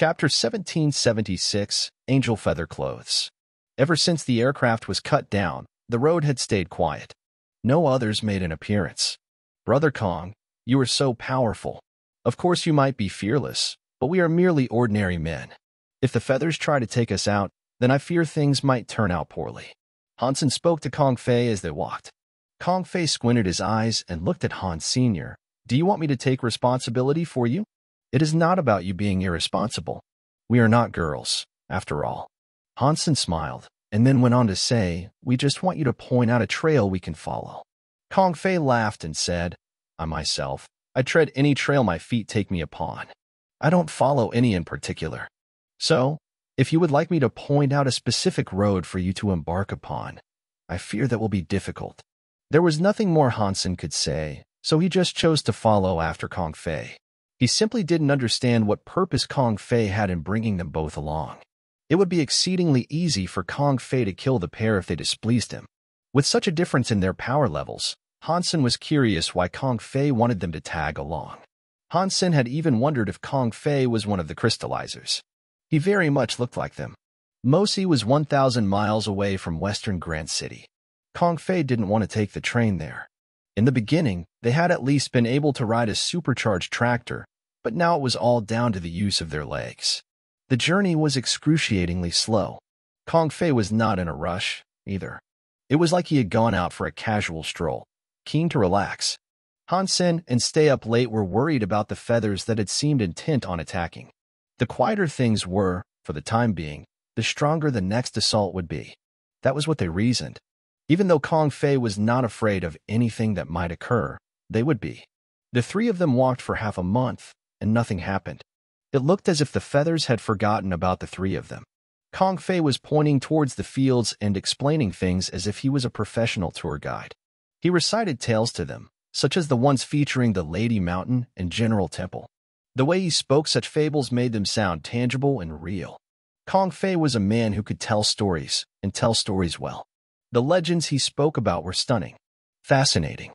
Chapter 1776 Angel Feather Clothes Ever since the aircraft was cut down, the road had stayed quiet. No others made an appearance. Brother Kong, you are so powerful. Of course you might be fearless, but we are merely ordinary men. If the feathers try to take us out, then I fear things might turn out poorly. Hansen spoke to Kong Fei as they walked. Kong Fei squinted his eyes and looked at Han Sen. Do you want me to take responsibility for you? It is not about you being irresponsible. We are not girls, after all. Hansen smiled, and then went on to say, We just want you to point out a trail we can follow. Kong Fei laughed and said, I myself, I tread any trail my feet take me upon. I don't follow any in particular. So, if you would like me to point out a specific road for you to embark upon, I fear that will be difficult. There was nothing more Hansen could say, so he just chose to follow after Kong Fei. He simply didn't understand what purpose Kong Fei had in bringing them both along. It would be exceedingly easy for Kong Fei to kill the pair if they displeased him. With such a difference in their power levels, Hansen was curious why Kong Fei wanted them to tag along. Hansen had even wondered if Kong Fei was one of the crystallizers. He very much looked like them. Mosi was 1,000 miles away from western Grant City. Kong Fei didn't want to take the train there. In the beginning, they had at least been able to ride a supercharged tractor, but now it was all down to the use of their legs. The journey was excruciatingly slow. Kong Fei was not in a rush, either. It was like he had gone out for a casual stroll, keen to relax. Hansen and Stay Up Late were worried about the feathers that had seemed intent on attacking. The quieter things were, for the time being, the stronger the next assault would be. That was what they reasoned. Even though Kong Fei was not afraid of anything that might occur, they would be. The three of them walked for half a month, and nothing happened. It looked as if the feathers had forgotten about the three of them. Kong Fei was pointing towards the fields and explaining things as if he was a professional tour guide. He recited tales to them, such as the ones featuring the Lady Mountain and General Temple. The way he spoke such fables made them sound tangible and real. Kong Fei was a man who could tell stories, and tell stories well. The legends he spoke about were stunning, fascinating.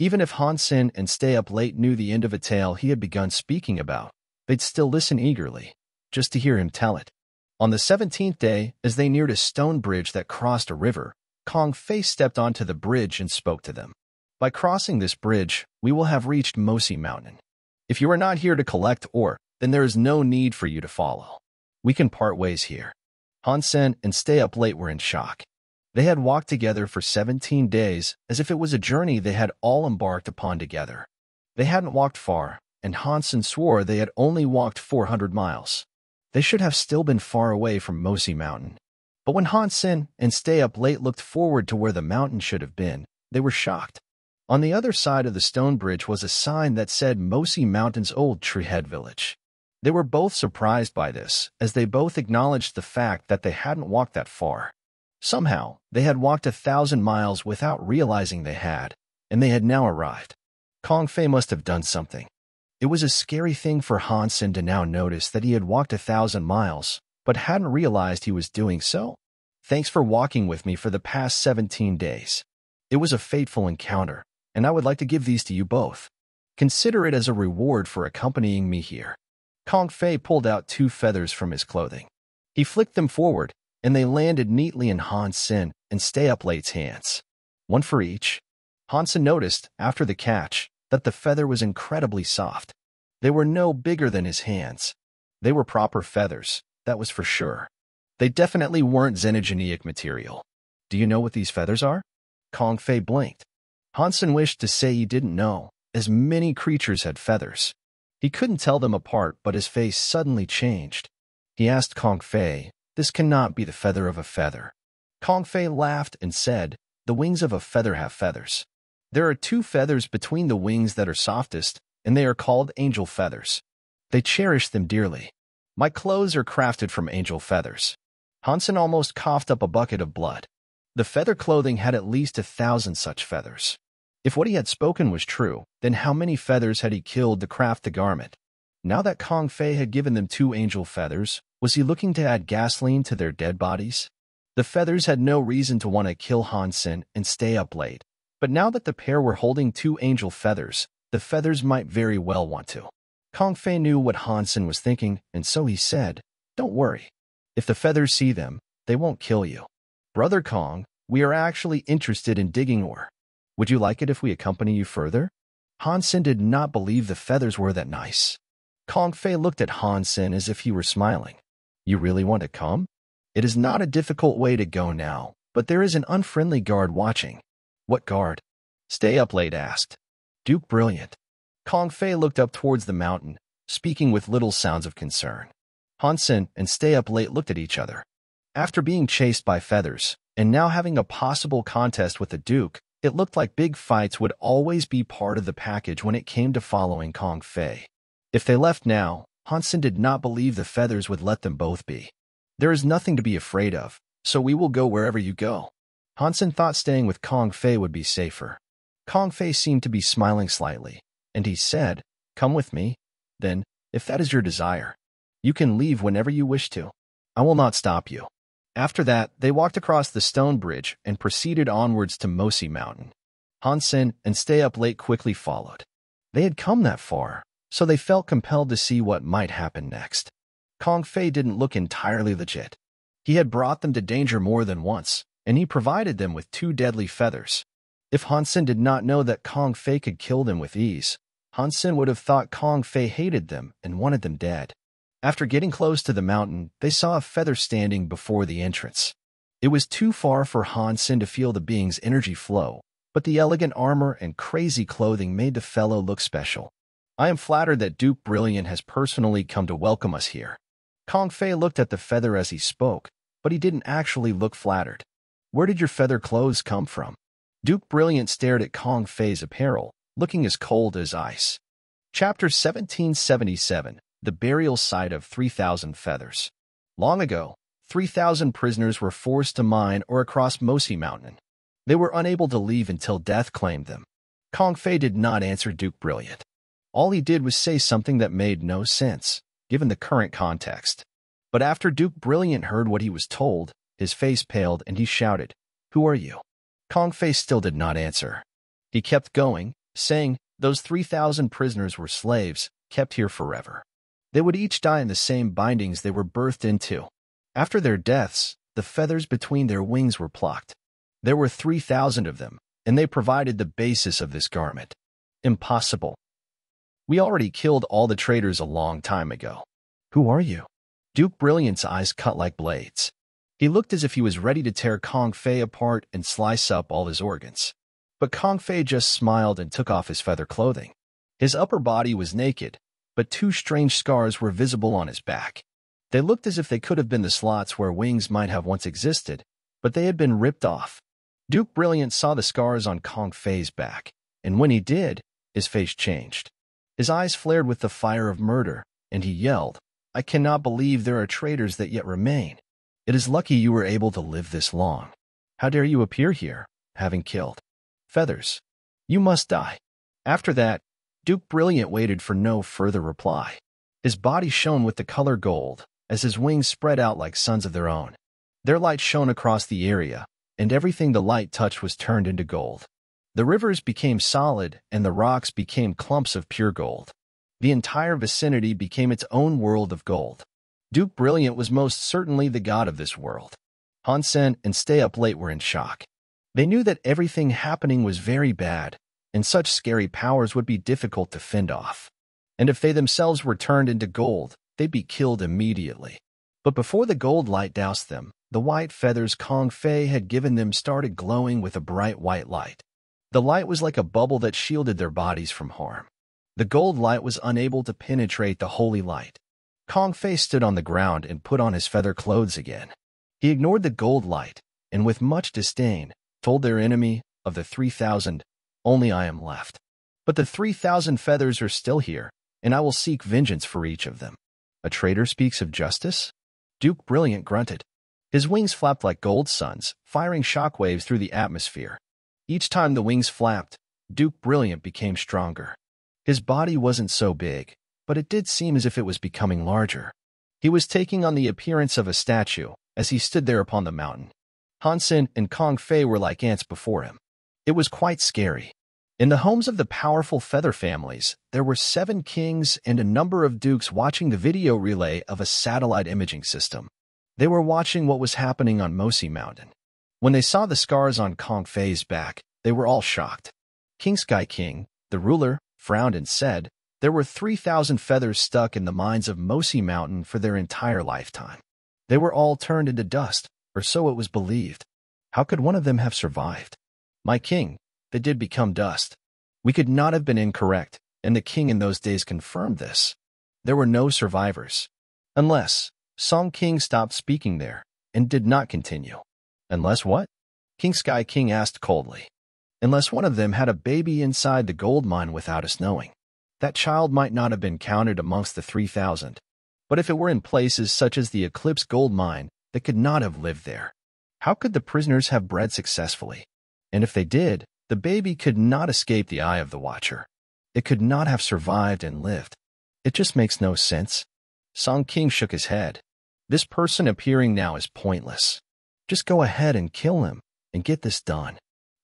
Even if Hansen and Stay Up Late knew the end of a tale he had begun speaking about, they'd still listen eagerly, just to hear him tell it. On the seventeenth day, as they neared a stone bridge that crossed a river, Kong Fei stepped onto the bridge and spoke to them. By crossing this bridge, we will have reached Mosi Mountain. If you are not here to collect ore, then there is no need for you to follow. We can part ways here. Hansen and Stay Up Late were in shock. They had walked together for 17 days as if it was a journey they had all embarked upon together. They hadn't walked far, and Hansen swore they had only walked 400 miles. They should have still been far away from Mosi Mountain. But when Hansen and Stay Up Late looked forward to where the mountain should have been, they were shocked. On the other side of the stone bridge was a sign that said Mosi Mountain's Old Treehead Village. They were both surprised by this, as they both acknowledged the fact that they hadn't walked that far. Somehow, they had walked a thousand miles without realizing they had, and they had now arrived. Kong Fei must have done something. It was a scary thing for Hansen to now notice that he had walked a thousand miles, but hadn't realized he was doing so. Thanks for walking with me for the past 17 days. It was a fateful encounter, and I would like to give these to you both. Consider it as a reward for accompanying me here. Kong Fei pulled out two feathers from his clothing. He flicked them forward, and they landed neatly in Hansen and Stay Up Late's hands. One for each. Hansen noticed, after the catch, that the feather was incredibly soft. They were no bigger than his hands. They were proper feathers, that was for sure. They definitely weren't xenogeneic material. Do you know what these feathers are? Kong Fei blinked. Hansen wished to say he didn't know, as many creatures had feathers. He couldn't tell them apart, but his face suddenly changed. He asked Kong Fei, this cannot be the feather of a feather. Kong Fei laughed and said, the wings of a feather have feathers. There are two feathers between the wings that are softest, and they are called angel feathers. They cherish them dearly. My clothes are crafted from angel feathers. Hansen almost coughed up a bucket of blood. The feather clothing had at least a thousand such feathers. If what he had spoken was true, then how many feathers had he killed to craft the garment? Now that Kong Fei had given them two angel feathers, was he looking to add gasoline to their dead bodies? The feathers had no reason to want to kill Hansen and stay up late, but now that the pair were holding two angel feathers, the feathers might very well want to. Kong Fei knew what Han Sen was thinking, and so he said, Don't worry. If the feathers see them, they won't kill you. Brother Kong, we are actually interested in digging ore. Would you like it if we accompany you further? Han Sen did not believe the feathers were that nice. Kong Fei looked at Han Sen as if he were smiling. You really want to come? It is not a difficult way to go now, but there is an unfriendly guard watching. What guard? Stay up late asked. Duke Brilliant. Kong Fei looked up towards the mountain, speaking with little sounds of concern. Han Sen and Stay Up Late looked at each other. After being chased by feathers, and now having a possible contest with the Duke, it looked like big fights would always be part of the package when it came to following Kong Fei. If they left now, Han Sen did not believe the feathers would let them both be. There is nothing to be afraid of, so we will go wherever you go. Han Sen thought staying with Kong Fei would be safer. Kong Fei seemed to be smiling slightly, and he said, Come with me. Then, if that is your desire, you can leave whenever you wish to. I will not stop you. After that, they walked across the stone bridge and proceeded onwards to Mosi Mountain. Han Sen and Stay Up Late quickly followed. They had come that far, so they felt compelled to see what might happen next. Kong Fei didn't look entirely legit. He had brought them to danger more than once, and he provided them with two deadly feathers, if Han Sen did not know that Kong Fei could kill them with ease, Han Sen would have thought Kong Fei hated them and wanted them dead. After getting close to the mountain, they saw a feather standing before the entrance. It was too far for Han Sen to feel the being's energy flow, but the elegant armor and crazy clothing made the fellow look special. I am flattered that Duke Brilliant has personally come to welcome us here. Kong Fei looked at the feather as he spoke, but he didn't actually look flattered. Where did your feather clothes come from? Duke Brilliant stared at Kong Fei's apparel, looking as cold as ice. Chapter 1777 The Burial Site of 3,000 Feathers Long ago, 3,000 prisoners were forced to mine ore across Mosi Mountain. They were unable to leave until death claimed them. Kong Fei did not answer Duke Brilliant. All he did was say something that made no sense, given the current context. But after Duke Brilliant heard what he was told, his face paled and he shouted, Who are you? Kong Fei still did not answer. He kept going, saying those 3,000 prisoners were slaves, kept here forever. They would each die in the same bindings they were birthed into. After their deaths, the feathers between their wings were plucked. There were 3,000 of them, and they provided the basis of this garment. Impossible. We already killed all the traitors a long time ago. Who are you? Duke Brilliant's eyes cut like blades. He looked as if he was ready to tear Kong Fei apart and slice up all his organs. But Kong Fei just smiled and took off his feather clothing. His upper body was naked, but two strange scars were visible on his back. They looked as if they could have been the slots where wings might have once existed, but they had been ripped off. Duke Brilliant saw the scars on Kong Fei's back, and when he did, his face changed. His eyes flared with the fire of murder, and he yelled, I cannot believe there are traitors that yet remain. It is lucky you were able to live this long. How dare you appear here, having killed? Feathers. You must die. After that, Duke Brilliant waited for no further reply. His body shone with the color gold, as his wings spread out like suns of their own. Their light shone across the area, and everything the light touched was turned into gold. The rivers became solid, and the rocks became clumps of pure gold. The entire vicinity became its own world of gold. Duke Brilliant was most certainly the god of this world. Hansen and Stay Up Late were in shock. They knew that everything happening was very bad, and such scary powers would be difficult to fend off. And if they themselves were turned into gold, they'd be killed immediately. But before the gold light doused them, the white feathers Kong Fei had given them started glowing with a bright white light. The light was like a bubble that shielded their bodies from harm. The gold light was unable to penetrate the holy light, Kong Fei stood on the ground and put on his feather clothes again. He ignored the gold light, and with much disdain, told their enemy, of the 3,000, only I am left. But the 3,000 feathers are still here, and I will seek vengeance for each of them. A traitor speaks of justice? Duke Brilliant grunted. His wings flapped like gold suns, firing shockwaves through the atmosphere. Each time the wings flapped, Duke Brilliant became stronger. His body wasn't so big, but it did seem as if it was becoming larger. He was taking on the appearance of a statue as he stood there upon the mountain. Han Sen and Kong Fei were like ants before him. It was quite scary. In the homes of the powerful feather families, there were seven kings and a number of dukes watching the video relay of a satellite imaging system. They were watching what was happening on Mosi Mountain. When they saw the scars on Kong Fei's back, they were all shocked. King Sky King, the ruler, frowned and said, there were 3,000 feathers stuck in the mines of Mosi Mountain for their entire lifetime. They were all turned into dust, or so it was believed. How could one of them have survived? My king, they did become dust. We could not have been incorrect, and the king in those days confirmed this. There were no survivors. Unless, Song King stopped speaking there and did not continue. Unless what? King Sky King asked coldly. Unless one of them had a baby inside the gold mine without us knowing. That child might not have been counted amongst the 3,000. But if it were in places such as the Eclipse gold mine, they could not have lived there. How could the prisoners have bred successfully? And if they did, the baby could not escape the eye of the watcher. It could not have survived and lived. It just makes no sense. Song King shook his head. This person appearing now is pointless. Just go ahead and kill him and get this done.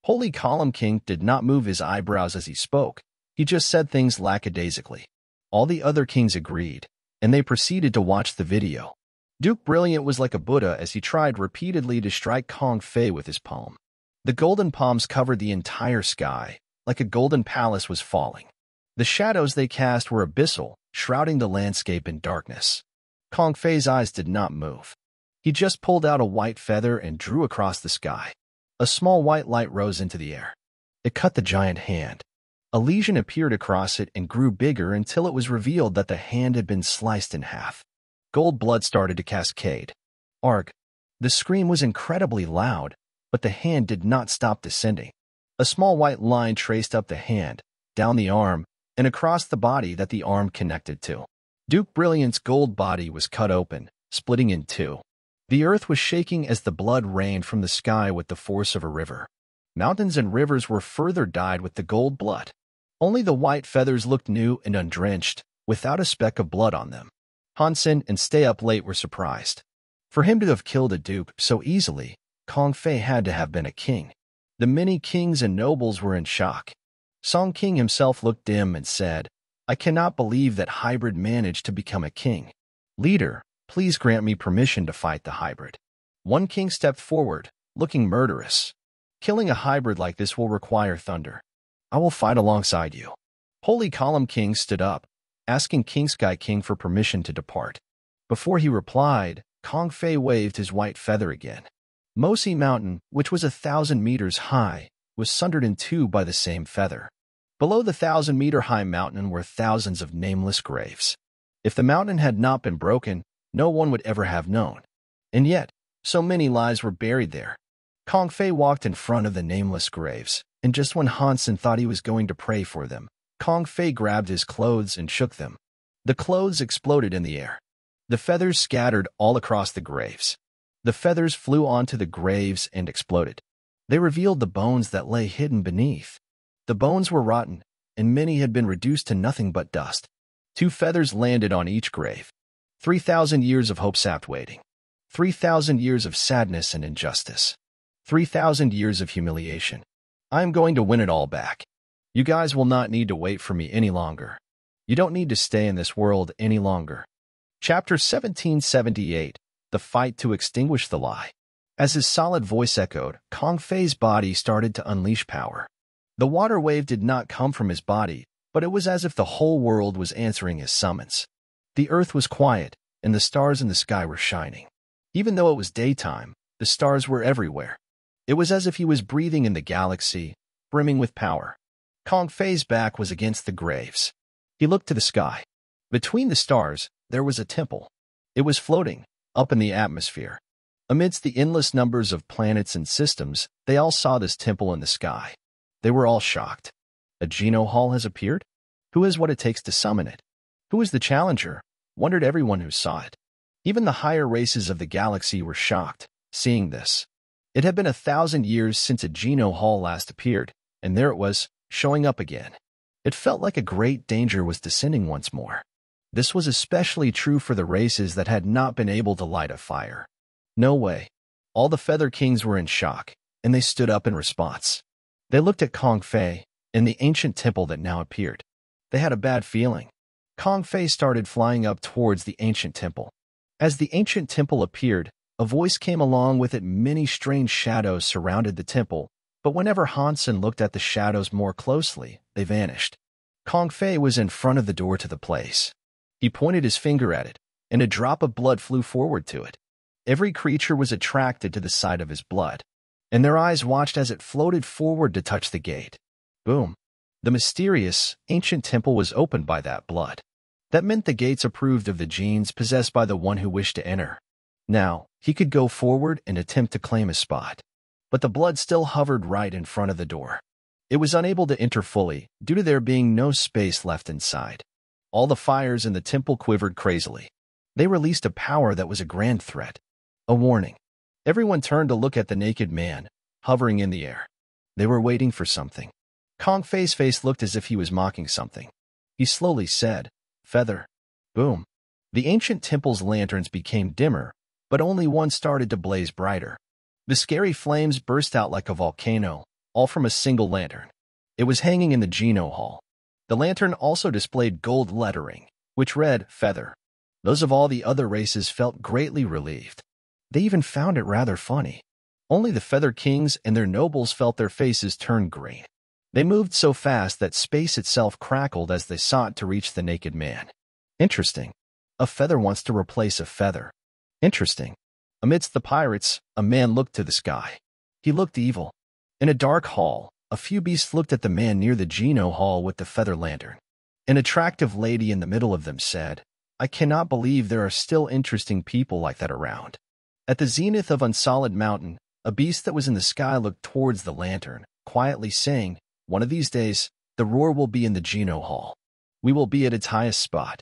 Holy Column King did not move his eyebrows as he spoke. He just said things lackadaisically. All the other kings agreed, and they proceeded to watch the video. Duke Brilliant was like a Buddha as he tried repeatedly to strike Kong Fei with his palm. The golden palms covered the entire sky, like a golden palace was falling. The shadows they cast were abyssal, shrouding the landscape in darkness. Kong Fei's eyes did not move. He just pulled out a white feather and drew across the sky. A small white light rose into the air. It cut the giant hand. A lesion appeared across it and grew bigger until it was revealed that the hand had been sliced in half. Gold blood started to cascade. Arg. The scream was incredibly loud, but the hand did not stop descending. A small white line traced up the hand, down the arm, and across the body that the arm connected to. Duke Brilliant's gold body was cut open, splitting in two. The earth was shaking as the blood rained from the sky with the force of a river. Mountains and rivers were further dyed with the gold blood. Only the white feathers looked new and undrenched, without a speck of blood on them. Hansen and Stay Up Late were surprised. For him to have killed a duke so easily, Kong Fei had to have been a king. The many kings and nobles were in shock. Song King himself looked dim and said, I cannot believe that hybrid managed to become a king. Leader, please grant me permission to fight the hybrid. One king stepped forward, looking murderous. Killing a hybrid like this will require thunder. I will fight alongside you. Holy Column King stood up, asking King Sky King for permission to depart. Before he replied, Kong Fei waved his white feather again. Mosi Mountain, which was a thousand meters high, was sundered in two by the same feather. Below the thousand-meter-high mountain were thousands of nameless graves. If the mountain had not been broken, no one would ever have known. And yet, so many lives were buried there. Kong Fei walked in front of the nameless graves, and just when Hansen thought he was going to pray for them, Kong Fei grabbed his clothes and shook them. The clothes exploded in the air. The feathers scattered all across the graves. The feathers flew onto the graves and exploded. They revealed the bones that lay hidden beneath. The bones were rotten, and many had been reduced to nothing but dust. Two feathers landed on each grave. Three thousand years of hope sapped waiting. Three thousand years of sadness and injustice. Three thousand years of humiliation. I am going to win it all back. You guys will not need to wait for me any longer. You don't need to stay in this world any longer. Chapter 1778 the fight to extinguish the lie. As his solid voice echoed, Kong Fei's body started to unleash power. The water wave did not come from his body, but it was as if the whole world was answering his summons. The earth was quiet, and the stars in the sky were shining. Even though it was daytime, the stars were everywhere. It was as if he was breathing in the galaxy, brimming with power. Kong Fei's back was against the graves. He looked to the sky. Between the stars, there was a temple. It was floating, up in the atmosphere. Amidst the endless numbers of planets and systems, they all saw this temple in the sky. They were all shocked. A Geno Hall has appeared? Who has what it takes to summon it? Who is the challenger? Wondered everyone who saw it. Even the higher races of the galaxy were shocked, seeing this. It had been a thousand years since a Geno Hall last appeared, and there it was, showing up again. It felt like a great danger was descending once more. This was especially true for the races that had not been able to light a fire. No way. All the Feather Kings were in shock, and they stood up in response. They looked at Kong Fei, and the ancient temple that now appeared. They had a bad feeling. Kong Fei started flying up towards the ancient temple. As the ancient temple appeared, a voice came along with it many strange shadows surrounded the temple, but whenever Hansen looked at the shadows more closely, they vanished. Kong Fei was in front of the door to the place. He pointed his finger at it, and a drop of blood flew forward to it. Every creature was attracted to the sight of his blood, and their eyes watched as it floated forward to touch the gate. Boom. The mysterious, ancient temple was opened by that blood. That meant the gates approved of the genes possessed by the one who wished to enter. Now, he could go forward and attempt to claim his spot. But the blood still hovered right in front of the door. It was unable to enter fully, due to there being no space left inside. All the fires in the temple quivered crazily. They released a power that was a grand threat. A warning. Everyone turned to look at the naked man, hovering in the air. They were waiting for something. Kong Fei's face looked as if he was mocking something. He slowly said, Feather. Boom. The ancient temple's lanterns became dimmer, but only one started to blaze brighter. The scary flames burst out like a volcano, all from a single lantern. It was hanging in the Geno Hall. The lantern also displayed gold lettering, which read Feather. Those of all the other races felt greatly relieved. They even found it rather funny. Only the Feather Kings and their nobles felt their faces turn green. They moved so fast that space itself crackled as they sought to reach the naked man. Interesting. A feather wants to replace a feather. Interesting. Amidst the pirates, a man looked to the sky. He looked evil. In a dark hall, a few beasts looked at the man near the Geno Hall with the feather lantern. An attractive lady in the middle of them said, I cannot believe there are still interesting people like that around. At the zenith of Unsolid Mountain, a beast that was in the sky looked towards the lantern, quietly saying, One of these days, the roar will be in the Geno Hall. We will be at its highest spot.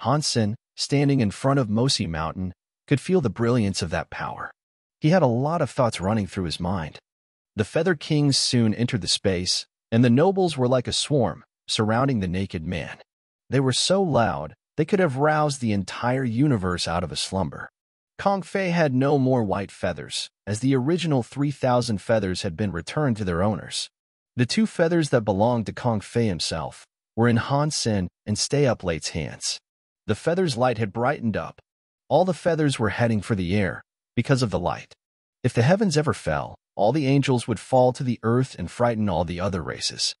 Hansen, standing in front of Mosi Mountain, could feel the brilliance of that power. He had a lot of thoughts running through his mind. The Feather Kings soon entered the space, and the nobles were like a swarm, surrounding the naked man. They were so loud, they could have roused the entire universe out of a slumber. Kong Fei had no more white feathers, as the original 3,000 feathers had been returned to their owners. The two feathers that belonged to Kong Fei himself were in Han Sen and Stay Up Late's hands. The feather's light had brightened up. All the feathers were heading for the air because of the light. If the heavens ever fell, all the angels would fall to the earth and frighten all the other races.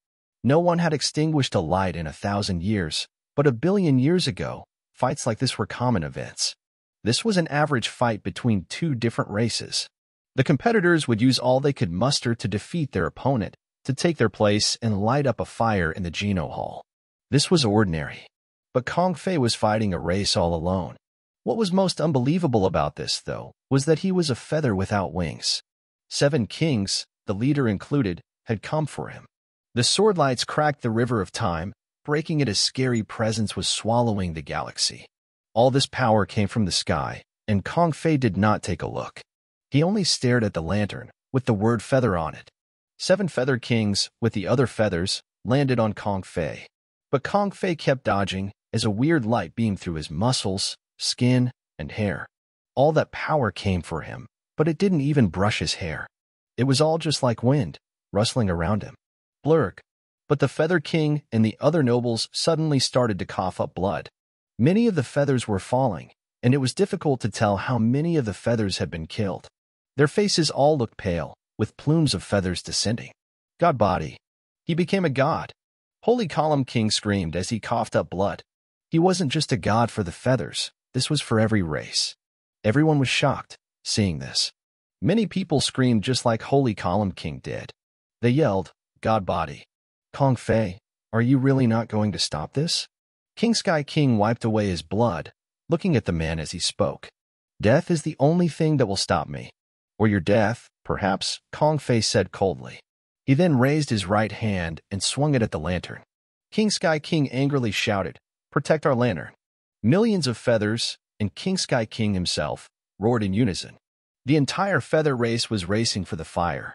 No one had extinguished a light in a thousand years, but a billion years ago, fights like this were common events. This was an average fight between two different races. The competitors would use all they could muster to defeat their opponent, to take their place and light up a fire in the Geno Hall. This was ordinary. But Kong Fei was fighting a race all alone. What was most unbelievable about this, though, was that he was a feather without wings. Seven kings, the leader included, had come for him. The sword lights cracked the river of time, breaking it as scary presence was swallowing the galaxy. All this power came from the sky, and Kong Fei did not take a look. He only stared at the lantern, with the word feather on it. Seven feather kings, with the other feathers, landed on Kong Fei. But Kong Fei kept dodging as a weird light beamed through his muscles, skin, and hair. All that power came for him, but it didn't even brush his hair. It was all just like wind, rustling around him. Blurk. But the Feather King and the other nobles suddenly started to cough up blood. Many of the feathers were falling, and it was difficult to tell how many of the feathers had been killed. Their faces all looked pale, with plumes of feathers descending. God body. He became a god. Holy Column King screamed as he coughed up blood. He wasn't just a god for the feathers, this was for every race. Everyone was shocked, seeing this. Many people screamed just like Holy Column King did. They yelled, God body. Kong Fei, are you really not going to stop this? King Sky King wiped away his blood, looking at the man as he spoke. Death is the only thing that will stop me. Or your death, perhaps, Kong Fei said coldly. He then raised his right hand and swung it at the lantern. King Sky King angrily shouted, Protect our lantern. Millions of feathers, and King Sky King himself, roared in unison. The entire feather race was racing for the fire.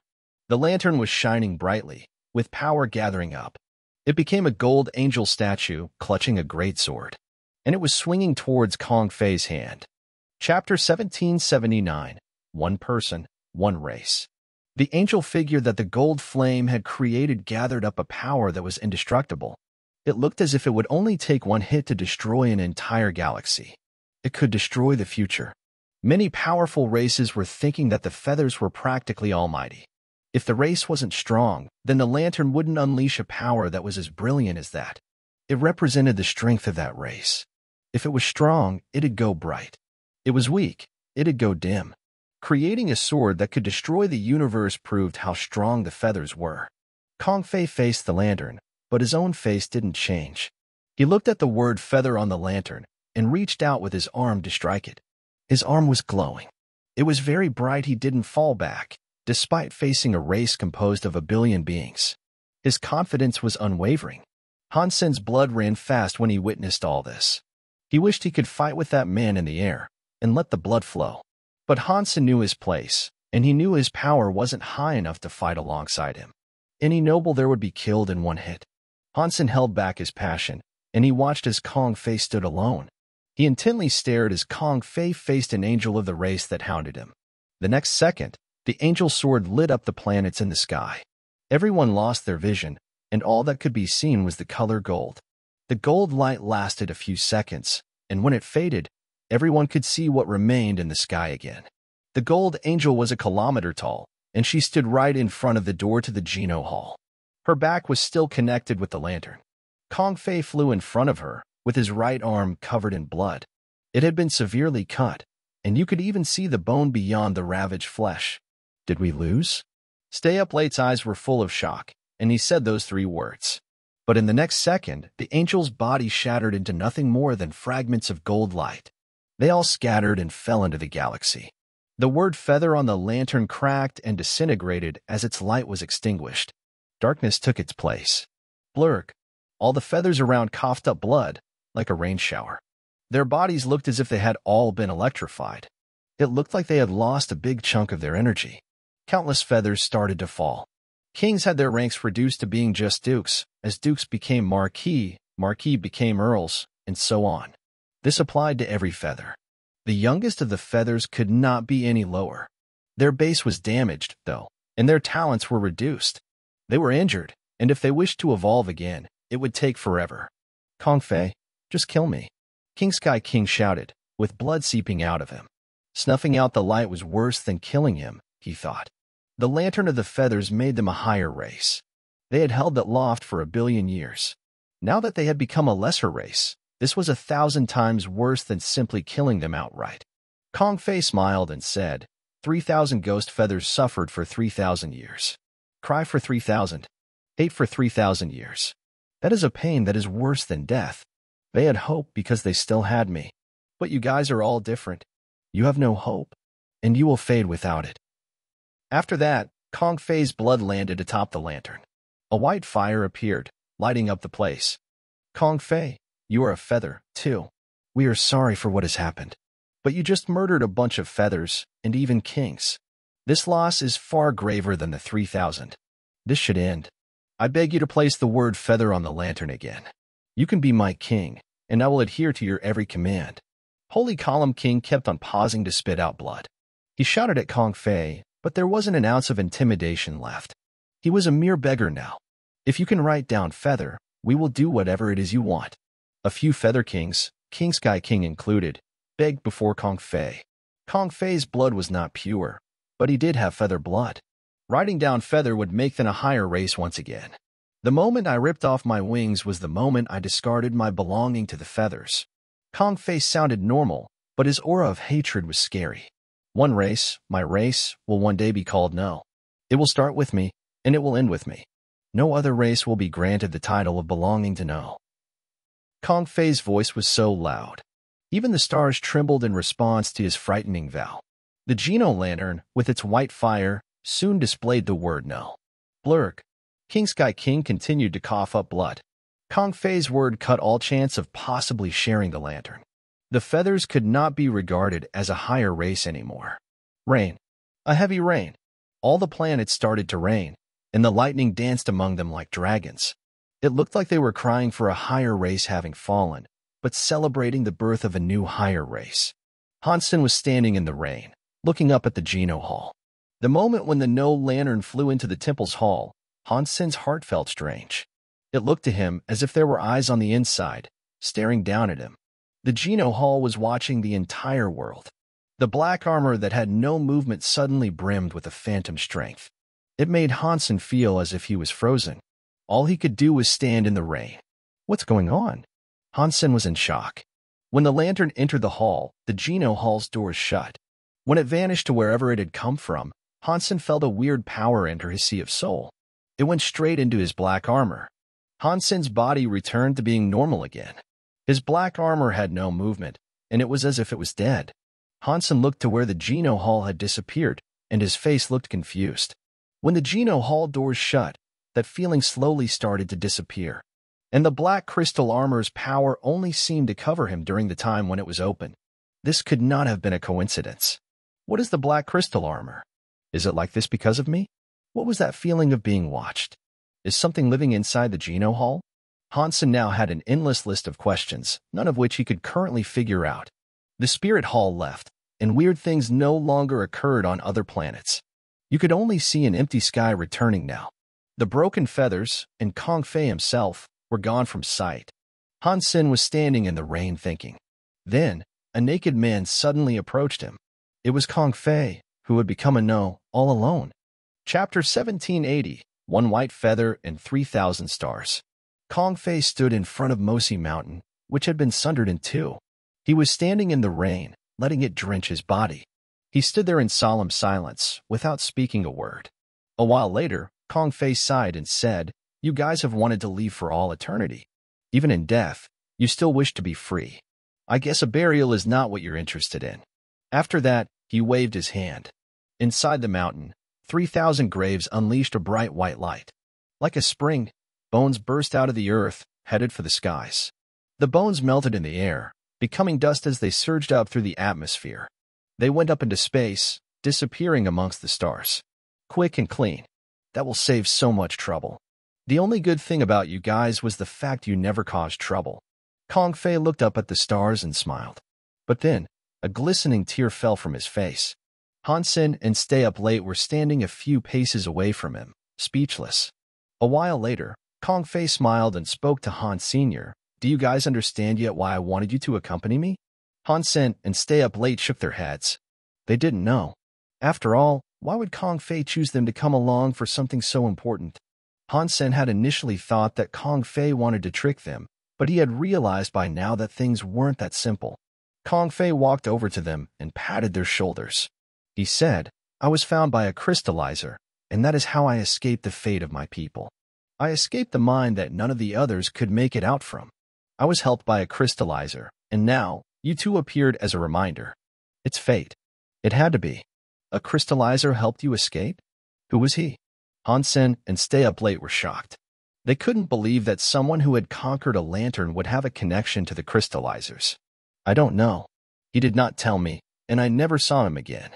The lantern was shining brightly, with power gathering up. It became a gold angel statue clutching a great sword, and it was swinging towards Kong Fei's hand. Chapter 1779 One Person, One Race The angel figure that the gold flame had created gathered up a power that was indestructible. It looked as if it would only take one hit to destroy an entire galaxy. It could destroy the future. Many powerful races were thinking that the feathers were practically almighty. If the race wasn't strong, then the lantern wouldn't unleash a power that was as brilliant as that. It represented the strength of that race. If it was strong, it'd go bright. It was weak, it'd go dim. Creating a sword that could destroy the universe proved how strong the feathers were. Kong Fei faced the lantern, but his own face didn't change. He looked at the word feather on the lantern and reached out with his arm to strike it. His arm was glowing. It was very bright he didn't fall back, despite facing a race composed of a billion beings. His confidence was unwavering. Hansen's blood ran fast when he witnessed all this. He wished he could fight with that man in the air and let the blood flow. But Hansen knew his place, and he knew his power wasn't high enough to fight alongside him. Any noble there would be killed in one hit. Hansen held back his passion, and he watched as Kong Fei stood alone. He intently stared as Kong Fei faced an angel of the race that hounded him. The next second, the angel sword lit up the planets in the sky. Everyone lost their vision, and all that could be seen was the color gold. The gold light lasted a few seconds, and when it faded, everyone could see what remained in the sky again. The gold angel was a kilometer tall, and she stood right in front of the door to the Geno Hall. Her back was still connected with the lantern. Kong Fei flew in front of her, with his right arm covered in blood. It had been severely cut, and you could even see the bone beyond the ravaged flesh. Did we lose? Stay Up Late's eyes were full of shock, and he said those three words. But in the next second, the angel's body shattered into nothing more than fragments of gold light. They all scattered and fell into the galaxy. The word feather on the lantern cracked and disintegrated as its light was extinguished. Darkness took its place. Blurk. All the feathers around coughed up blood, like a rain shower. Their bodies looked as if they had all been electrified. It looked like they had lost a big chunk of their energy. Countless feathers started to fall. Kings had their ranks reduced to being just dukes, as dukes became marquis, marquis became earls, and so on. This applied to every feather. The youngest of the feathers could not be any lower. Their base was damaged, though, and their talents were reduced. They were injured, and if they wished to evolve again, it would take forever. Kong Fei, just kill me. King Sky King shouted, with blood seeping out of him. Snuffing out the light was worse than killing him, he thought. The lantern of the feathers made them a higher race. They had held that loft for a billion years. Now that they had become a lesser race, this was a thousand times worse than simply killing them outright. Kong Fei smiled and said, 3,000 ghost feathers suffered for 3,000 years. Cry for 3,000. Hate for 3,000 years. That is a pain that is worse than death. They had hope because they still had me. But you guys are all different. You have no hope, and you will fade without it. After that, Kong Fei's blood landed atop the lantern. A white fire appeared, lighting up the place. Kong Fei, you are a feather, too. We are sorry for what has happened. But you just murdered a bunch of feathers, and even kings. This loss is far graver than the 3,000. This should end. I beg you to place the word feather on the lantern again. You can be my king, and I will adhere to your every command. Holy Column King kept on pausing to spit out blood. He shouted at Kong Fei, but there wasn't an ounce of intimidation left. He was a mere beggar now. If you can write down feather, we will do whatever it is you want. A few Feather Kings, King Sky King included, begged before Kong Fei. Kong Fei's blood was not pure, but he did have feather blood. Riding down feather would make them a higher race once again. The moment I ripped off my wings was the moment I discarded my belonging to the feathers. Kong Fei sounded normal, but his aura of hatred was scary. One race, my race, will one day be called no. It will start with me, and it will end with me. No other race will be granted the title of belonging to no. Kong Fei's voice was so loud. Even the stars trembled in response to his frightening vow. The Geno lantern, with its white fire, soon displayed the word no. Blurk. King Sky King continued to cough up blood. Kong Fei's word cut all chance of possibly sharing the lantern. The feathers could not be regarded as a higher race anymore. Rain. A heavy rain. All the planets started to rain, and the lightning danced among them like dragons. It looked like they were crying for a higher race having fallen, but celebrating the birth of a new higher race. Hansen was standing in the rain, looking up at the Geno Hall. The moment when the no lantern flew into the temple's hall, Hansen's heart felt strange. It looked to him as if there were eyes on the inside, staring down at him. The Geno Hall was watching the entire world. The black armor that had no movement suddenly brimmed with a phantom strength. It made Hansen feel as if he was frozen. All he could do was stand in the rain. What's going on? Hansen was in shock. When the lantern entered the hall, the Geno Hall's doors shut. When it vanished to wherever it had come from, Hansen felt a weird power enter his sea of soul. It went straight into his black armor. Hansen's body returned to being normal again. His black armor had no movement, and it was as if it was dead. Hansen looked to where the Geno Hall had disappeared, and his face looked confused. When the Geno Hall doors shut, that feeling slowly started to disappear and the black crystal armor's power only seemed to cover him during the time when it was open. This could not have been a coincidence. What is the black crystal armor? Is it like this because of me? What was that feeling of being watched? Is something living inside the Geno Hall? Hansen now had an endless list of questions, none of which he could currently figure out. The Spirit Hall left, and weird things no longer occurred on other planets. You could only see an empty sky returning now. The broken feathers, and Kong Fei himself, were gone from sight. Hansen was standing in the rain thinking. Then, a naked man suddenly approached him. It was Kong Fei, who had become a no all alone. Chapter 1780, One White Feather and 3,000 Stars. Kong Fei stood in front of Mosi Mountain, which had been sundered in two. He was standing in the rain, letting it drench his body. He stood there in solemn silence, without speaking a word. A while later, Kong Fei sighed and said, you guys have wanted to leave for all eternity. Even in death, you still wish to be free. I guess a burial is not what you're interested in. After that, he waved his hand. Inside the mountain, 3,000 graves unleashed a bright white light. Like a spring, bones burst out of the earth, headed for the skies. The bones melted in the air, becoming dust as they surged up through the atmosphere. They went up into space, disappearing amongst the stars. Quick and clean. That will save so much trouble. The only good thing about you guys was the fact you never caused trouble. Kong Fei looked up at the stars and smiled. But then, a glistening tear fell from his face. Hansen and Stay Up Late were standing a few paces away from him, speechless. A while later, Kong Fei smiled and spoke to Han Sen. Do you guys understand yet why I wanted you to accompany me? Hansen and Stay Up Late shook their heads. They didn't know. After all, why would Kong Fei choose them to come along for something so important? Hansen had initially thought that Kong Fei wanted to trick them, but he had realized by now that things weren't that simple. Kong Fei walked over to them and patted their shoulders. He said, I was found by a crystallizer, and that is how I escaped the fate of my people. I escaped the mine that none of the others could make it out from. I was helped by a crystallizer, and now you two appeared as a reminder. It's fate. It had to be. A crystallizer helped you escape? Who was he? Hansen and Stay Up Late were shocked. They couldn't believe that someone who had conquered a lantern would have a connection to the crystallizers. I don't know. He did not tell me, and I never saw him again.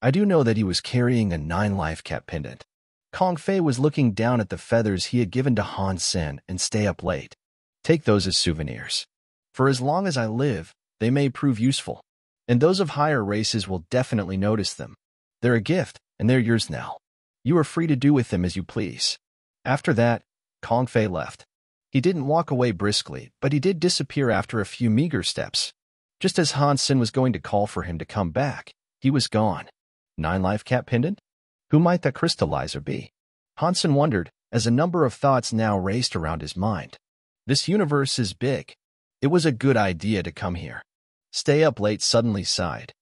I do know that he was carrying a nine life cap pendant. Kong Fei was looking down at the feathers he had given to Han Sen and Stay Up Late. Take those as souvenirs. For as long as I live, they may prove useful, and those of higher races will definitely notice them. They're a gift, and they're yours now. You are free to do with them as you please. After that, Kong Fei left. He didn't walk away briskly, but he did disappear after a few meager steps. Just as Hansen was going to call for him to come back, he was gone. Nine life cap pendant? Who might that crystallizer be? Hansen wondered, as a number of thoughts now raced around his mind. This universe is big. It was a good idea to come here. Stay Up Late suddenly sighed.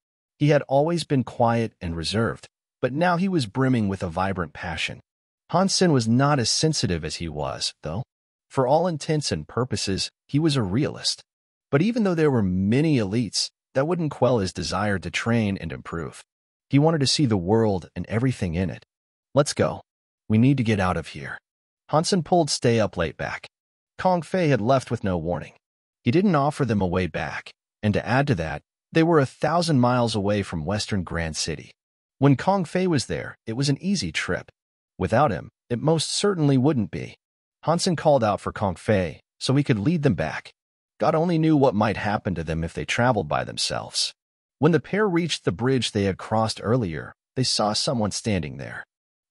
He had always been quiet and reserved, but now he was brimming with a vibrant passion. Hansen was not as sensitive as he was, though. For all intents and purposes, he was a realist. But even though there were many elites, that wouldn't quell his desire to train and improve. He wanted to see the world and everything in it. Let's go. We need to get out of here. Hansen pulled Stay Up Late back. Kong Fei had left with no warning. He didn't offer them a way back, and to add to that, they were a thousand miles away from Western Grand City. When Kong Fei was there, it was an easy trip. Without him, it most certainly wouldn't be. Hansen called out for Kong Fei so he could lead them back. God only knew what might happen to them if they traveled by themselves. When the pair reached the bridge they had crossed earlier, they saw someone standing there.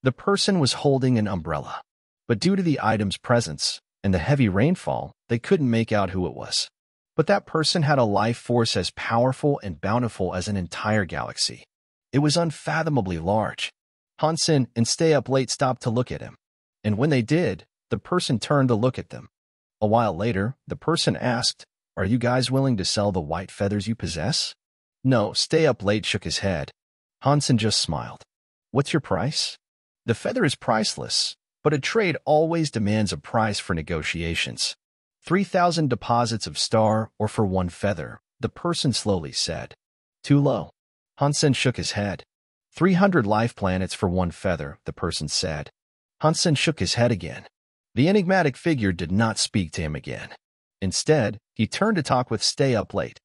The person was holding an umbrella, but due to the item's presence and the heavy rainfall, they couldn't make out who it was. But that person had a life force as powerful and bountiful as an entire galaxy. It was unfathomably large. Hansen and Stay Up Late stopped to look at him. And when they did, the person turned to look at them. A while later, the person asked, Are you guys willing to sell the white feathers you possess? No, Stay Up Late shook his head. Hansen just smiled. What's your price? The feather is priceless, but a trade always demands a price for negotiations. 3,000 deposits of star ore for one feather, the person slowly said. Too low. Han Sen shook his head. 300 life planets for one feather, the person said. Han Sen shook his head again. The enigmatic figure did not speak to him again. Instead, he turned to talk with Stay Up Late.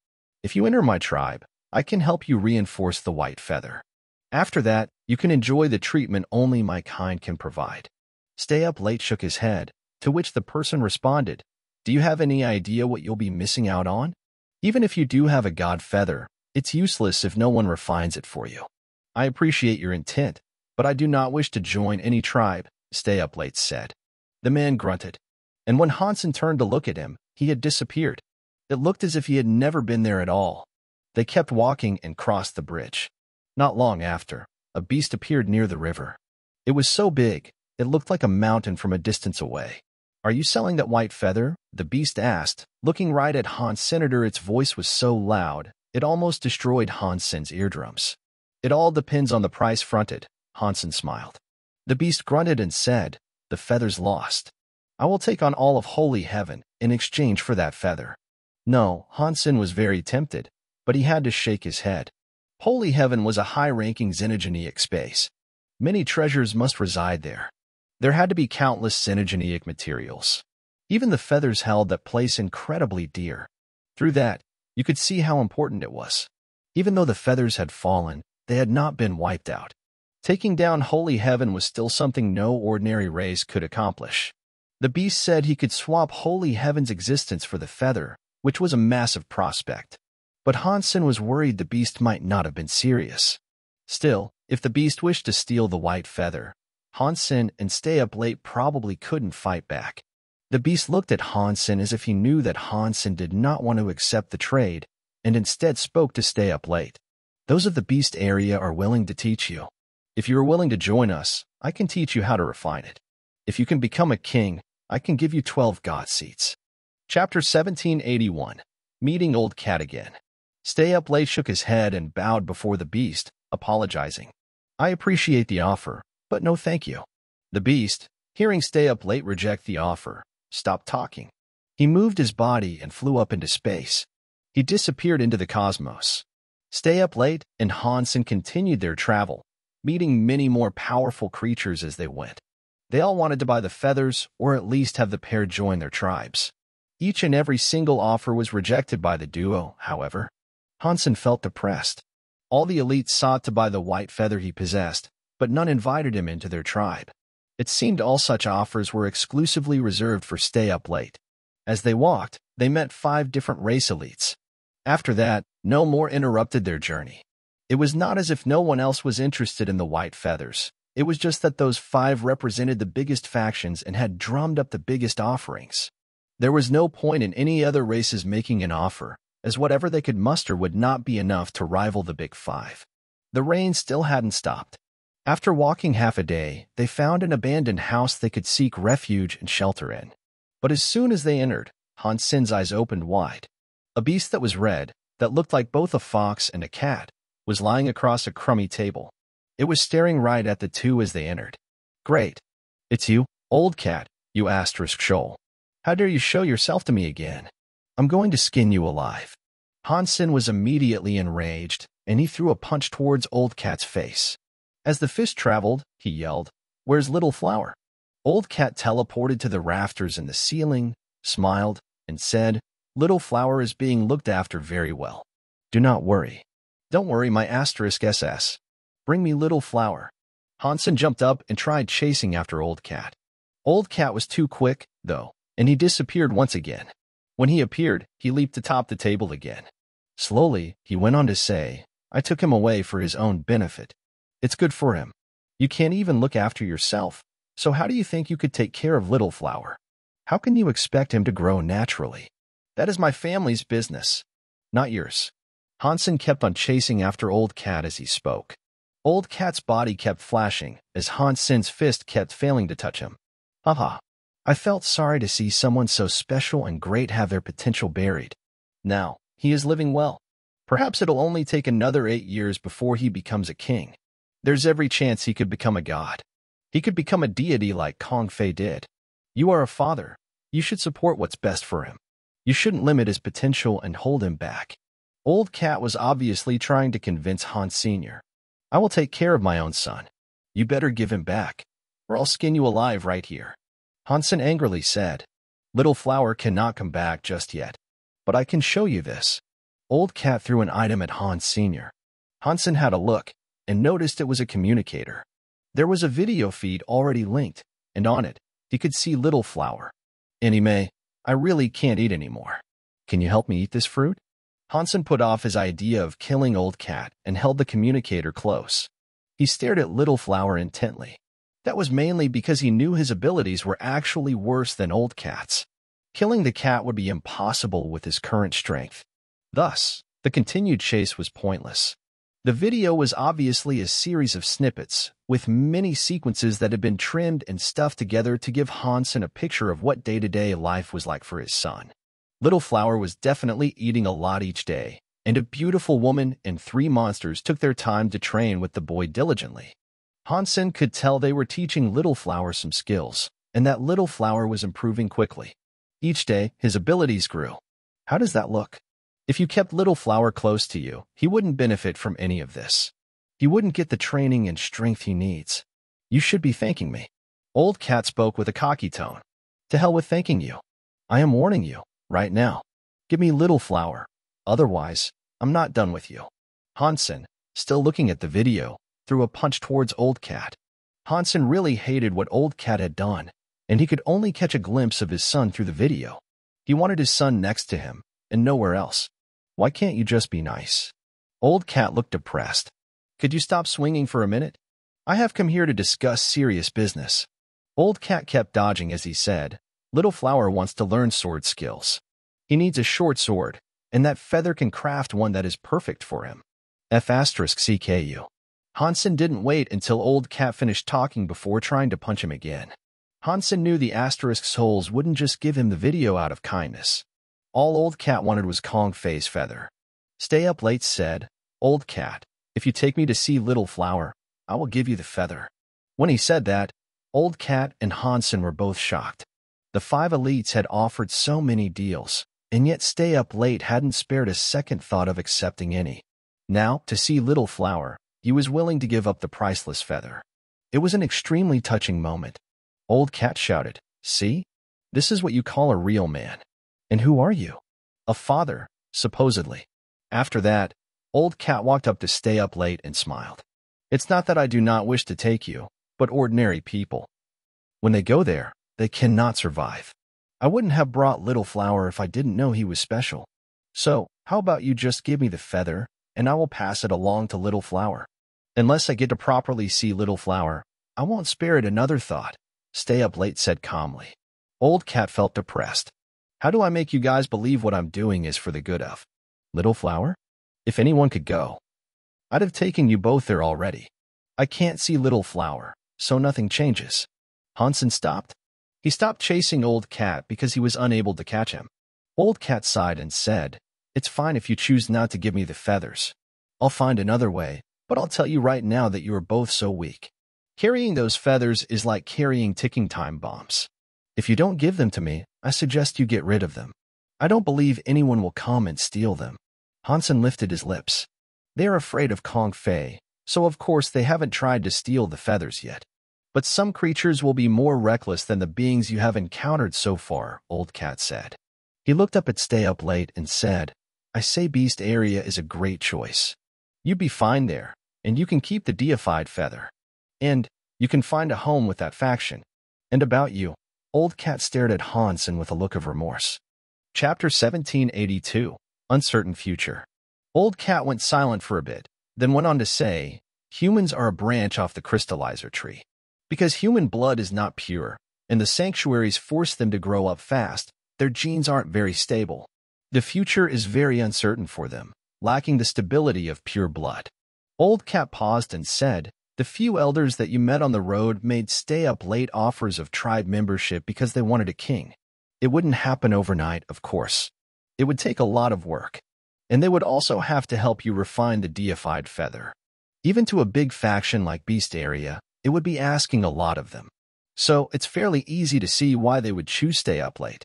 If you enter my tribe, I can help you reinforce the white feather. After that, you can enjoy the treatment only my kind can provide. Stay Up Late shook his head, to which the person responded, do you have any idea what you'll be missing out on? Even if you do have a god feather, it's useless if no one refines it for you. I appreciate your intent, but I do not wish to join any tribe, Stay Up Late said. The man grunted, and when Han Sen turned to look at him, he had disappeared. It looked as if he had never been there at all. They kept walking and crossed the bridge. Not long after, a beast appeared near the river. It was so big, it looked like a mountain from a distance away. Are you selling that white feather? The beast asked, looking right at Hans Senator. Its voice was so loud, it almost destroyed Han Sen's eardrums. It all depends on the price fronted, Han Sen smiled. The beast grunted and said, the feather's lost. I will take on all of holy heaven in exchange for that feather. No, Han Sen was very tempted, but he had to shake his head. Holy heaven was a high-ranking xenogeneic space. Many treasures must reside there. There had to be countless xenogeneic materials. Even the feathers held that place incredibly dear. Through that, you could see how important it was. Even though the feathers had fallen, they had not been wiped out. Taking down Holy Heaven was still something no ordinary race could accomplish. The beast said he could swap Holy Heaven's existence for the feather, which was a massive prospect. But Han Sen was worried the beast might not have been serious. Still, if the beast wished to steal the white feather, Han Sen and Stay Up Late probably couldn't fight back. The beast looked at Han Sen as if he knew that Han Sen did not want to accept the trade, and instead spoke to Stay Up Late. Those of the beast area are willing to teach you. If you are willing to join us, I can teach you how to refine it. If you can become a king, I can give you 12 god seats. Chapter 1781 Meeting Old Cat Again Stay Up Late shook his head and bowed before the beast, apologizing. I appreciate the offer, but no thank you. The beast, hearing Stay Up Late reject the offer, stopped talking. He moved his body and flew up into space. He disappeared into the cosmos. Stay Up Late and Han Sen continued their travel, meeting many more powerful creatures as they went. They all wanted to buy the feathers or at least have the pair join their tribes. Each and every single offer was rejected by the duo, however. Han Sen felt depressed. All the elites sought to buy the white feather he possessed, but none invited him into their tribe. It seemed all such offers were exclusively reserved for stay up late. As they walked, they met five different race elites. After that, no more interrupted their journey. It was not as if no one else was interested in the white feathers. It was just that those five represented the biggest factions and had drummed up the biggest offerings. There was no point in any other races making an offer, as whatever they could muster would not be enough to rival the Big Five. The rain still hadn't stopped, after walking half a day, they found an abandoned house they could seek refuge and shelter in. But as soon as they entered, Han Sen's eyes opened wide. A beast that was red, that looked like both a fox and a cat, was lying across a crummy table. It was staring right at the two as they entered. Great. It's you, old cat, you asterisk shoal. How dare you show yourself to me again? I'm going to skin you alive. Han Sen was immediately enraged, and he threw a punch towards Old Cat's face. As the fish traveled, he yelled, Where's Little Flower? Old Cat teleported to the rafters in the ceiling, smiled, and said, Little Flower is being looked after very well. Do not worry. Don't worry, my asterisk SS. Bring me Little Flower. Han Sen jumped up and tried chasing after Old Cat. Old Cat was too quick, though, and he disappeared once again. When he appeared, he leaped atop the table again. Slowly, he went on to say, I took him away for his own benefit. It's good for him. You can't even look after yourself, so how do you think you could take care of Little Flower? How can you expect him to grow naturally? That is my family's business, not yours. Han Sen kept on chasing after Old Cat as he spoke. Old Cat's body kept flashing as Han Sen's fist kept failing to touch him. Haha. I felt sorry to see someone so special and great have their potential buried. Now, he is living well. Perhaps it'll only take another eight years before he becomes a king. There's every chance he could become a god. He could become a deity like Kong Fei did. You are a father. You should support what's best for him. You shouldn't limit his potential and hold him back. Old Cat was obviously trying to convince Hans Sr. I will take care of my own son. You better give him back, or I'll skin you alive right here. Han Sen angrily said, Little Flower cannot come back just yet, but I can show you this. Old Cat threw an item at Hans Sr. Han Sen had a look and noticed it was a communicator. There was a video feed already linked, and on it, he could see Little Flower. Anime, I really can't eat anymore. Can you help me eat this fruit? Han Sen put off his idea of killing Old Cat and held the communicator close. He stared at Little Flower intently. That was mainly because he knew his abilities were actually worse than Old Cat's. Killing the cat would be impossible with his current strength. Thus, the continued chase was pointless. The video was obviously a series of snippets, with many sequences that had been trimmed and stuffed together to give Han Sen a picture of what day-to-day -day life was like for his son. Little Flower was definitely eating a lot each day, and a beautiful woman and three monsters took their time to train with the boy diligently. Han Sen could tell they were teaching Little Flower some skills, and that Little Flower was improving quickly. Each day, his abilities grew. How does that look? If you kept Little Flower close to you, he wouldn't benefit from any of this. He wouldn't get the training and strength he needs. You should be thanking me. Old Cat spoke with a cocky tone. To hell with thanking you. I am warning you, right now. Give me Little Flower. Otherwise, I'm not done with you. Han Sen, still looking at the video, threw a punch towards Old Cat. Han Sen really hated what Old Cat had done, and he could only catch a glimpse of his son through the video. He wanted his son next to him, and nowhere else. Why can't you just be nice? Old Cat looked depressed. Could you stop swinging for a minute? I have come here to discuss serious business. Old Cat kept dodging as he said, Little Flower wants to learn sword skills. He needs a short sword, and that feather can craft one that is perfect for him. F asterisk CKU. Han Sen didn't wait until Old Cat finished talking before trying to punch him again. Han Sen knew the asterisk souls wouldn't just give him the video out of kindness. All Old Cat wanted was Kong Fei's feather. Stay up late said, Old Cat, if you take me to see Little Flower, I will give you the feather. When he said that, Old Cat and Han Sen were both shocked. The five elites had offered so many deals, and yet Stay Up Late hadn't spared a second thought of accepting any. Now, to see Little Flower, he was willing to give up the priceless feather. It was an extremely touching moment. Old Cat shouted, See? This is what you call a real man. And who are you? A father, supposedly. After that, Old Cat walked up to stay up late and smiled. It's not that I do not wish to take you, but ordinary people. When they go there, they cannot survive. I wouldn't have brought Little Flower if I didn't know he was special. So, how about you just give me the feather, and I will pass it along to Little Flower. Unless I get to properly see Little Flower, I won't spare it another thought. Stay up late said calmly. Old Cat felt depressed. How do I make you guys believe what I'm doing is for the good of? Little Flower? If anyone could go, I'd have taken you both there already. I can't see Little Flower, so nothing changes. Han Sen stopped. He stopped chasing Old Cat because he was unable to catch him. Old Cat sighed and said, It's fine if you choose not to give me the feathers. I'll find another way, but I'll tell you right now that you are both so weak. Carrying those feathers is like carrying ticking time bombs. If you don't give them to me, I suggest you get rid of them. I don't believe anyone will come and steal them. Han Sen lifted his lips. They are afraid of Kong Fei, so of course they haven't tried to steal the feathers yet. But some creatures will be more reckless than the beings you have encountered so far, Old Cat said. He looked up at Stay Up Late and said, I say Beast Area is a great choice. You'd be fine there, and you can keep the deified feather. And you can find a home with that faction. And about you, Old Cat stared at Han Sen with a look of remorse. Chapter 1782 Uncertain Future Old Cat went silent for a bit, then went on to say, Humans are a branch off the crystallizer tree. Because human blood is not pure, and the sanctuaries force them to grow up fast, their genes aren't very stable. The future is very uncertain for them, lacking the stability of pure blood. Old Cat paused and said, The few elders that you met on the road made stay-up-late offers of tribe membership because they wanted a king. It wouldn't happen overnight, of course. It would take a lot of work. And they would also have to help you refine the deified feather. Even to a big faction like Beast Area, it would be asking a lot of them. So it's fairly easy to see why they would choose stay up late.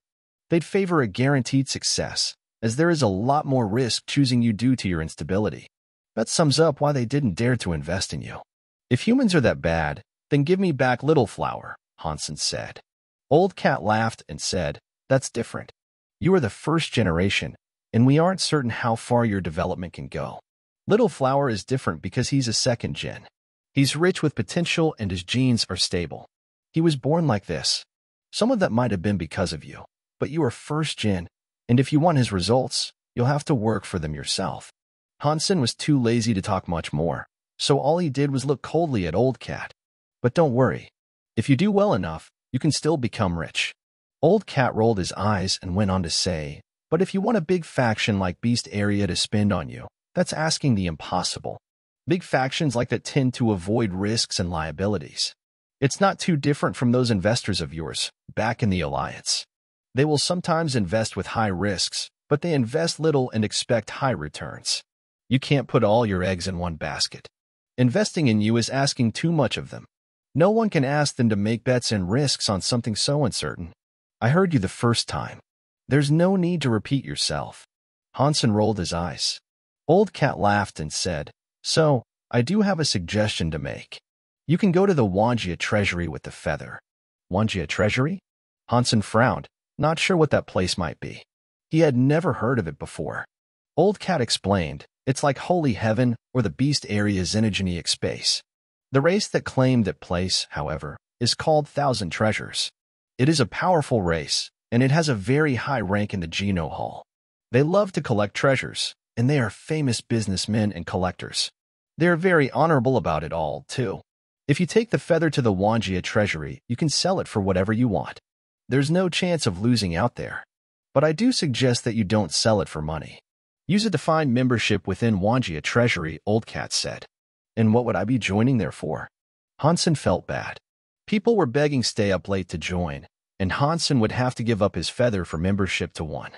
They'd favor a guaranteed success, as there is a lot more risk choosing you due to your instability. That sums up why they didn't dare to invest in you. If humans are that bad, then give me back Little Flower, Han Sen said. Old Cat laughed and said, That's different. You are the first generation, and we aren't certain how far your development can go. Little Flower is different because he's a second gen. He's rich with potential and his genes are stable. He was born like this. Some of that might have been because of you, but you are first gen, and if you want his results, you'll have to work for them yourself. Han Sen was too lazy to talk much more, so all he did was look coldly at Old Cat. But don't worry. If you do well enough, you can still become rich. Old Cat rolled his eyes and went on to say, but if you want a big faction like Beast Area to spend on you, that's asking the impossible. Big factions like that tend to avoid risks and liabilities. It's not too different from those investors of yours back in the Alliance. They will sometimes invest with high risks, but they invest little and expect high returns. You can't put all your eggs in one basket. Investing in you is asking too much of them. No one can ask them to make bets and risks on something so uncertain. I heard you the first time. There's no need to repeat yourself. Han Sen rolled his eyes. Old Cat laughed and said, So, I do have a suggestion to make. You can go to the Wanjia treasury with the feather. Wanjia treasury? Han Sen frowned, not sure what that place might be. He had never heard of it before. Old Cat explained, it's like Holy Heaven or the Beast Area Xenogeneic space. The race that claimed that place, however, is called Thousand Treasures. It is a powerful race, and it has a very high rank in the Geno Hall. They love to collect treasures, and they are famous businessmen and collectors. They are very honorable about it all, too. If you take the feather to the Wanjia treasury, you can sell it for whatever you want. There's no chance of losing out there. But I do suggest that you don't sell it for money. Use a defined membership within Wanjia treasury, Old Cat said. And what would I be joining there for? Han Sen felt bad. People were begging stay up late to join, and Han Sen would have to give up his feather for membership to one.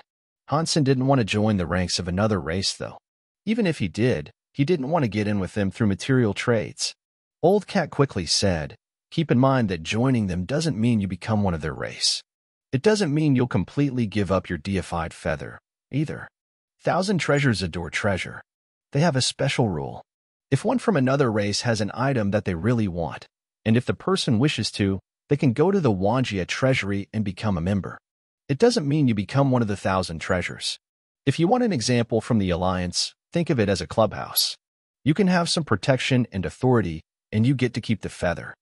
Han Sen didn't want to join the ranks of another race, though. Even if he did, he didn't want to get in with them through material trades. Old Cat quickly said, Keep in mind that joining them doesn't mean you become one of their race. It doesn't mean you'll completely give up your deified feather, either. Thousand treasures adore treasure. They have a special rule. If one from another race has an item that they really want, and if the person wishes to, they can go to the Wanjia treasury and become a member. It doesn't mean you become one of the thousand treasures. If you want an example from the Alliance, think of it as a clubhouse. You can have some protection and authority and you get to keep the feather.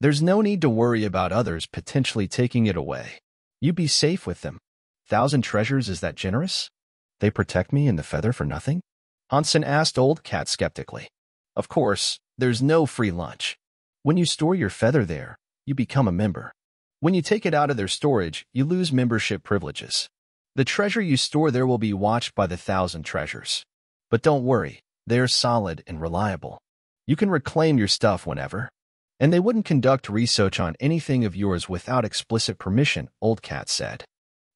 There's no need to worry about others potentially taking it away. You be safe with them. Thousand treasures is that generous? They protect me and the feather for nothing? Han Sen asked Old Cat skeptically. Of course, there's no free lunch. When you store your feather there, you become a member. When you take it out of their storage, you lose membership privileges. The treasure you store there will be watched by the thousand treasures. But don't worry, they are solid and reliable. You can reclaim your stuff whenever. And they wouldn't conduct research on anything of yours without explicit permission, Old Cat said.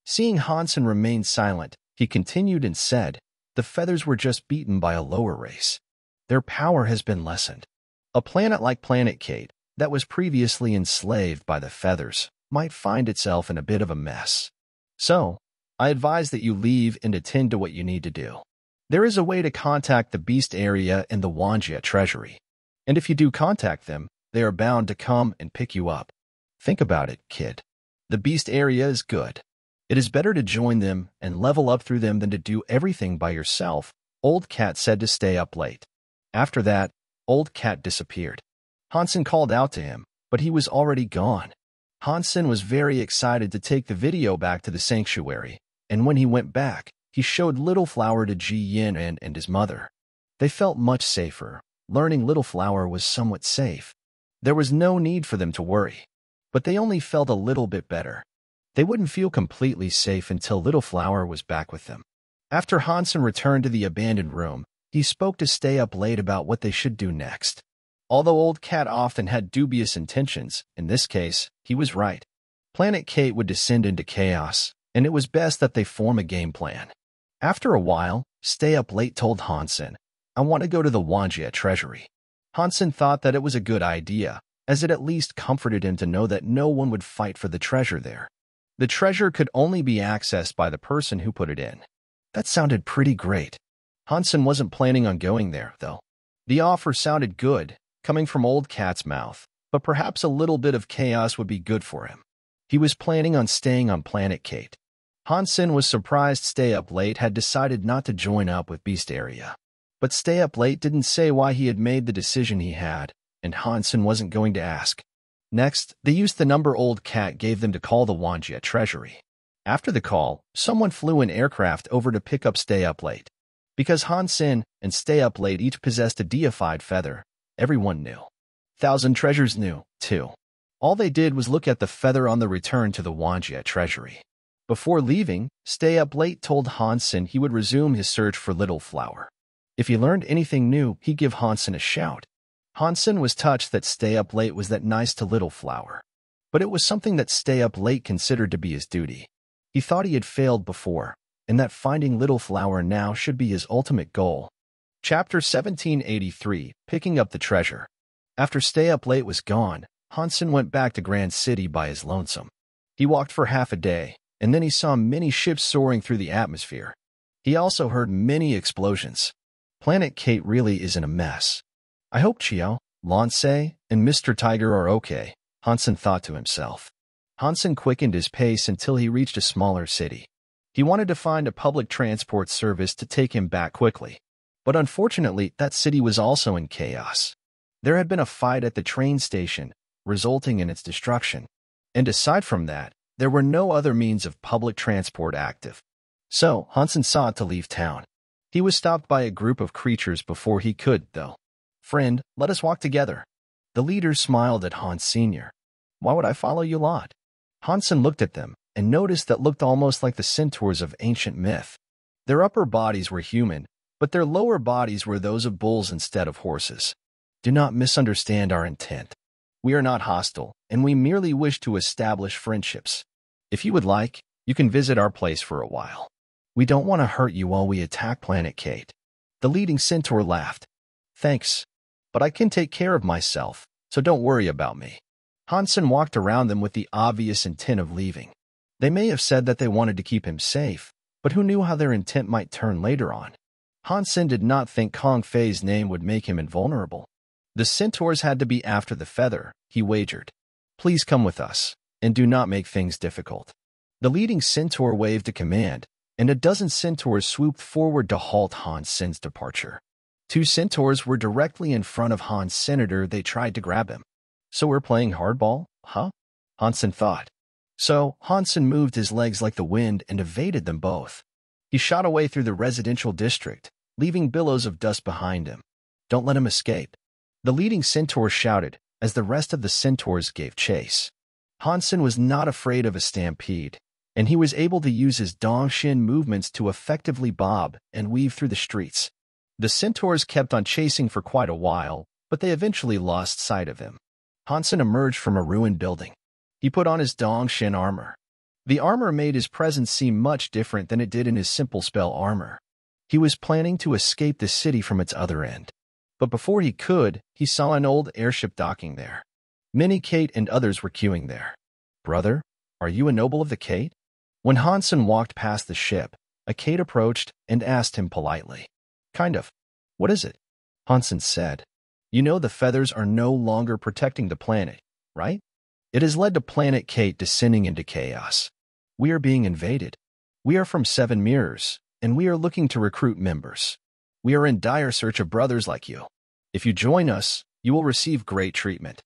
Seeing Han Sen remain silent, he continued and said, the feathers were just beaten by a lower race. Their power has been lessened. A planet like Planet Kate, that was previously enslaved by the feathers, might find itself in a bit of a mess. So, I advise that you leave and attend to what you need to do. There is a way to contact the Beast area in the Wanjia Treasury. And if you do contact them, they are bound to come and pick you up. Think about it, kid. The Beast area is good. It is better to join them and level up through them than to do everything by yourself, Old Cat said to stay up late. After that, Old Cat disappeared. Han Sen called out to him, but he was already gone. Han Sen was very excited to take the video back to the sanctuary, and when he went back, he showed Little Flower to Ji Yin and, and his mother. They felt much safer, learning Little Flower was somewhat safe. There was no need for them to worry. But they only felt a little bit better. They wouldn't feel completely safe until Little Flower was back with them. After Han Sen returned to the abandoned room, he spoke to stay up late about what they should do next. Although Old Cat often had dubious intentions, in this case, he was right. Planet Kate would descend into chaos, and it was best that they form a game plan. After a while, Stay Up Late told Han Sen, I want to go to the Wanjia treasury. Han Sen thought that it was a good idea, as it at least comforted him to know that no one would fight for the treasure there. The treasure could only be accessed by the person who put it in. That sounded pretty great. Han Sen wasn't planning on going there, though. The offer sounded good, coming from Old Cat's mouth, but perhaps a little bit of chaos would be good for him. He was planning on staying on Planet Kate. Han Sen was surprised Stay Up Late had decided not to join up with Beast Area. But Stay Up Late didn't say why he had made the decision he had, and Han Sen wasn't going to ask. Next, they used the number Old Cat gave them to call the Wanjia Treasury. After the call, someone flew an aircraft over to pick up Stay Up Late. Because Han Sen and Stay Up Late each possessed a deified feather, everyone knew. Thousand Treasures knew, too. All they did was look at the feather on the return to the Wanjia Treasury. Before leaving, Stay Up Late told Han Sen he would resume his search for Little Flower. If he learned anything new, he'd give Han Sen a shout. Han Sen was touched that Stay Up Late was that nice to Little Flower. But it was something that Stay Up Late considered to be his duty. He thought he had failed before, and that finding Little Flower now should be his ultimate goal. Chapter 1783 Picking Up the Treasure After Stay Up Late was gone, Han Sen went back to Grand City by his lonesome. He walked for half a day, and then he saw many ships soaring through the atmosphere. He also heard many explosions. Planet Kate really is in a mess. I hope Chiao, Lancet, and Mr. Tiger are okay, Han Sen thought to himself. Han Sen quickened his pace until he reached a smaller city. He wanted to find a public transport service to take him back quickly. But unfortunately, that city was also in chaos. There had been a fight at the train station, resulting in its destruction. And aside from that, there were no other means of public transport active. So, Han Sen sought to leave town. He was stopped by a group of creatures before he could, though. Friend, let us walk together. The leader smiled at Hans Sr. Why would I follow you lot? Han Sen looked at them and noticed that looked almost like the centaurs of ancient myth. Their upper bodies were human, but their lower bodies were those of bulls instead of horses. Do not misunderstand our intent. We are not hostile, and we merely wish to establish friendships. If you would like, you can visit our place for a while. We don't want to hurt you while we attack Planet Kate. The leading centaur laughed. Thanks, but I can take care of myself, so don't worry about me. Han Sen walked around them with the obvious intent of leaving. They may have said that they wanted to keep him safe, but who knew how their intent might turn later on? Han Sen did not think Kong Fei's name would make him invulnerable. The centaurs had to be after the feather, he wagered. Please come with us, and do not make things difficult. The leading centaur waved a command, and a dozen centaurs swooped forward to halt Han Sen's departure. Two centaurs were directly in front of Hans Senator. They tried to grab him. So we're playing hardball, huh? Han Sen thought. So Han Sen moved his legs like the wind and evaded them both. He shot away through the residential district, leaving billows of dust behind him. Don't let him escape. The leading centaur shouted as the rest of the centaurs gave chase. Han Sen was not afraid of a stampede, and he was able to use his Dongshin movements to effectively bob and weave through the streets. The centaurs kept on chasing for quite a while, but they eventually lost sight of him. Han Sen emerged from a ruined building. He put on his Dong Shin armor. The armor made his presence seem much different than it did in his simple spell armor. He was planning to escape the city from its other end. But before he could, he saw an old airship docking there. Minnie Kate and others were queuing there. Brother, are you a noble of the Kate? When Han Sen walked past the ship, a Kate approached and asked him politely. Kind of. What is it? Han Sen said. You know the feathers are no longer protecting the planet, right? It has led to Planet Kate descending into chaos. We are being invaded. We are from Seven Mirrors, and we are looking to recruit members. We are in dire search of brothers like you. If you join us, you will receive great treatment.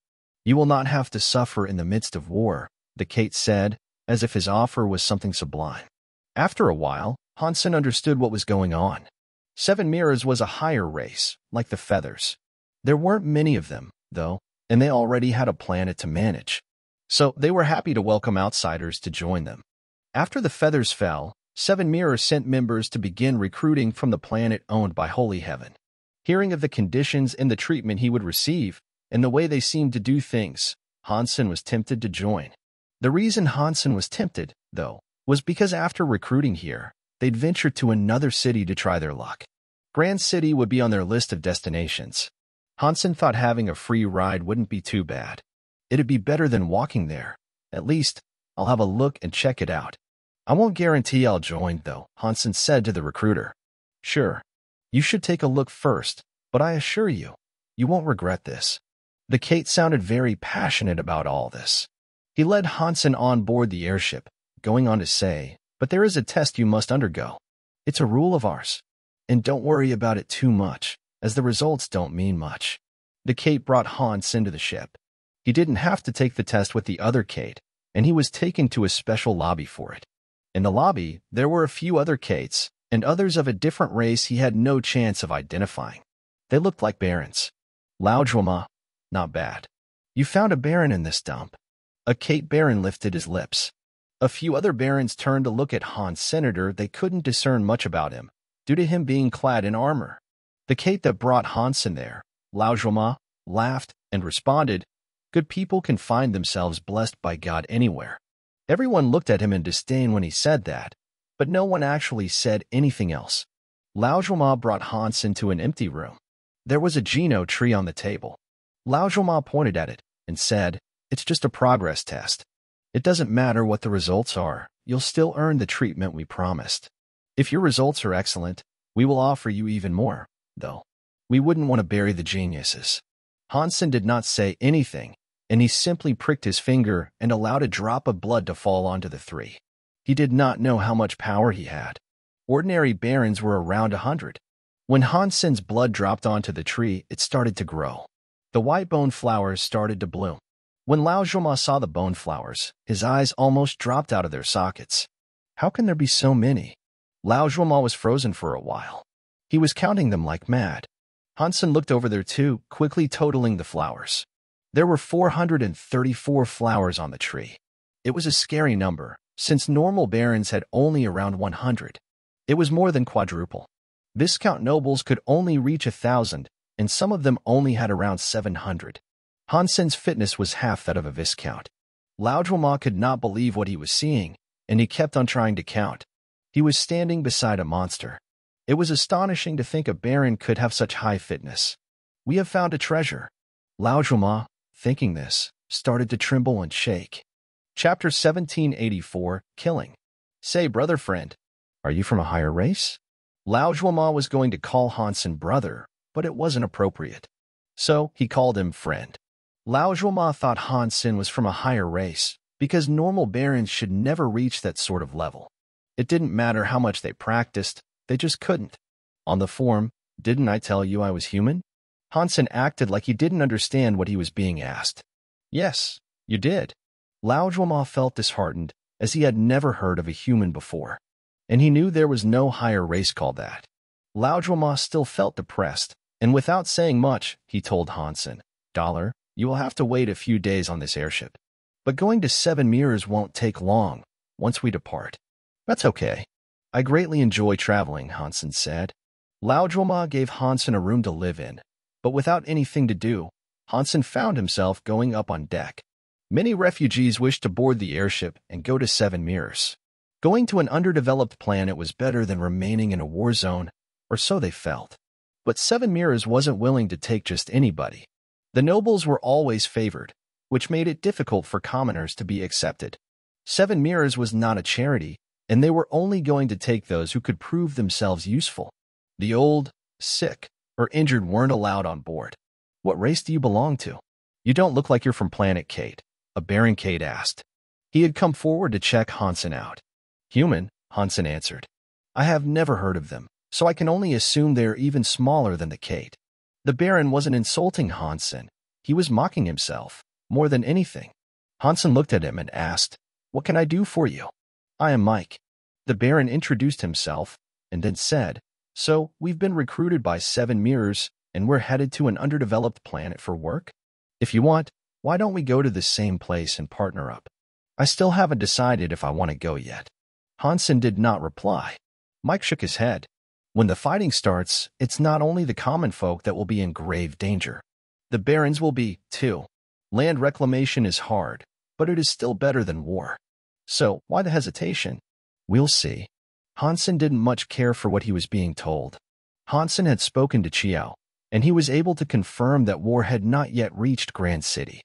You will not have to suffer in the midst of war, the Kate said, as if his offer was something sublime. After a while, Han Sen understood what was going on. Seven Mirrors was a higher race, like the Feathers. There weren't many of them, though, and they already had a planet to manage. So they were happy to welcome outsiders to join them. After the feathers fell, Seven Mirrors sent members to begin recruiting from the planet owned by Holy Heaven. Hearing of the conditions and the treatment he would receive, and the way they seemed to do things, Han Sen was tempted to join. The reason Han Sen was tempted, though, was because after recruiting here, they'd venture to another city to try their luck. Grand City would be on their list of destinations. Han Sen thought having a free ride wouldn't be too bad. It'd be better than walking there. At least, I'll have a look and check it out. I won't guarantee I'll join, though, Han Sen said to the recruiter. Sure, you should take a look first, but I assure you, you won't regret this. The Kate sounded very passionate about all this. He led Han Sen on board the airship, going on to say, But there is a test you must undergo. It's a rule of ours. And don't worry about it too much, as the results don't mean much. The Kate brought Hans into the ship. He didn't have to take the test with the other Kate, and he was taken to a special lobby for it. In the lobby, there were a few other Kates, and others of a different race he had no chance of identifying. They looked like barons. Laujwama, not bad. You found a baron in this dump. A Kate Baron lifted his lips. A few other barons turned to look at Hans Senator. They couldn't discern much about him, due to him being clad in armor. The Kate that brought Han Sen there, Laujoma, laughed and responded, Good people can find themselves blessed by God anywhere. Everyone looked at him in disdain when he said that, but no one actually said anything else. Laujoma brought Han Sen to an empty room. There was a Geno tree on the table. Laujoma pointed at it and said, it's just a progress test. It doesn't matter what the results are, you'll still earn the treatment we promised. If your results are excellent, we will offer you even more, though. We wouldn't want to bury the geniuses. Han Sen did not say anything, and he simply pricked his finger and allowed a drop of blood to fall onto the three. He did not know how much power he had. Ordinary barons were around a hundred. When Han Sen's blood dropped onto the tree, it started to grow. The white bone flowers started to bloom. When Lao Zhoma saw the bone flowers, his eyes almost dropped out of their sockets. How can there be so many? Lao Zhoma was frozen for a while. He was counting them like mad. Han Sen looked over there too, quickly totaling the flowers. There were 434 flowers on the tree. It was a scary number, since normal barons had only around 100. It was more than quadruple. Viscount nobles could only reach a thousand, and some of them only had around 700. Han Sen's fitness was half that of a viscount. Laudremont could not believe what he was seeing, and he kept on trying to count. He was standing beside a monster. It was astonishing to think a baron could have such high fitness. We have found a treasure. Laudremont, thinking this, started to tremble and shake. Chapter 1784, Killing. Say, brother friend, are you from a higher race? Laudremont was going to call Han Sen brother, but it wasn't appropriate. So he called him friend. Lao Zhuoma thought Han Sen was from a higher race, because normal barons should never reach that sort of level. It didn't matter how much they practiced, they just couldn't. On the form, didn't I tell you I was human? Han Sen acted like he didn't understand what he was being asked. Yes, you did. Lao Zhuoma felt disheartened, as he had never heard of a human before, and he knew there was no higher race called that. Lao Zhuoma still felt depressed, and without saying much, he told Han Sen, Dollar, you will have to wait a few days on this airship. But going to Seven Mirrors won't take long once we depart. That's okay. I greatly enjoy traveling, Han Sen said. Laudroma gave Han Sen a room to live in, but without anything to do, Han Sen found himself going up on deck. Many refugees wished to board the airship and go to Seven Mirrors. Going to an underdeveloped planet was better than remaining in a war zone, or so they felt. But Seven Mirrors wasn't willing to take just anybody. The nobles were always favored, which made it difficult for commoners to be accepted. Seven Mirrors was not a charity, and they were only going to take those who could prove themselves useful. The old, sick, or injured weren't allowed on board. What race do you belong to? You don't look like you're from Planet Kate, a Baron Kate asked. He had come forward to check Han Sen out. Human, Han Sen answered. I have never heard of them, so I can only assume they're even smaller than the Kate. The Baron wasn't insulting Han Sen. He was mocking himself, more than anything. Han Sen looked at him and asked, What can I do for you? I am Mike. The Baron introduced himself and then said, So, we've been recruited by Seven Mirrors and we're headed to an underdeveloped planet for work? If you want, why don't we go to the same place and partner up? I still haven't decided if I want to go yet. Han Sen did not reply. Mike shook his head. When the fighting starts, it's not only the common folk that will be in grave danger. The barons will be, too. Land reclamation is hard, but it is still better than war. So, why the hesitation? We'll see. Han Sen didn't much care for what he was being told. Han Sen had spoken to Chiao, and he was able to confirm that war had not yet reached Grand City.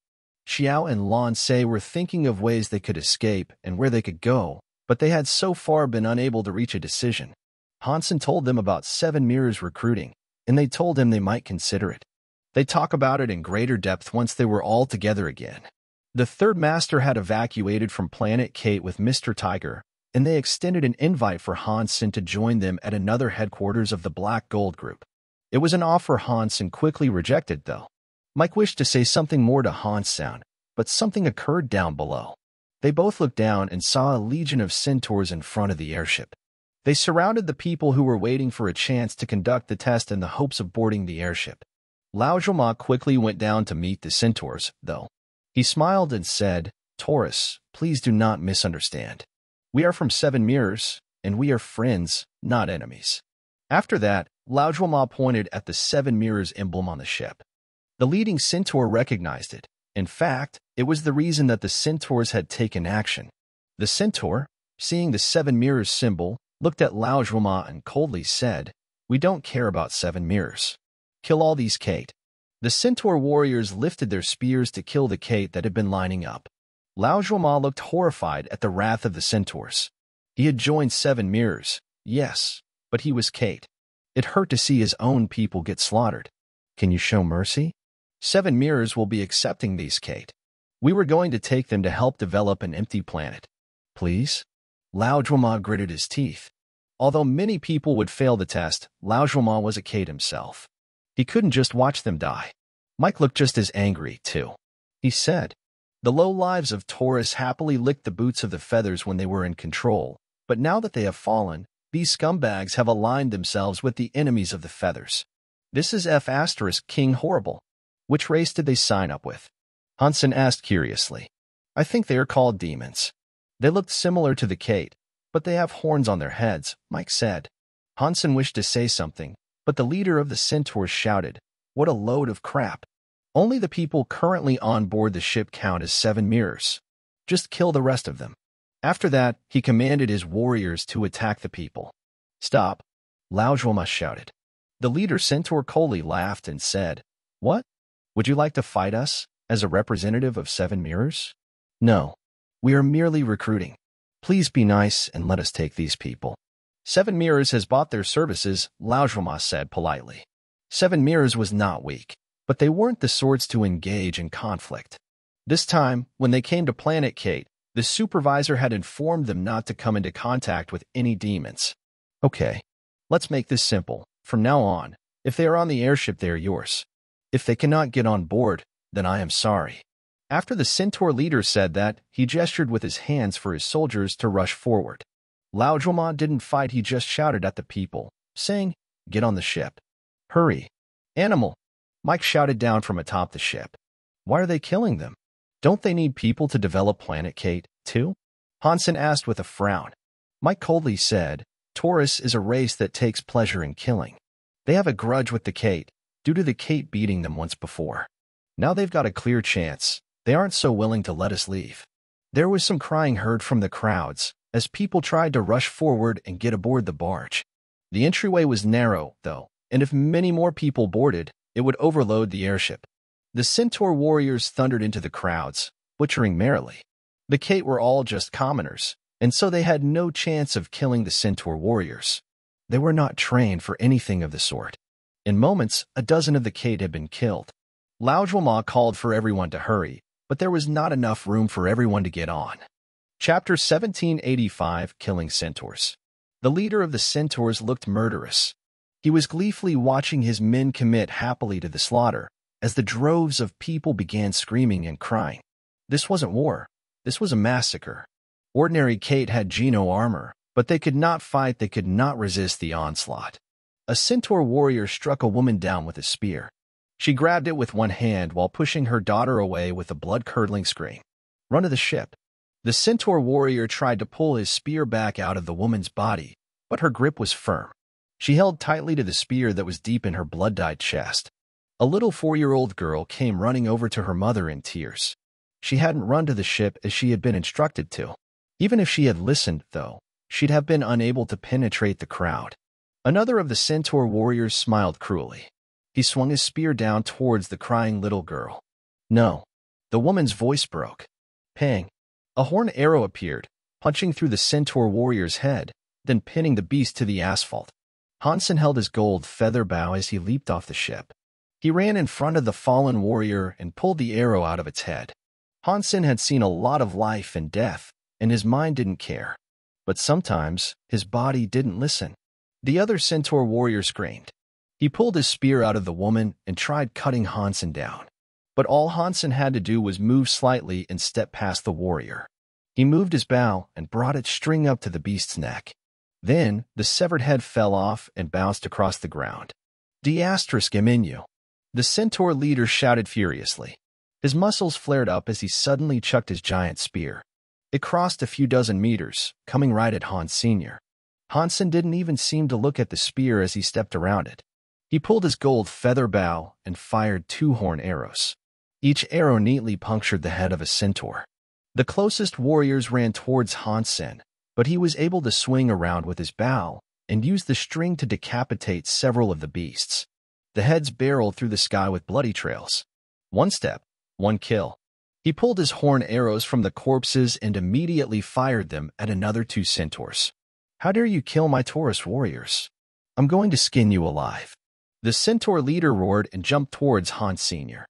Xiao and Lan Se were thinking of ways they could escape and where they could go, but they had so far been unable to reach a decision. Han Sen told them about Seven Mirrors recruiting, and they told him they might consider it. They talk about it in greater depth once they were all together again. The third master had evacuated from Planet Kate with Mr. Tiger, and they extended an invite for Han Sen to join them at another headquarters of the Black Gold Group. It was an offer Han Sen quickly rejected, though. Mike wished to say something more to Hans Sound, but something occurred down below. They both looked down and saw a legion of centaurs in front of the airship. They surrounded the people who were waiting for a chance to conduct the test in the hopes of boarding the airship. Lao Zhuma quickly went down to meet the centaurs, though. He smiled and said, Taurus, please do not misunderstand. We are from Seven Mirrors, and we are friends, not enemies. After that, Lao Zhuama pointed at the Seven Mirrors emblem on the ship. The leading centaur recognized it. In fact, it was the reason that the centaurs had taken action. The centaur, seeing the seven mirrors symbol, looked at Lao Zhuoma and coldly said, We don't care about seven mirrors. Kill all these Kate. The centaur warriors lifted their spears to kill the Kate that had been lining up. Lao Zhuoma looked horrified at the wrath of the centaurs. He had joined seven mirrors, yes, but he was Kate. It hurt to see his own people get slaughtered. Can you show mercy? Seven Mirrors will be accepting these, Kate. We were going to take them to help develop an empty planet. Please? Lao Zhuoma gritted his teeth. Although many people would fail the test, Lao Zhuoma was a Kate himself. He couldn't just watch them die. Mike looked just as angry, too. He said, The low lives of Taurus happily licked the boots of the feathers when they were in control, but now that they have fallen, these scumbags have aligned themselves with the enemies of the feathers. This is F asterisk King Horrible. Which race did they sign up with? Han Sen asked curiously. I think they are called demons. They looked similar to the Kate, but they have horns on their heads, Mike said. Han Sen wished to say something, but the leader of the centaurs shouted, What a load of crap. Only the people currently on board the ship count as seven mirrors. Just kill the rest of them. After that, he commanded his warriors to attack the people. Stop, Lao Zhuoma shouted. The leader Centaur Coley laughed and said, What? Would you like to fight us as a representative of Seven Mirrors? No, we are merely recruiting. Please be nice and let us take these people. Seven Mirrors has bought their services, Lao said politely. Seven Mirrors was not weak, but they weren't the sorts to engage in conflict. This time, when they came to Planet Kate, the supervisor had informed them not to come into contact with any demons. Okay, let's make this simple. From now on, if they are on the airship, they are yours. If they cannot get on board, then I am sorry. After the Centaur leader said that, he gestured with his hands for his soldiers to rush forward. Lao didn't fight, he just shouted at the people, saying, Get on the ship. Hurry. Animal. Mike shouted down from atop the ship. Why are they killing them? Don't they need people to develop Planet Kate, too? Han Sen asked with a frown. Mike coldly said, Taurus is a race that takes pleasure in killing. They have a grudge with the Kate, due to the Kate beating them once before. Now they've got a clear chance. They aren't so willing to let us leave. There was some crying heard from the crowds as people tried to rush forward and get aboard the barge. The entryway was narrow, though, and if many more people boarded, it would overload the airship. The Centaur warriors thundered into the crowds, butchering merrily. The Kate were all just commoners, and so they had no chance of killing the Centaur warriors. They were not trained for anything of the sort. In moments, a dozen of the Kate had been killed. Zhuoma called for everyone to hurry, but there was not enough room for everyone to get on. Chapter 1785 Killing Centaurs The leader of the centaurs looked murderous. He was gleefully watching his men commit happily to the slaughter as the droves of people began screaming and crying. This wasn't war. This was a massacre. Ordinary Kate had Geno armor, but they could not fight, they could not resist the onslaught. a centaur warrior struck a woman down with a spear. She grabbed it with one hand while pushing her daughter away with a blood-curdling scream. Run to the ship. The centaur warrior tried to pull his spear back out of the woman's body, but her grip was firm. She held tightly to the spear that was deep in her blood-dyed chest. A little four-year-old girl came running over to her mother in tears. She hadn't run to the ship as she had been instructed to. Even if she had listened, though, she'd have been unable to penetrate the crowd. Another of the centaur warriors smiled cruelly. He swung his spear down towards the crying little girl. No. The woman's voice broke. Pang. A horn arrow appeared, punching through the centaur warrior's head, then pinning the beast to the asphalt. Han Sen held his gold feather bow as he leaped off the ship. He ran in front of the fallen warrior and pulled the arrow out of its head. Han Sen had seen a lot of life and death, and his mind didn't care. But sometimes, his body didn't listen. The other centaur warrior screamed. He pulled his spear out of the woman and tried cutting Han Sen down. But all Han Sen had to do was move slightly and step past the warrior. He moved his bow and brought its string up to the beast's neck. Then, the severed head fell off and bounced across the ground. Diastris Geminu. The centaur leader shouted furiously. His muscles flared up as he suddenly chucked his giant spear. It crossed a few dozen meters, coming right at Han Sen. Hansen didn't even seem to look at the spear as he stepped around it. He pulled his gold feather bow and fired two horn arrows. Each arrow neatly punctured the head of a centaur. The closest warriors ran towards Han Sen, but he was able to swing around with his bow and use the string to decapitate several of the beasts. The heads barreled through the sky with bloody trails. One step, one kill. He pulled his horn arrows from the corpses and immediately fired them at another two centaurs. How dare you kill my Taurus warriors? I'm going to skin you alive. The centaur leader roared and jumped towards Han Sen.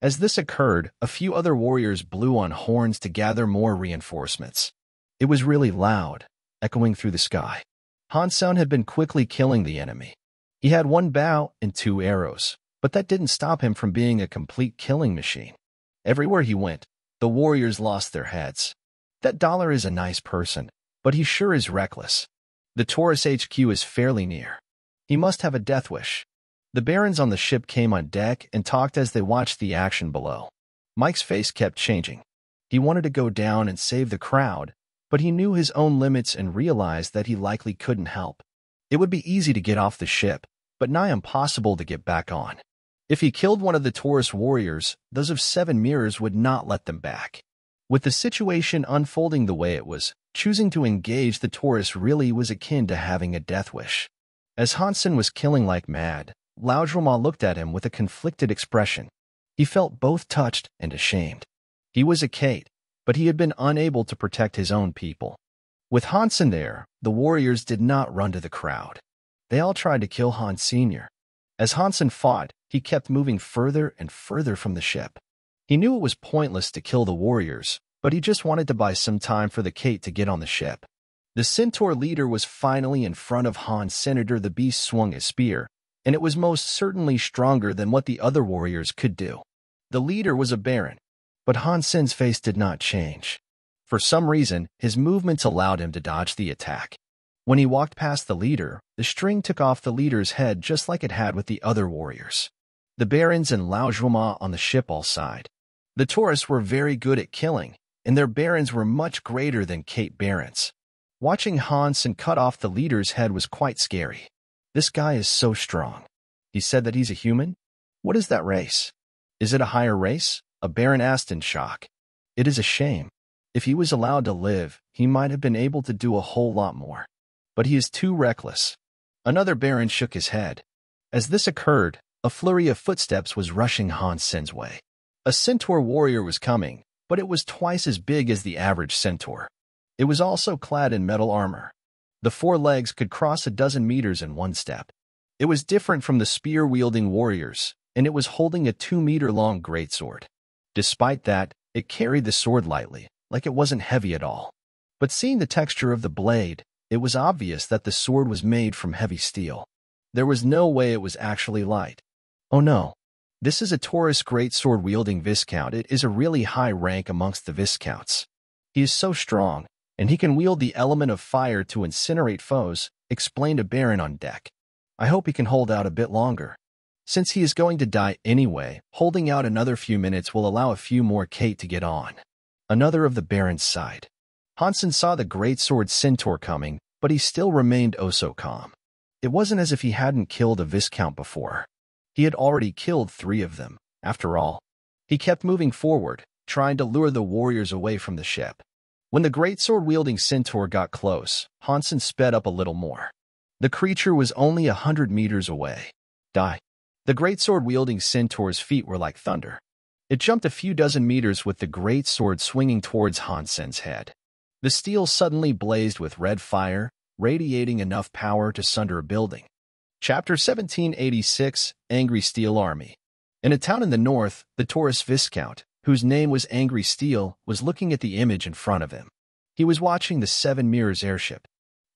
As this occurred, a few other warriors blew on horns to gather more reinforcements. It was really loud, echoing through the sky. Hans Sound had been quickly killing the enemy. He had one bow and two arrows, but that didn't stop him from being a complete killing machine. Everywhere he went, the warriors lost their heads. That dollar is a nice person, but he sure is reckless. The Taurus HQ is fairly near. He must have a death wish. The barons on the ship came on deck and talked as they watched the action below. Mike's face kept changing. He wanted to go down and save the crowd, but he knew his own limits and realized that he likely couldn't help. It would be easy to get off the ship, but nigh impossible to get back on. If he killed one of the Taurus warriors, those of Seven Mirrors would not let them back. With the situation unfolding the way it was, choosing to engage the Taurus really was akin to having a death wish. As Han Sen was killing like mad, Lao Zhuoma looked at him with a conflicted expression. He felt both touched and ashamed. He was a Kate, but he had been unable to protect his own people. With Han Sen there, the warriors did not run to the crowd. They all tried to kill Han Sen. As Han Sen fought, he kept moving further and further from the ship. He knew it was pointless to kill the warriors, but he just wanted to buy some time for the Kate to get on the ship. The Centaur leader was finally in front of Hans Senator the Beast swung his spear, and it was most certainly stronger than what the other warriors could do. The leader was a baron, but Han Sen's face did not change. For some reason, his movements allowed him to dodge the attack. When he walked past the leader, the string took off the leader's head just like it had with the other warriors. The barons and Lao Zhuoma on the ship all sighed. The Taurus were very good at killing, and their barons were much greater than Cape barons. Watching Han Sen cut off the leader's head was quite scary. This guy is so strong. He said that he's a human? What is that race? Is it a higher race? A baron asked in shock. It is a shame. If he was allowed to live, he might have been able to do a whole lot more. But he is too reckless. Another baron shook his head. As this occurred, a flurry of footsteps was rushing Han Sen's way. A centaur warrior was coming, but it was twice as big as the average centaur. It was also clad in metal armor. The four legs could cross a dozen meters in one step. It was different from the spear-wielding warriors, and it was holding a two-meter-long greatsword. Despite that, it carried the sword lightly, like it wasn't heavy at all. But seeing the texture of the blade, it was obvious that the sword was made from heavy steel. There was no way it was actually light. Oh no. This is a Taurus greatsword wielding Viscount. It is a really high rank amongst the Viscounts. He is so strong, and he can wield the element of fire to incinerate foes, explained a Baron on deck. I hope he can hold out a bit longer. Since he is going to die anyway, holding out another few minutes will allow a few more Kate to get on. Another of the Baron's side. Han Sen saw the great sword centaur coming, but he still remained oh so calm. It wasn't as if he hadn't killed a Viscount before. He had already killed three of them, after all. He kept moving forward, trying to lure the warriors away from the ship. When the great sword-wielding centaur got close, Han Sen sped up a little more. The creature was only a hundred meters away. Die. The great sword-wielding centaur's feet were like thunder. It jumped a few dozen meters with the great sword swinging towards Han Sen's head. The steel suddenly blazed with red fire, radiating enough power to sunder a building. Chapter 1786 Angry Steel Army In a town in the north, the Taurus Viscount, whose name was Angry Steel, was looking at the image in front of him. He was watching the Seven Mirrors airship.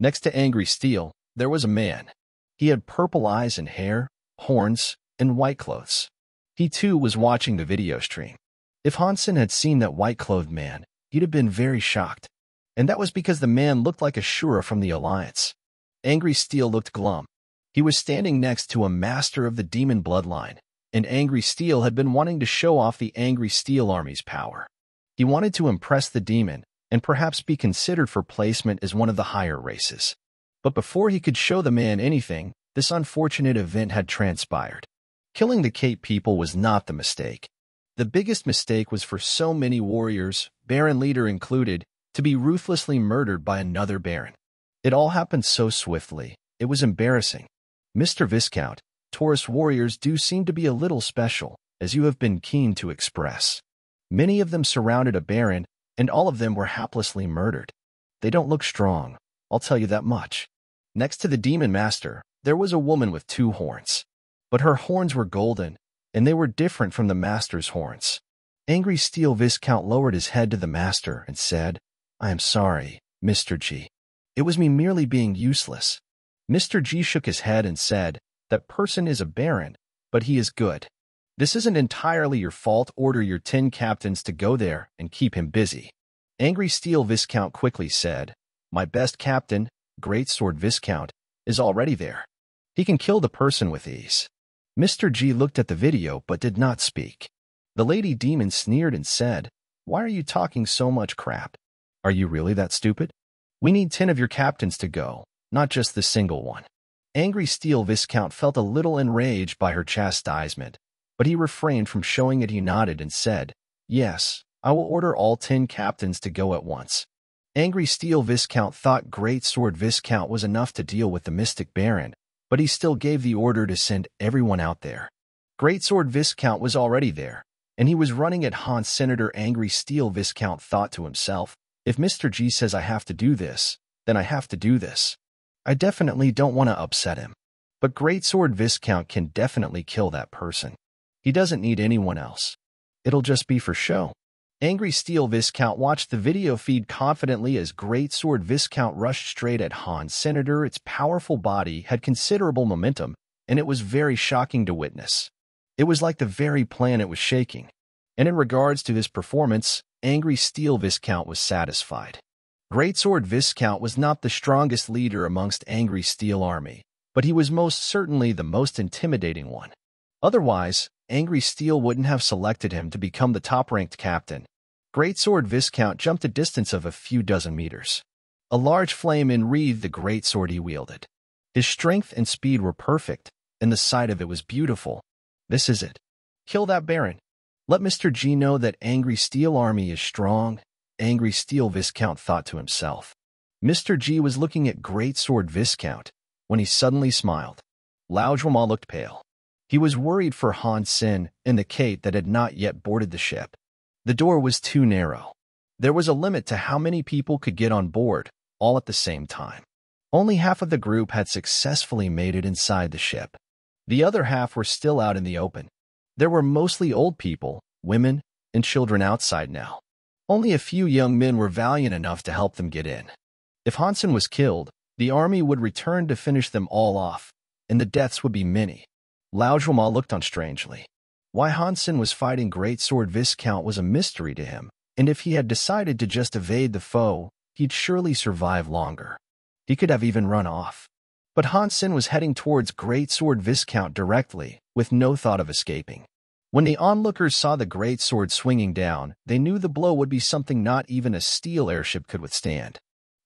Next to Angry Steel, there was a man. He had purple eyes and hair, horns, and white clothes. He too was watching the video stream. If Han Sen had seen that white-clothed man, he'd have been very shocked. And that was because the man looked like Ashura from the Alliance. Angry Steel looked glum. He was standing next to a master of the demon bloodline, and Angry Steel had been wanting to show off the Angry Steel Army's power. He wanted to impress the demon and perhaps be considered for placement as one of the higher races. But before he could show the man anything, this unfortunate event had transpired. Killing the Kate people was not the mistake. The biggest mistake was for so many warriors, Baron Leader included, to be ruthlessly murdered by another Baron. It all happened so swiftly, it was embarrassing. Mr. Viscount, Taurus warriors do seem to be a little special, as you have been keen to express. Many of them surrounded a baron, and all of them were haplessly murdered. They don't look strong, I'll tell you that much. Next to the demon master, there was a woman with two horns. But her horns were golden, and they were different from the master's horns. Angry Steel Viscount lowered his head to the master and said, I am sorry, Mr. G. It was me merely being useless. Mr. G shook his head and said, that person is a baron, but he is good. This isn't entirely your fault. Order your ten captains to go there and keep him busy. Angry Steel Viscount quickly said, My best captain, Great Sword Viscount, is already there. He can kill the person with ease. Mr. G looked at the video but did not speak. The Lady Demon sneered and said, Why are you talking so much crap? Are you really that stupid? We need ten of your captains to go, not just the single one. Angry Steel Viscount felt a little enraged by her chastisement, but he refrained from showing it he nodded and said, Yes, I will order all ten captains to go at once. Angry Steel Viscount thought Great Sword Viscount was enough to deal with the Mystic Baron, but he still gave the order to send everyone out there. Great Sword Viscount was already there, and he was running at Hans Senator Angry Steel Viscount thought to himself, if Mr. G says I have to do this, then I have to do this. I definitely don't want to upset him. But Greatsword Viscount can definitely kill that person. He doesn't need anyone else. It'll just be for show. Angry Steel Viscount watched the video feed confidently as Greatsword Viscount rushed straight at Hans Senator. Its powerful body had considerable momentum, and it was very shocking to witness. It was like the very planet was shaking. And in regards to his performance, Angry Steel Viscount was satisfied. Greatsword Viscount was not the strongest leader amongst Angry Steel Army, but he was most certainly the most intimidating one. Otherwise, Angry Steel wouldn't have selected him to become the top-ranked captain. Greatsword Viscount jumped a distance of a few dozen meters. A large flame enwreathed the greatsword he wielded. His strength and speed were perfect, and the sight of it was beautiful. This is it. Kill that Baron. Let Mr. G know that Angry Steel Army is strong angry Steel Viscount thought to himself. Mr. G was looking at Great Sword Viscount when he suddenly smiled. Lao Zhuoma looked pale. He was worried for Han Sen and the Kate that had not yet boarded the ship. The door was too narrow. There was a limit to how many people could get on board, all at the same time. Only half of the group had successfully made it inside the ship. The other half were still out in the open. There were mostly old people, women, and children outside now. Only a few young men were valiant enough to help them get in. If Han Sen was killed, the army would return to finish them all off, and the deaths would be many. Lao looked on strangely. Why Han Sen was fighting Great Sword Viscount was a mystery to him, and if he had decided to just evade the foe, he'd surely survive longer. He could have even run off. But Han Sen was heading towards Great Sword Viscount directly, with no thought of escaping. When the onlookers saw the great sword swinging down, they knew the blow would be something not even a steel airship could withstand.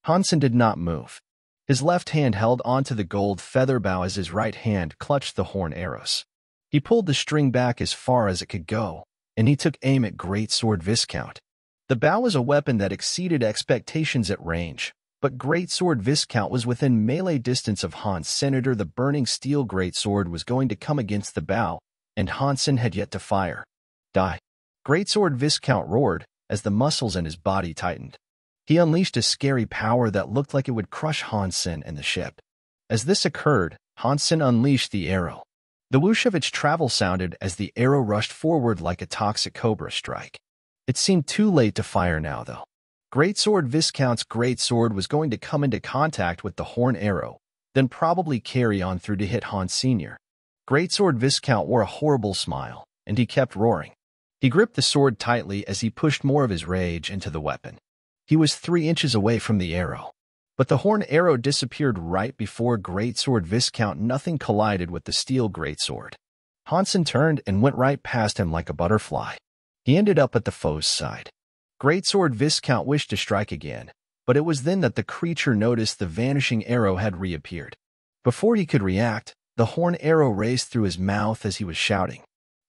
Han Sen did not move. His left hand held onto the gold feather bow as his right hand clutched the horn arrows. He pulled the string back as far as it could go, and he took aim at Great Sword Viscount. The bow was a weapon that exceeded expectations at range, but Great Sword Viscount was within melee distance of Hans Senator. The burning steel great sword was going to come against the bow, and Han Sen had yet to fire. Die. Greatsword Viscount roared as the muscles in his body tightened. He unleashed a scary power that looked like it would crush Han Sen and the ship. As this occurred, Han Sen unleashed the arrow. The whoosh of its travel sounded as the arrow rushed forward like a toxic cobra strike. It seemed too late to fire now, though. Greatsword Viscount's great sword was going to come into contact with the horn arrow, then probably carry on through to hit Han Sen. Greatsword Viscount wore a horrible smile, and he kept roaring. He gripped the sword tightly as he pushed more of his rage into the weapon. He was three inches away from the arrow. But the horn arrow disappeared right before Greatsword Viscount nothing collided with the steel greatsword. Han Sen turned and went right past him like a butterfly. He ended up at the foe's side. Greatsword Viscount wished to strike again, but it was then that the creature noticed the vanishing arrow had reappeared. Before he could react, the horn arrow raced through his mouth as he was shouting.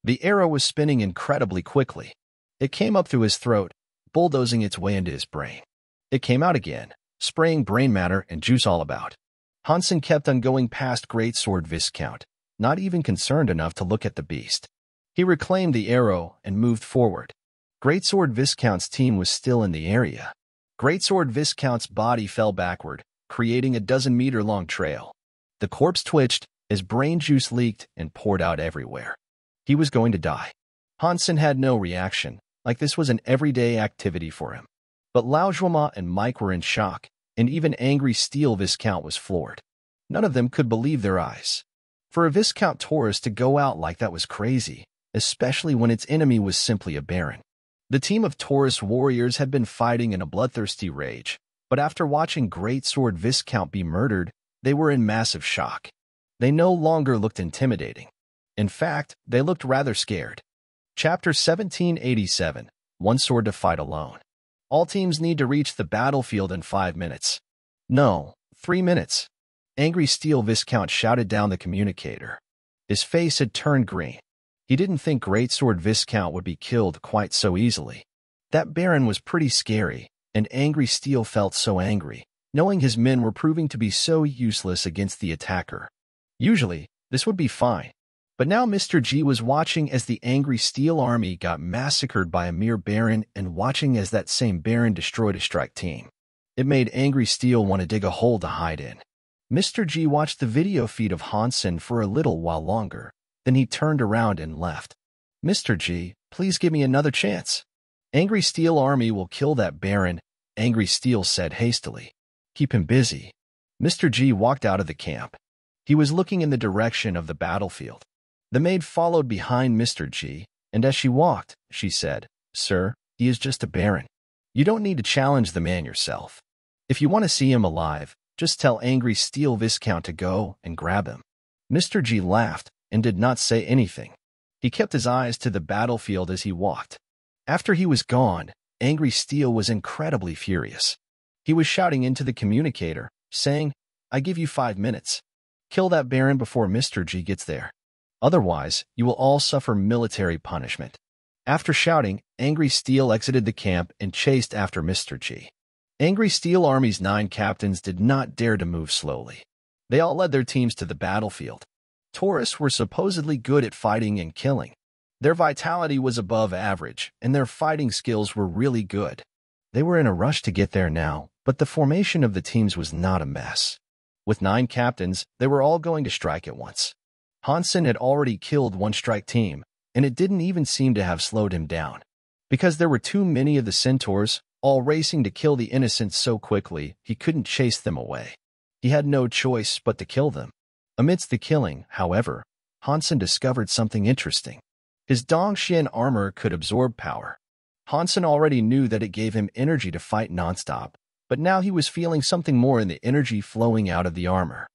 The arrow was spinning incredibly quickly. It came up through his throat, bulldozing its way into his brain. It came out again, spraying brain matter and juice all about. Han Sen kept on going past Great Sword Viscount, not even concerned enough to look at the beast. He reclaimed the arrow and moved forward. Great Sword Viscount's team was still in the area. Great Sword Viscount's body fell backward, creating a dozen meter long trail. The corpse twitched, his brain juice leaked and poured out everywhere. He was going to die. Han Sen had no reaction, like this was an everyday activity for him. But Lao Zhuoma and Mike were in shock, and even angry Steel Viscount was floored. None of them could believe their eyes. For a Viscount Taurus to go out like that was crazy, especially when its enemy was simply a Baron. The team of Taurus warriors had been fighting in a bloodthirsty rage, but after watching Great Sword Viscount be murdered, they were in massive shock. They no longer looked intimidating. In fact, they looked rather scared. Chapter 1787 One Sword to Fight Alone. All teams need to reach the battlefield in five minutes. No, three minutes. Angry Steel Viscount shouted down the communicator. His face had turned green. He didn't think Greatsword Viscount would be killed quite so easily. That Baron was pretty scary, and Angry Steel felt so angry, knowing his men were proving to be so useless against the attacker. Usually, this would be fine. But now Mr. G was watching as the angry Steel Army got massacred by a mere Baron and watching as that same Baron destroyed a strike team. It made Angry Steel want to dig a hole to hide in. Mr. G watched the video feed of Han Sen for a little while longer. Then he turned around and left. Mr. G, please give me another chance. Angry Steel Army will kill that Baron, Angry Steel said hastily. Keep him busy. Mr. G walked out of the camp. He was looking in the direction of the battlefield. The maid followed behind Mr. G, and as she walked, she said, Sir, he is just a baron. You don't need to challenge the man yourself. If you want to see him alive, just tell angry Steel Viscount to go and grab him. Mr. G laughed and did not say anything. He kept his eyes to the battlefield as he walked. After he was gone, Angry Steel was incredibly furious. He was shouting into the communicator, saying, I give you five minutes. Kill that Baron before Mr. G gets there. Otherwise, you will all suffer military punishment. After shouting, Angry Steel exited the camp and chased after Mr. G. Angry Steel Army's nine captains did not dare to move slowly. They all led their teams to the battlefield. Taurus were supposedly good at fighting and killing. Their vitality was above average, and their fighting skills were really good. They were in a rush to get there now, but the formation of the teams was not a mess. With nine captains, they were all going to strike at once. Han Sen had already killed one strike team, and it didn't even seem to have slowed him down. Because there were too many of the centaurs, all racing to kill the innocents so quickly, he couldn't chase them away. He had no choice but to kill them. Amidst the killing, however, Han Sen discovered something interesting. His Dongxuan armor could absorb power. Han Sen already knew that it gave him energy to fight nonstop, but now he was feeling something more in the energy flowing out of the armor.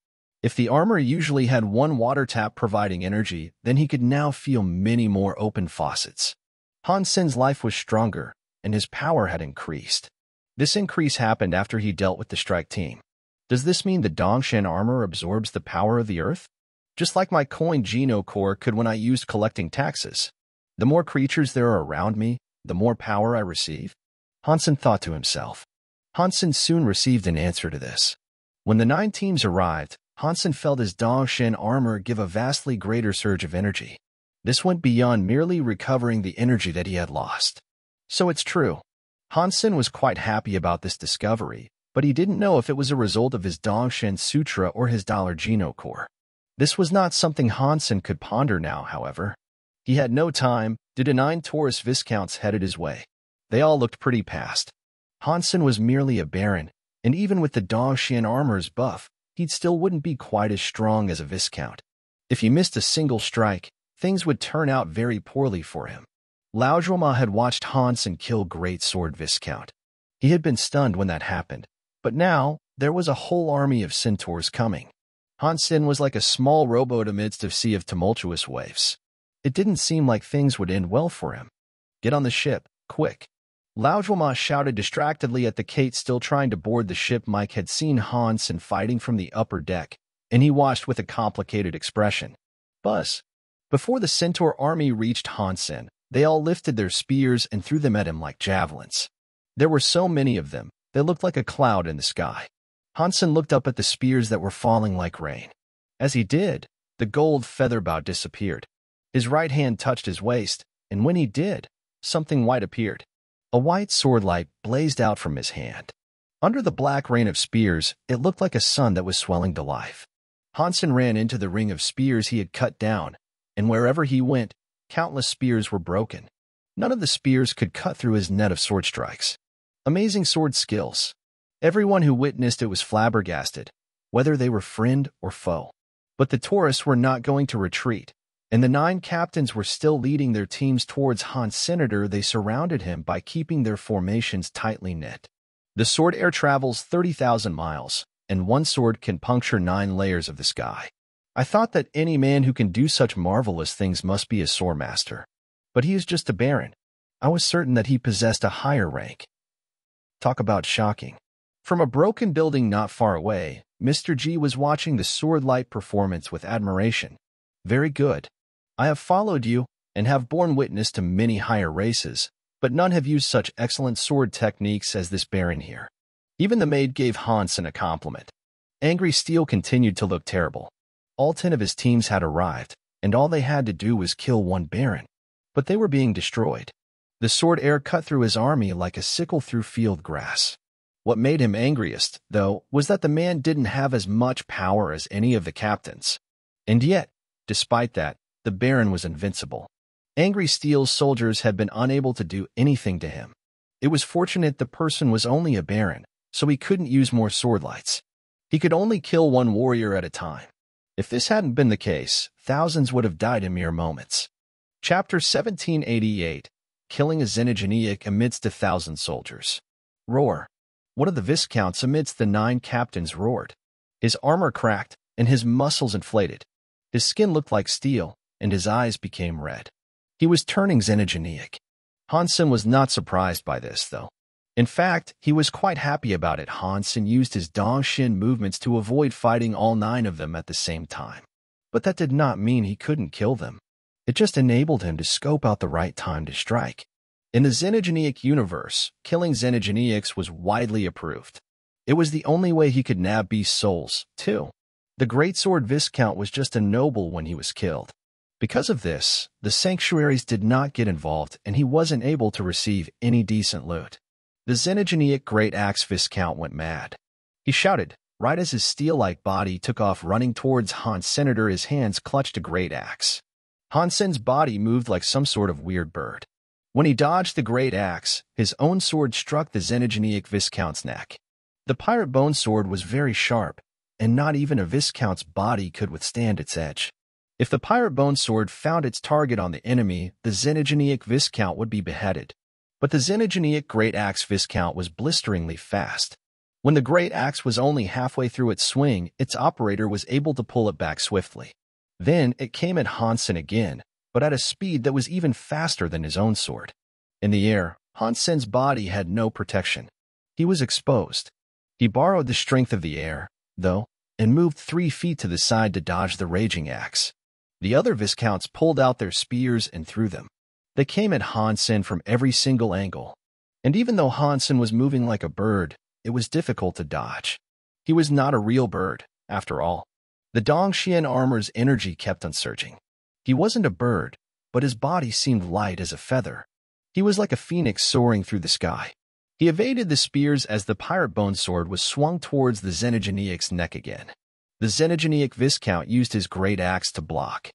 If the armor usually had one water tap providing energy, then he could now feel many more open faucets. Han Sen's life was stronger, and his power had increased. This increase happened after he dealt with the strike team. Does this mean the Dongxuan armor absorbs the power of the earth? Just like my coin Geno core could when I used collecting taxes. The more creatures there are around me, the more power I receive? Han Sen thought to himself. Han Sen soon received an answer to this. When the nine teams arrived, Han Sen felt his Dongxuan armor give a vastly greater surge of energy. This went beyond merely recovering the energy that he had lost. So it's true. Han Sen was quite happy about this discovery, but he didn't know if it was a result of his Dongxuan Sutra or his Dollar Geno core. This was not something Han Sen could ponder now, however. He had no time, a nine Taurus Viscounts headed his way. They all looked pretty past. Han Sen was merely a baron, and even with the Dongxuan armor's buff, he still wouldn't be quite as strong as a Viscount. If he missed a single strike, things would turn out very poorly for him. Lao Zhuoma had watched Han Sen kill Great Sword Viscount. He had been stunned when that happened, but now there was a whole army of centaurs coming. Han Sen was like a small rowboat amidst a sea of tumultuous waves. It didn't seem like things would end well for him. Get on the ship, quick. Zhuoma shouted distractedly at the Kate still trying to board the ship Mike had seen Han Sen fighting from the upper deck, and he watched with a complicated expression. Buzz. Before the Centaur army reached Han Sen, they all lifted their spears and threw them at him like javelins. There were so many of them, they looked like a cloud in the sky. Han Sen looked up at the spears that were falling like rain. As he did, the gold feather bow disappeared. His right hand touched his waist, and when he did, something white appeared. A white sword light blazed out from his hand. Under the black rain of spears, it looked like a sun that was swelling to life. Han Sen ran into the ring of spears he had cut down, and wherever he went, countless spears were broken. None of the spears could cut through his net of sword strikes. Amazing sword skills. Everyone who witnessed it was flabbergasted, whether they were friend or foe. But the Taurus were not going to retreat and the nine captains were still leading their teams towards Hans Senator, they surrounded him by keeping their formations tightly knit. The sword air travels 30,000 miles, and one sword can puncture nine layers of the sky. I thought that any man who can do such marvelous things must be a sword master. But he is just a baron. I was certain that he possessed a higher rank. Talk about shocking. From a broken building not far away, Mr. G was watching the sword light performance with admiration. Very good. I have followed you and have borne witness to many higher races, but none have used such excellent sword techniques as this baron here. Even the maid gave Han Sen a compliment. Angry Steel continued to look terrible. All ten of his teams had arrived, and all they had to do was kill one baron. But they were being destroyed. The sword air cut through his army like a sickle through field grass. What made him angriest, though, was that the man didn't have as much power as any of the captains. And yet, despite that, the Baron was invincible. Angry Steel's soldiers had been unable to do anything to him. It was fortunate the person was only a Baron, so he couldn't use more sword lights. He could only kill one warrior at a time. If this hadn't been the case, thousands would have died in mere moments. Chapter 1788 Killing a Xenogeneic amidst a thousand soldiers. Roar. One of the Viscounts amidst the nine captains roared. His armor cracked, and his muscles inflated. His skin looked like steel, and his eyes became red. He was turning xenogeneic. Han Sen was not surprised by this, though. In fact, he was quite happy about it. Han Sen used his Dongxuan movements to avoid fighting all nine of them at the same time. But that did not mean he couldn't kill them. It just enabled him to scope out the right time to strike. In the Xenogeneic universe, killing Xenogeneics was widely approved. It was the only way he could nab beast souls, too. The Great Sword Viscount was just a noble when he was killed. Because of this, the sanctuaries did not get involved and he wasn't able to receive any decent loot. The Xenogeneic Great Axe Viscount went mad. He shouted, right as his steel-like body took off running towards Hans Senator his hands clutched a great axe. Han Sen's body moved like some sort of weird bird. When he dodged the great axe, his own sword struck the Xenogeneic Viscount's neck. The pirate bone sword was very sharp, and not even a Viscount's body could withstand its edge. If the pirate bone sword found its target on the enemy, the Xenogeneic Viscount would be beheaded. But the Xenogeneic Great Axe Viscount was blisteringly fast. When the great axe was only halfway through its swing, its operator was able to pull it back swiftly. Then it came at Han Sen again, but at a speed that was even faster than his own sword. In the air, Han Sen's body had no protection. He was exposed. He borrowed the strength of the air, though, and moved three feet to the side to dodge the raging axe. The other Viscounts pulled out their spears and threw them. They came at Han Sen from every single angle. And even though Han Sen was moving like a bird, it was difficult to dodge. He was not a real bird, after all. The Dongxuan armor's energy kept on surging. He wasn't a bird, but his body seemed light as a feather. He was like a phoenix soaring through the sky. He evaded the spears as the pirate bone sword was swung towards the Xenogeneic's neck again. The Xenogeneic Viscount used his great axe to block.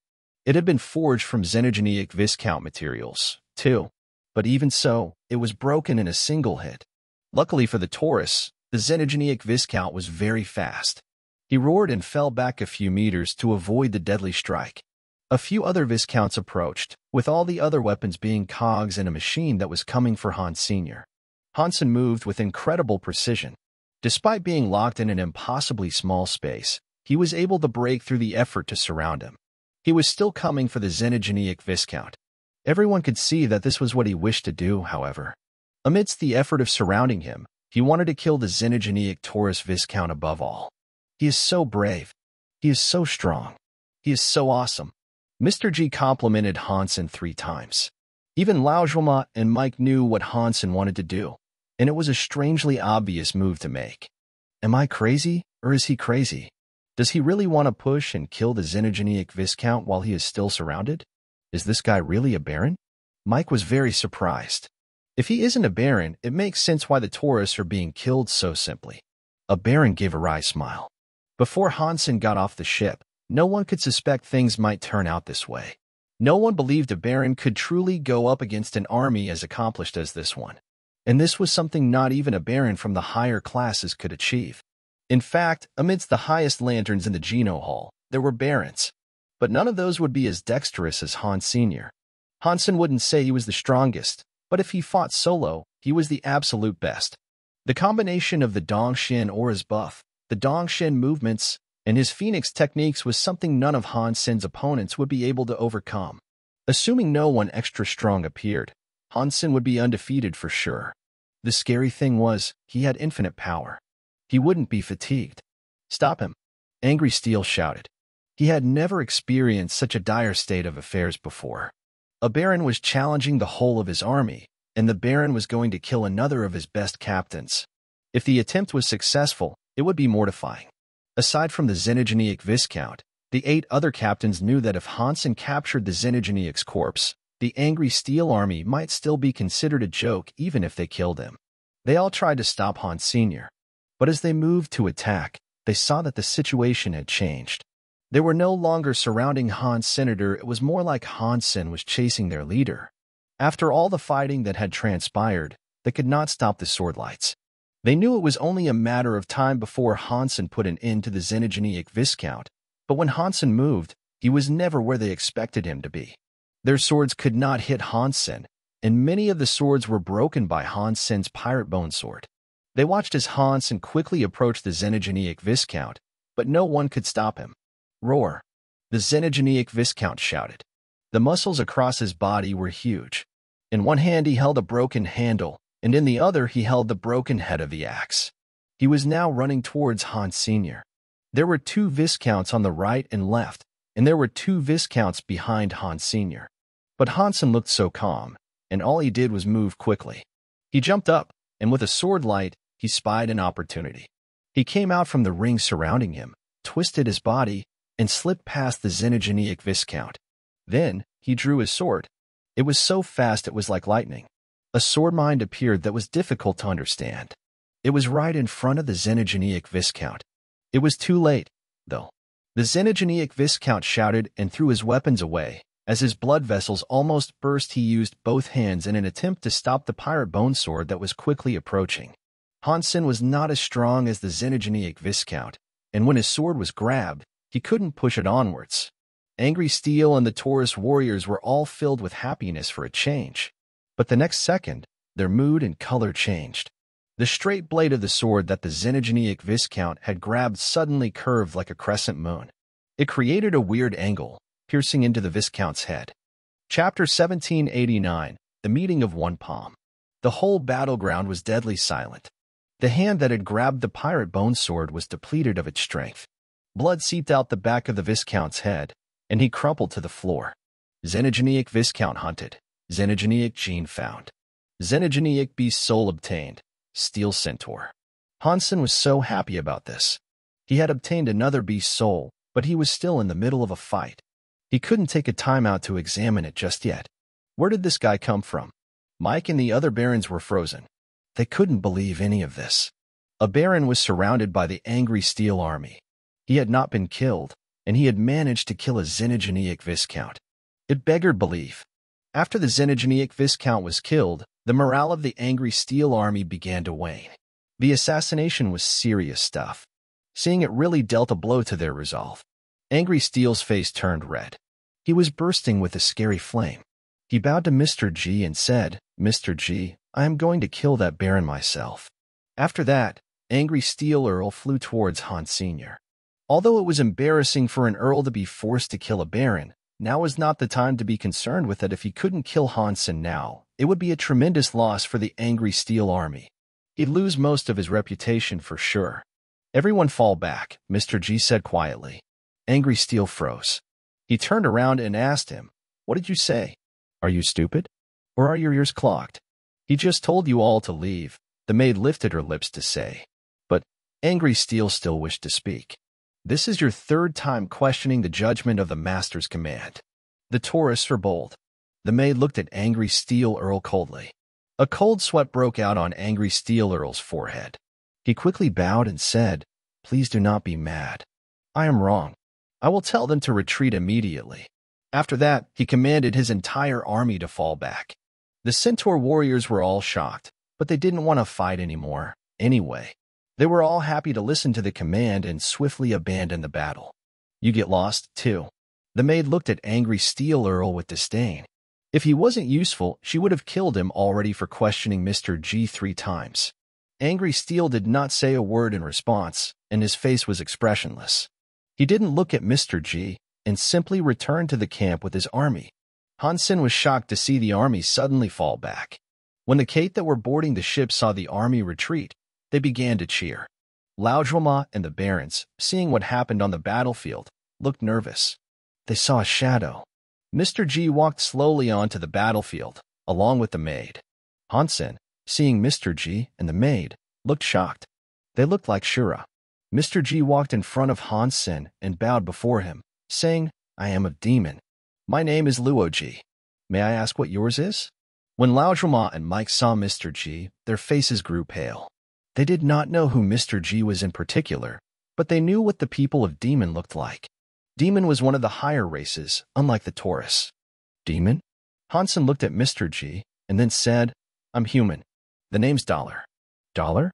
It had been forged from Xenogeneic Viscount materials, too, but even so, it was broken in a single hit. Luckily for the Taurus, the Xenogeneic Viscount was very fast. He roared and fell back a few meters to avoid the deadly strike. A few other Viscounts approached, with all the other weapons being cogs in a machine that was coming for Han Sen. Hansen moved with incredible precision. Despite being locked in an impossibly small space, he was able to break through the effort to surround him. He was still coming for the Xenogeneic Viscount. Everyone could see that this was what he wished to do, however. Amidst the effort of surrounding him, he wanted to kill the Xenogeneic Taurus Viscount above all. He is so brave. He is so strong. He is so awesome. Mr. G complimented Han Sen three times. Even Zhuoma and Mike knew what Han Sen wanted to do, and it was a strangely obvious move to make. Am I crazy, or is he crazy? Does he really want to push and kill the Xenogeneic Viscount while he is still surrounded? Is this guy really a Baron? Mike was very surprised. If he isn't a Baron, it makes sense why the Taurus are being killed so simply. A Baron gave a wry smile. Before Han Sen got off the ship, no one could suspect things might turn out this way. No one believed a baron could truly go up against an army as accomplished as this one. And this was something not even a baron from the higher classes could achieve. In fact, amidst the highest lanterns in the Geno Hall, there were barons. But none of those would be as dexterous as Han Sen. Hansen wouldn't say he was the strongest, but if he fought solo, he was the absolute best. The combination of the Dongxuan aura's buff, the Dongxuan movements, and his Phoenix techniques was something none of Han Sen's opponents would be able to overcome. Assuming no one extra strong appeared, Han Sen would be undefeated for sure. The scary thing was, he had infinite power. He wouldn't be fatigued. Stop him. Angry Steel shouted. He had never experienced such a dire state of affairs before. A baron was challenging the whole of his army, and the baron was going to kill another of his best captains. If the attempt was successful, it would be mortifying. Aside from the Xenogeneic Viscount, the eight other captains knew that if Han Sen captured the Xenogeneics corpse, the angry Steel Army might still be considered a joke even if they killed him. They all tried to stop Han Sen., but as they moved to attack, they saw that the situation had changed. They were no longer surrounding Hans Senator, it was more like Han Sen was chasing their leader. After all the fighting that had transpired, they could not stop the swordlights. They knew it was only a matter of time before Han Sen put an end to the Xenogeneic Viscount, but when Han Sen moved, he was never where they expected him to be. Their swords could not hit Han Sen, and many of the swords were broken by Han Sen's pirate bone sword. They watched as Han Sen quickly approached the Xenogeneic Viscount, but no one could stop him. Roar! The Xenogeneic Viscount shouted. The muscles across his body were huge. In one hand he held a broken handle, and in the other he held the broken head of the axe. He was now running towards Han Sen. There were two Viscounts on the right and left, and there were two Viscounts behind Han Sen. But Han Sen looked so calm, and all he did was move quickly. He jumped up, and with a sword light, he spied an opportunity. He came out from the ring surrounding him, twisted his body, and slipped past the Xenogeneic Viscount. Then, he drew his sword. It was so fast it was like lightning. A sword mind appeared that was difficult to understand. It was right in front of the Xenogeneic Viscount. It was too late, though. The Xenogeneic Viscount shouted and threw his weapons away. As his blood vessels almost burst he used both hands in an attempt to stop the pirate bone sword that was quickly approaching. Han Sen was not as strong as the Xenogeneic Viscount, and when his sword was grabbed, he couldn't push it onwards. Angry Steel and the Taurus warriors were all filled with happiness for a change. But the next second, their mood and color changed. The straight blade of the sword that the Xenogeneic Viscount had grabbed suddenly curved like a crescent moon. It created a weird angle, piercing into the Viscount's head. Chapter 1789 The Meeting of One Palm. The whole battleground was deadly silent. The hand that had grabbed the pirate bone sword was depleted of its strength. Blood seeped out the back of the Viscount's head, and he crumpled to the floor. Xenogeneic Viscount hunted. Xenogeneic gene found. Xenogeneic beast soul obtained. Steel Centaur. Han Sen was so happy about this. He had obtained another beast soul, but he was still in the middle of a fight. He couldn't take a time out to examine it just yet. Where did this guy come from? Mike and the other barons were frozen. They couldn't believe any of this. A baron was surrounded by the angry steel army. He had not been killed, and he had managed to kill a Xenogeneic Viscount. It beggared belief. After the Xenogeneic Viscount was killed, the morale of the angry Steel Army began to wane. The assassination was serious stuff. Seeing it really dealt a blow to their resolve. Angry Steel's face turned red. He was bursting with a scary flame. He bowed to Mr. G and said, Mr. G, I am going to kill that Baron myself. After that, Angry Steel Earl flew towards Han Sen. Although it was embarrassing for an Earl to be forced to kill a Baron, now was not the time to be concerned with it if he couldn't kill Han Sen now. It would be a tremendous loss for the angry Steel Army. He'd lose most of his reputation for sure. Everyone fall back, Mr. G said quietly. Angry Steel froze. He turned around and asked him, What did you say? Are you stupid? Or are your ears clogged? He just told you all to leave, the maid lifted her lips to say. But Angry Steel still wished to speak. This is your third time questioning the judgment of the master's command. The tourists are bold. The maid looked at Angry Steel Earl coldly. A cold sweat broke out on Angry Steel Earl's forehead. He quickly bowed and said, Please do not be mad. I am wrong. I will tell them to retreat immediately. After that, he commanded his entire army to fall back. The Centaur warriors were all shocked, but they didn't want to fight anymore, anyway. They were all happy to listen to the command and swiftly abandon the battle. You get lost, too. The maid looked at angry Steel Earl with disdain. If he wasn't useful, she would have killed him already for questioning Mr. G three times. Angry Steel did not say a word in response, and his face was expressionless. He didn't look at Mr. G, and simply returned to the camp with his army. Han Sen was shocked to see the army suddenly fall back. When the Kate that were boarding the ship saw the army retreat, they began to cheer. Laudremont and the barons, seeing what happened on the battlefield, looked nervous. They saw a shadow, Mr. G walked slowly onto the battlefield, along with the maid. Han Sen, seeing Mr. G and the maid, looked shocked. They looked like Shura. Mr. G walked in front of Han Sen and bowed before him, saying, I am a demon. My name is Luo G. May I ask what yours is? When Lao Laudremont and Mike saw Mr. G, their faces grew pale. They did not know who Mr. G was in particular, but they knew what the people of Demon looked like. Demon was one of the higher races, unlike the Taurus. Demon? Han Sen looked at Mr. G and then said, I'm human. The name's Dollar. Dollar?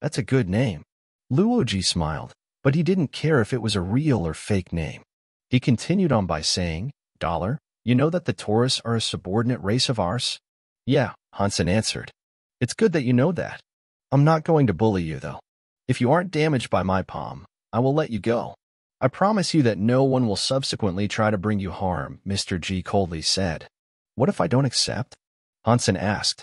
That's a good name. Luo G smiled, but he didn't care if it was a real or fake name. He continued on by saying, Dollar, you know that the Taurus are a subordinate race of ours? Yeah, Han Sen answered. It's good that you know that. I'm not going to bully you, though. If you aren't damaged by my palm, I will let you go. I promise you that no one will subsequently try to bring you harm, Mr. G coldly said. What if I don't accept? Han Sen asked.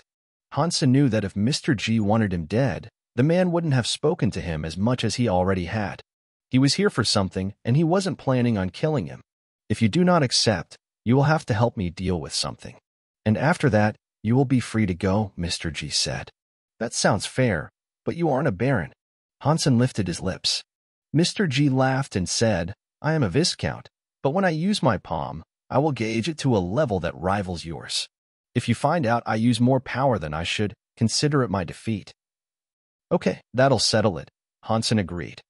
Han Sen knew that if Mr. G wanted him dead, the man wouldn't have spoken to him as much as he already had. He was here for something, and he wasn't planning on killing him. If you do not accept, you will have to help me deal with something. And after that, you will be free to go, Mr. G said. That sounds fair, but you aren't a baron. Han Sen lifted his lips. Mr. G laughed and said, I am a Viscount, but when I use my palm, I will gauge it to a level that rivals yours. If you find out I use more power than I should, consider it my defeat. Okay, that'll settle it, Han Sen agreed.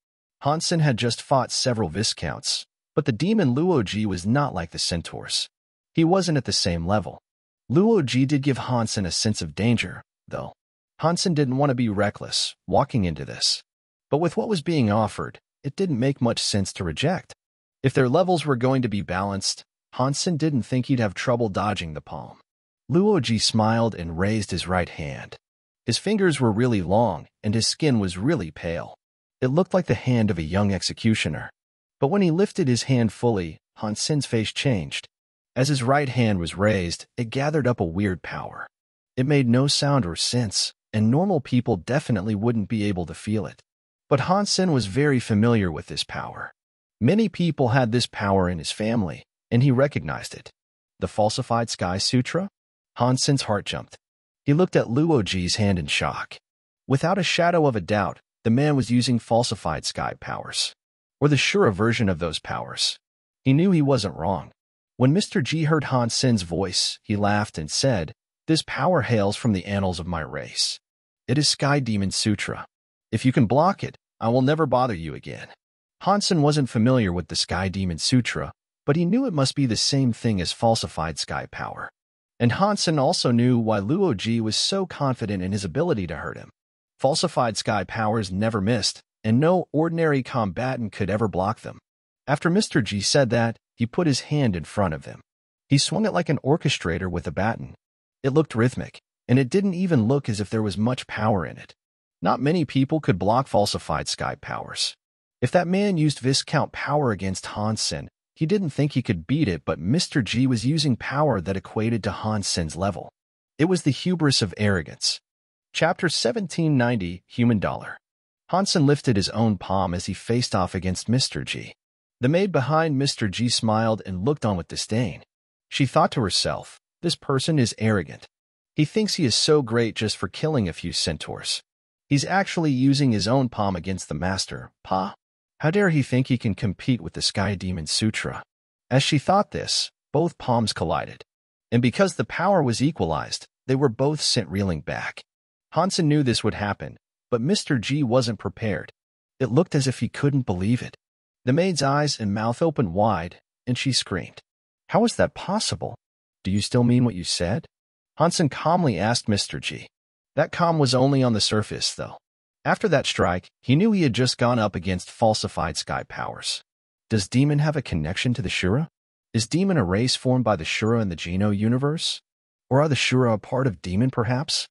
Han Sen had just fought several Viscounts, but the demon Luoji was not like the Centaurs. He wasn't at the same level. Luoji did give Han Sen a sense of danger, though. Han Sen didn't want to be reckless, walking into this. But with what was being offered, it didn't make much sense to reject. If their levels were going to be balanced, Han Sen didn't think he'd have trouble dodging the palm. Luoji smiled and raised his right hand. His fingers were really long, and his skin was really pale. It looked like the hand of a young executioner. But when he lifted his hand fully, Han Sen's face changed. As his right hand was raised, it gathered up a weird power. It made no sound or sense, and normal people definitely wouldn't be able to feel it. But Han Sen was very familiar with this power. Many people had this power in his family, and he recognized it. The falsified Sky Sutra? Han Sen's heart jumped. He looked at Luo Ji's hand in shock. Without a shadow of a doubt, the man was using falsified sky powers, or the Shura version of those powers. He knew he wasn't wrong. When Mr. Ji heard Han Sen's voice, he laughed and said, This power hails from the annals of my race. It is Sky Demon Sutra. If you can block it, I will never bother you again. Han Sen wasn't familiar with the Sky Demon Sutra, but he knew it must be the same thing as falsified sky power. And Han Sen also knew why Luo Ji was so confident in his ability to hurt him. Falsified sky powers never missed, and no ordinary combatant could ever block them. After Mr. Ji said that, he put his hand in front of him. He swung it like an orchestrator with a baton. It looked rhythmic, and it didn't even look as if there was much power in it. Not many people could block falsified sky powers. If that man used Viscount power against Han Sen, he didn't think he could beat it, but Mr. G was using power that equated to Han Sen's level. It was the hubris of arrogance. Chapter 1790 Human Dollar Han Sen lifted his own palm as he faced off against Mr. G. The maid behind Mr. G smiled and looked on with disdain. She thought to herself, this person is arrogant. He thinks he is so great just for killing a few centaurs. He's actually using his own palm against the master, Pa. How dare he think he can compete with the Sky Demon Sutra? As she thought this, both palms collided. And because the power was equalized, they were both sent reeling back. Han Sen knew this would happen, but Mr. G wasn't prepared. It looked as if he couldn't believe it. The maid's eyes and mouth opened wide, and she screamed. How is that possible? Do you still mean what you said? Han Sen calmly asked Mr. G. That calm was only on the surface, though. After that strike, he knew he had just gone up against falsified sky powers. Does Demon have a connection to the Shura? Is Demon a race formed by the Shura in the Geno universe? Or are the Shura a part of Demon, perhaps?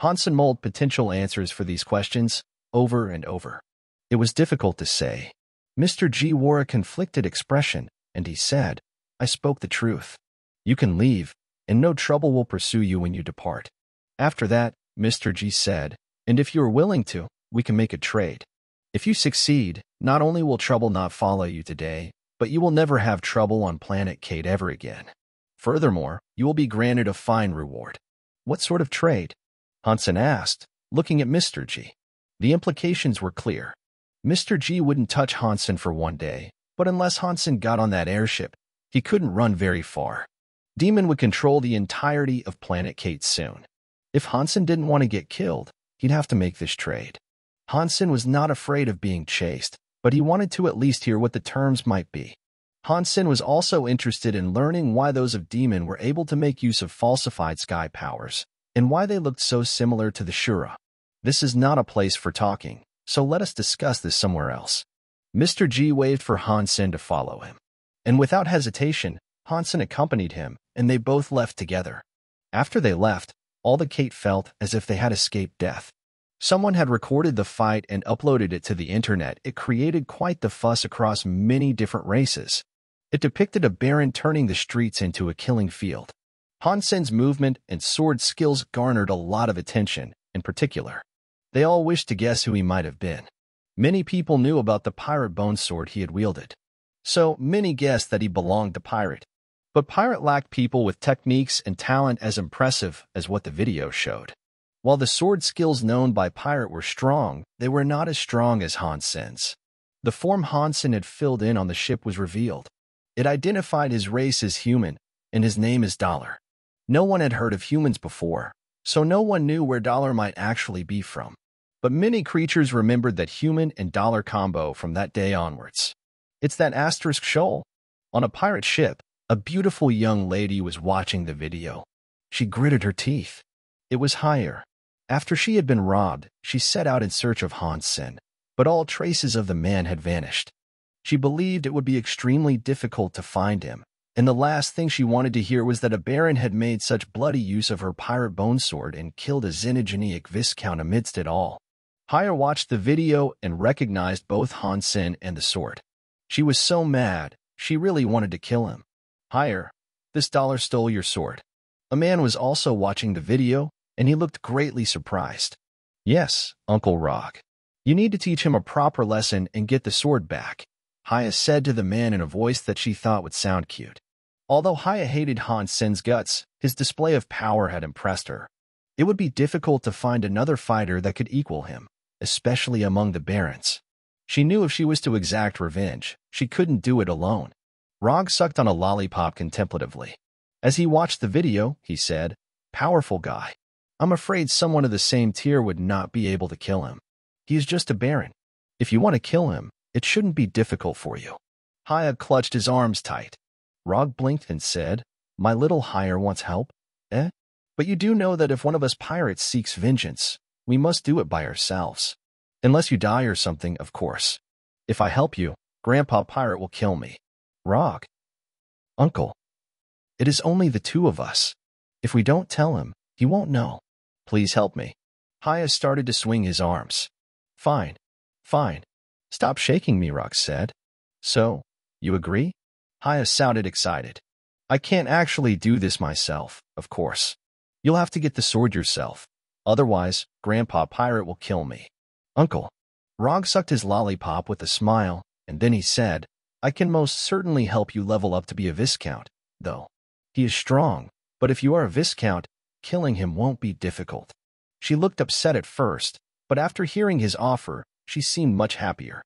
Hansen Sen mulled potential answers for these questions over and over. It was difficult to say. Mr. G wore a conflicted expression, and he said, I spoke the truth. You can leave, and no trouble will pursue you when you depart. After that, Mr. G said, and if you are willing to, we can make a trade. If you succeed, not only will trouble not follow you today, but you will never have trouble on planet Kate ever again. Furthermore, you will be granted a fine reward. What sort of trade? Han Sen asked, looking at Mr. G. The implications were clear. Mr. G wouldn't touch Han Sen for one day, but unless Han Sen got on that airship, he couldn't run very far. Demon would control the entirety of Planet Kate soon. If Han Sen didn't want to get killed, he'd have to make this trade. Han Sen was not afraid of being chased, but he wanted to at least hear what the terms might be. Han Sen was also interested in learning why those of Demon were able to make use of falsified sky powers, and why they looked so similar to the Shura. This is not a place for talking, so let us discuss this somewhere else. Mr. G waved for Han Sen to follow him. And without hesitation, Han Sen accompanied him, and they both left together. After they left, all the Kate felt as if they had escaped death. Someone had recorded the fight and uploaded it to the internet. It created quite the fuss across many different races. It depicted a baron turning the streets into a killing field. Han Sen's movement and sword skills garnered a lot of attention, in particular. They all wished to guess who he might have been. Many people knew about the pirate bone sword he had wielded. So many guessed that he belonged to Pirate. But Pirate lacked people with techniques and talent as impressive as what the video showed. While the sword skills known by Pirate were strong, they were not as strong as Han Sen's. The form Han Sen had filled in on the ship was revealed. It identified his race as human, and his name as Dollar. No one had heard of humans before, so no one knew where Dollar might actually be from. But many creatures remembered that human and dollar combo from that day onwards. It's that asterisk shoal. On a pirate ship, a beautiful young lady was watching the video. She gritted her teeth. It was Haya, after she had been robbed, she set out in search of Han Sen, but all traces of the man had vanished. She believed it would be extremely difficult to find him, and the last thing she wanted to hear was that a baron had made such bloody use of her pirate bone sword and killed a Xenogeneic viscount amidst it all. Haya watched the video and recognized both Han Sen and the sword. She was so mad, she really wanted to kill him. Haya, this dollar stole your sword. A man was also watching the video, and he looked greatly surprised. Yes, Uncle Rog. You need to teach him a proper lesson and get the sword back, Haya said to the man in a voice that she thought would sound cute. Although Haya hated Han Sen's guts, his display of power had impressed her. It would be difficult to find another fighter that could equal him, especially among the barons. She knew if she was to exact revenge, she couldn't do it alone. Rog sucked on a lollipop contemplatively. As he watched the video, he said, Powerful guy. I'm afraid someone of the same tier would not be able to kill him. He is just a baron. If you want to kill him, it shouldn't be difficult for you. Haya clutched his arms tight. Rog blinked and said, My little Haya wants help? Eh? But you do know that if one of us pirates seeks vengeance, we must do it by ourselves. Unless you die or something, of course. If I help you, Grandpa Pirate will kill me. Rog. Uncle. It is only the two of us. If we don't tell him, he won't know. Please help me. Haya started to swing his arms. Fine. Fine. Stop shaking me, Rog said. So, you agree? Haya sounded excited. I can't actually do this myself, of course. You'll have to get the sword yourself. Otherwise, Grandpa Pirate will kill me. Uncle. Rog sucked his lollipop with a smile, and then he said, I can most certainly help you level up to be a Viscount, though. He is strong, but if you are a Viscount, killing him won't be difficult. She looked upset at first, but after hearing his offer, she seemed much happier.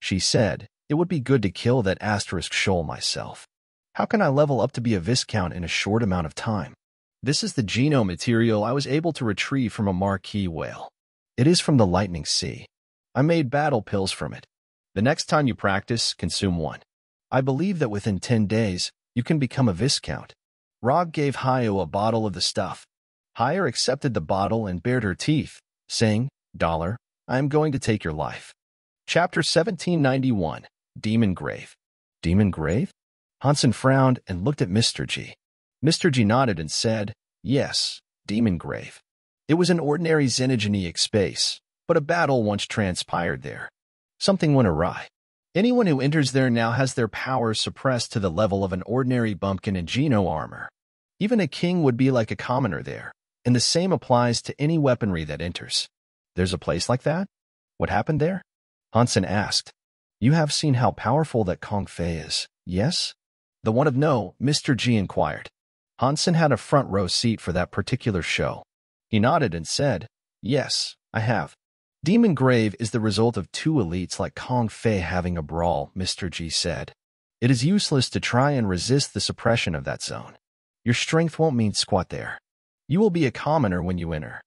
She said, it would be good to kill that asterisk shoal myself. How can I level up to be a Viscount in a short amount of time? This is the genome material I was able to retrieve from a marquee whale. It is from the Lightning Sea. I made battle pills from it. The next time you practice, consume one. I believe that within 10 days, you can become a Viscount. Rog gave Haya a bottle of the stuff. Haya accepted the bottle and bared her teeth, saying, Dollar, I am going to take your life. Chapter 1791 Demon Grave. Demon Grave? Han Sen frowned and looked at Mr. G. Mr. G nodded and said, Yes, Demon Grave. It was an ordinary Xenogeneic space, but a battle once transpired there. Something went awry. Anyone who enters there now has their powers suppressed to the level of an ordinary bumpkin in Geno armor. Even a king would be like a commoner there, and the same applies to any weaponry that enters. There's a place like that? What happened there? Han Sen asked. You have seen how powerful that Kong Fei is, yes? The one of no, Mr. G inquired. Han Sen had a front row seat for that particular show. He nodded and said, Yes, I have. Demon Grave is the result of two elites like Kong Fei having a brawl, Mr. G said. It is useless to try and resist the suppression of that zone. Your strength won't mean squat there. You will be a commoner when you enter.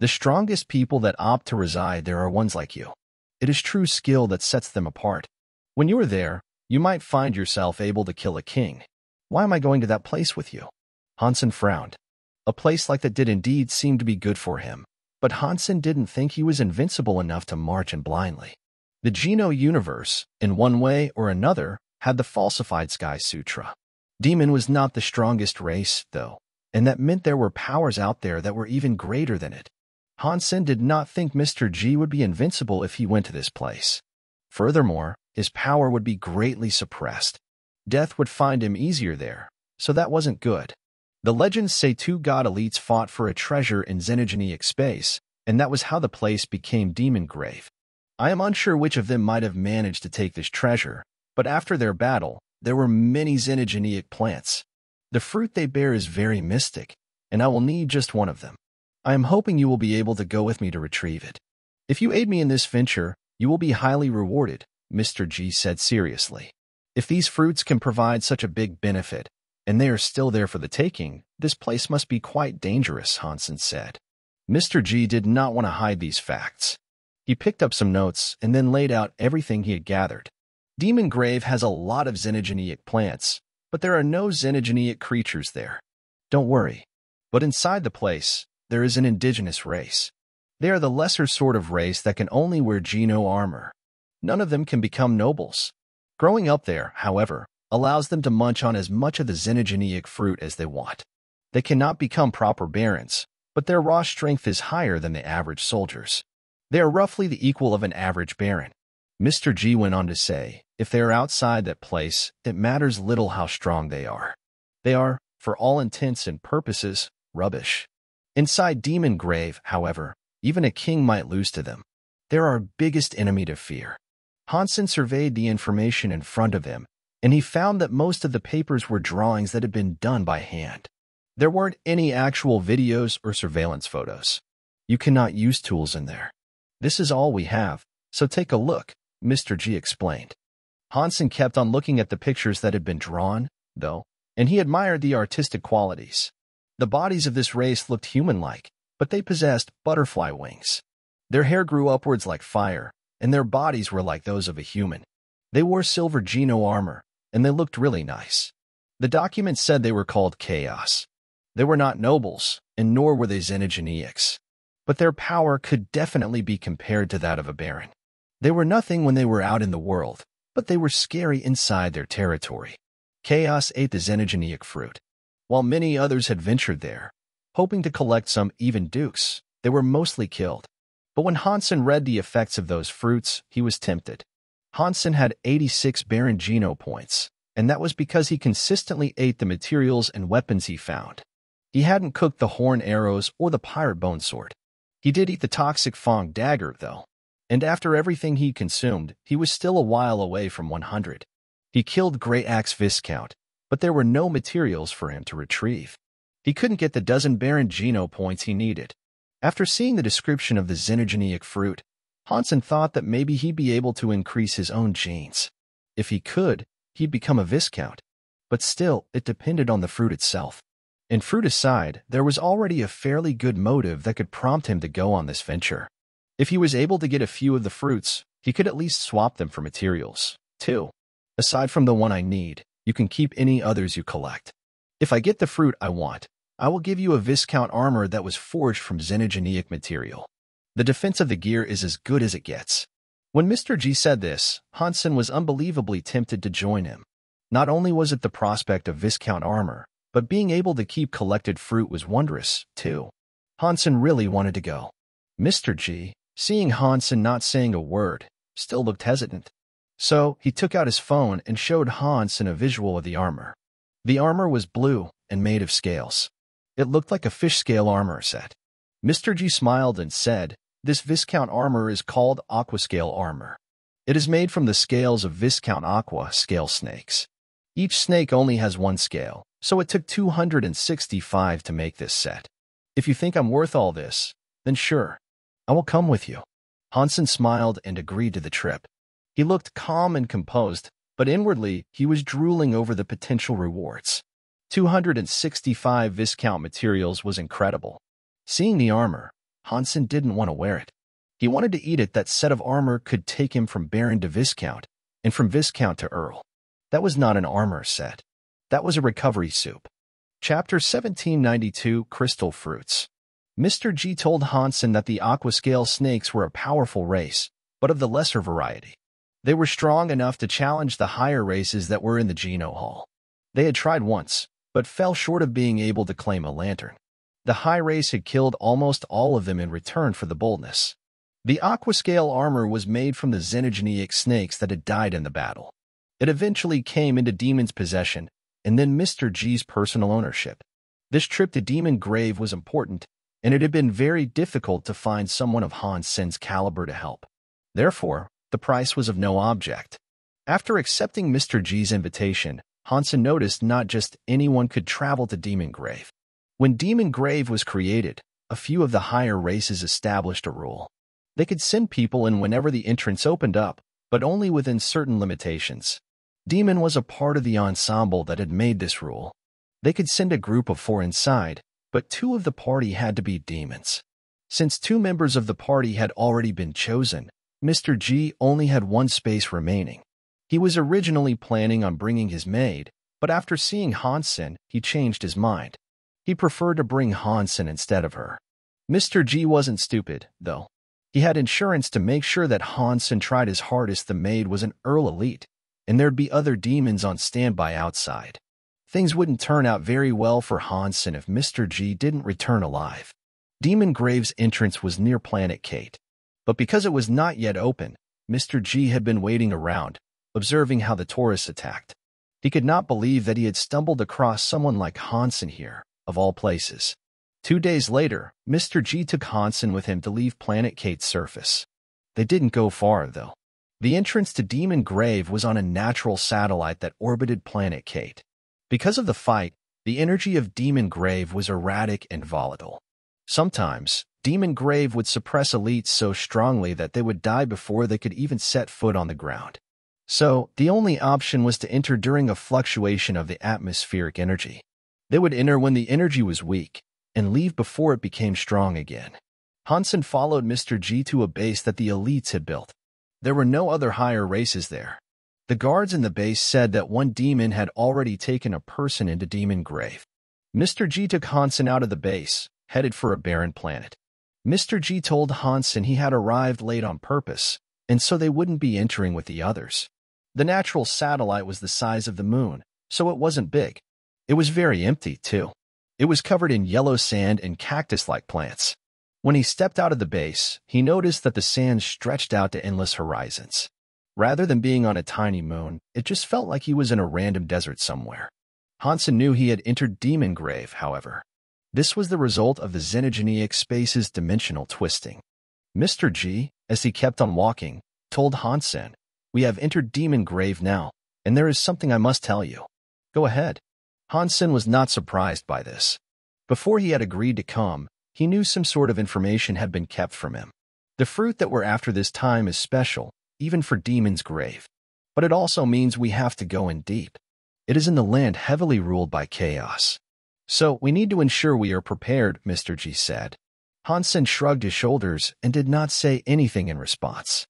The strongest people that opt to reside there are ones like you. It is true skill that sets them apart. When you are there, you might find yourself able to kill a king. Why am I going to that place with you? Han Sen frowned. A place like that did indeed seem to be good for him, but Han Sen didn't think he was invincible enough to march in blindly. The Geno universe, in one way or another, had the falsified Sky Sutra. Demon was not the strongest race, though, and that meant there were powers out there that were even greater than it. Han Sen did not think Mr. G would be invincible if he went to this place. Furthermore, his power would be greatly suppressed. Death would find him easier there, so that wasn't good. The legends say two god elites fought for a treasure in Xenogeneic space, and that was how the place became Demon Grave. I am unsure which of them might have managed to take this treasure, but after their battle, there were many Xenogeneic plants. The fruit they bear is very mystic, and I will need just one of them. I am hoping you will be able to go with me to retrieve it. If you aid me in this venture, you will be highly rewarded, Mr. G said seriously. If these fruits can provide such a big benefit, and they are still there for the taking, this place must be quite dangerous, Han Sen said. Mr. G did not want to hide these facts. He picked up some notes and then laid out everything he had gathered. Demon Grave has a lot of xenogeneic plants, but there are no xenogeneic creatures there. Don't worry. But inside the place, there is an indigenous race. They are the lesser sort of race that can only wear Geno armor. None of them can become nobles. Growing up there, however, allows them to munch on as much of the xenogeneic fruit as they want. They cannot become proper barons, but their raw strength is higher than the average soldiers. They are roughly the equal of an average baron. Mr. G went on to say, if they are outside that place, it matters little how strong they are. They are, for all intents and purposes, rubbish. Inside Demon Grave, however, even a king might lose to them. They're our biggest enemy to fear. Han Sen surveyed the information in front of him, and he found that most of the papers were drawings that had been done by hand. There weren't any actual videos or surveillance photos. You cannot use tools in there. This is all we have, so take a look, Mr. G explained. Han Sen kept on looking at the pictures that had been drawn, though, and he admired the artistic qualities. The bodies of this race looked human-like, but they possessed butterfly wings. Their hair grew upwards like fire, and their bodies were like those of a human. They wore silver Geno armor, and they looked really nice. The document said they were called Chaos. They were not nobles, and nor were they Xenogeneics. But their power could definitely be compared to that of a baron. They were nothing when they were out in the world, but they were scary inside their territory. Chaos ate the Xenogeneic fruit, while many others had ventured there, hoping to collect some even dukes, they were mostly killed. But when Han Sen read the effects of those fruits, he was tempted. Han Sen had 86 Baron Geno points, and that was because he consistently ate the materials and weapons he found. He hadn't cooked the horn arrows or the pirate bone sword. He did eat the toxic Fong dagger, though, and after everything he consumed, he was still a while away from 100. He killed Grey Axe Viscount, but there were no materials for him to retrieve. He couldn't get the dozen Baron Geno points he needed. After seeing the description of the xenogeneic fruit, Han Sen thought that maybe he'd be able to increase his own genes. If he could, he'd become a Viscount. But still, it depended on the fruit itself. And fruit aside, there was already a fairly good motive that could prompt him to go on this venture. If he was able to get a few of the fruits, he could at least swap them for materials, too. Aside from the one I need, you can keep any others you collect. If I get the fruit I want, I will give you a Viscount armor that was forged from xenogeneic material. The defense of the gear is as good as it gets. When Mr. G said this, Han Sen was unbelievably tempted to join him. Not only was it the prospect of Viscount armor, but being able to keep collected fruit was wondrous, too. Han Sen really wanted to go. Mr. G, seeing Han Sen not saying a word, still looked hesitant. So he took out his phone and showed Han Sen a visual of the armor. The armor was blue and made of scales. It looked like a fish scale armor set. Mr. G smiled and said, This Viscount armor is called Aquascale armor. It is made from the scales of Viscount Aqua scale snakes. Each snake only has one scale, so it took 265 to make this set. If you think I'm worth all this, then sure, I will come with you. Han Sen smiled and agreed to the trip. He looked calm and composed, but inwardly he was drooling over the potential rewards. 265 Viscount materials was incredible. Seeing the armor, Han Sen didn't want to wear it. He wanted to eat it that set of armor could take him from Baron to Viscount, and from Viscount to Earl. That was not an armor set. That was a recovery soup. Chapter 1792 Crystal Fruits Mr. G told Han Sen that the aquascale snakes were a powerful race, but of the lesser variety. They were strong enough to challenge the higher races that were in the Geno Hall. They had tried once, but fell short of being able to claim a lantern. The high race had killed almost all of them in return for the boldness. The aquascale armor was made from the xenogeneic snakes that had died in the battle. It eventually came into Demon's possession, and then Mr. G's personal ownership. This trip to Demon Grave was important, and it had been very difficult to find someone of Han Sen's caliber to help. Therefore, the price was of no object. After accepting Mr. G's invitation, Han Sen noticed not just anyone could travel to Demon Grave. When Demon Grave was created, a few of the higher races established a rule. They could send people in whenever the entrance opened up, but only within certain limitations. Demon was a part of the ensemble that had made this rule. They could send a group of four inside, but two of the party had to be demons. Since two members of the party had already been chosen, Mr. G only had one space remaining. He was originally planning on bringing his maid, but after seeing Han Sen, he changed his mind. He preferred to bring Han Sen instead of her. Mr. G wasn't stupid, though. He had insurance to make sure that Han Sen tried his hardest the maid was an Earl Elite. and there'd be other demons on standby outside. Things wouldn't turn out very well for Han Sen if Mr. G didn't return alive. Demon Grave's entrance was near Planet Kate, but because it was not yet open, Mr. G had been waiting around, observing how the tourists attacked. He could not believe that he had stumbled across someone like Han Sen here, of all places. Two days later, Mr. G took Han Sen with him to leave Planet Kate's surface. They didn't go far, though. The entrance to Demon Grave was on a natural satellite that orbited Planet Kate. Because of the fight, the energy of Demon Grave was erratic and volatile. Sometimes, Demon Grave would suppress elites so strongly that they would die before they could even set foot on the ground. So, the only option was to enter during a fluctuation of the atmospheric energy. They would enter when the energy was weak, and leave before it became strong again. Han Sen followed Mr. G to a base that the elites had built. There were no other higher races there. The guards in the base said that one demon had already taken a person into Demon Grave. Mr. G took Han Sen out of the base, headed for a barren planet. Mr. G told Han Sen he had arrived late on purpose, and so they wouldn't be entering with the others. The natural satellite was the size of the moon, so it wasn't big. It was very empty, too. It was covered in yellow sand and cactus-like plants. When he stepped out of the base, he noticed that the sand stretched out to endless horizons. Rather than being on a tiny moon, it just felt like he was in a random desert somewhere. Han Sen knew he had entered Demon Grave, however. This was the result of the xenogeneic space's dimensional twisting. Mr. G, as he kept on walking, told Han Sen, We have entered Demon Grave now, and there is something I must tell you. Go ahead. Han Sen was not surprised by this. Before he had agreed to come, he knew some sort of information had been kept from him. The fruit that we're after this time is special, even for Demon's Grave. But it also means we have to go in deep. It is in the land heavily ruled by chaos. So we need to ensure we are prepared, Mr. G said. Han Sen shrugged his shoulders and did not say anything in response.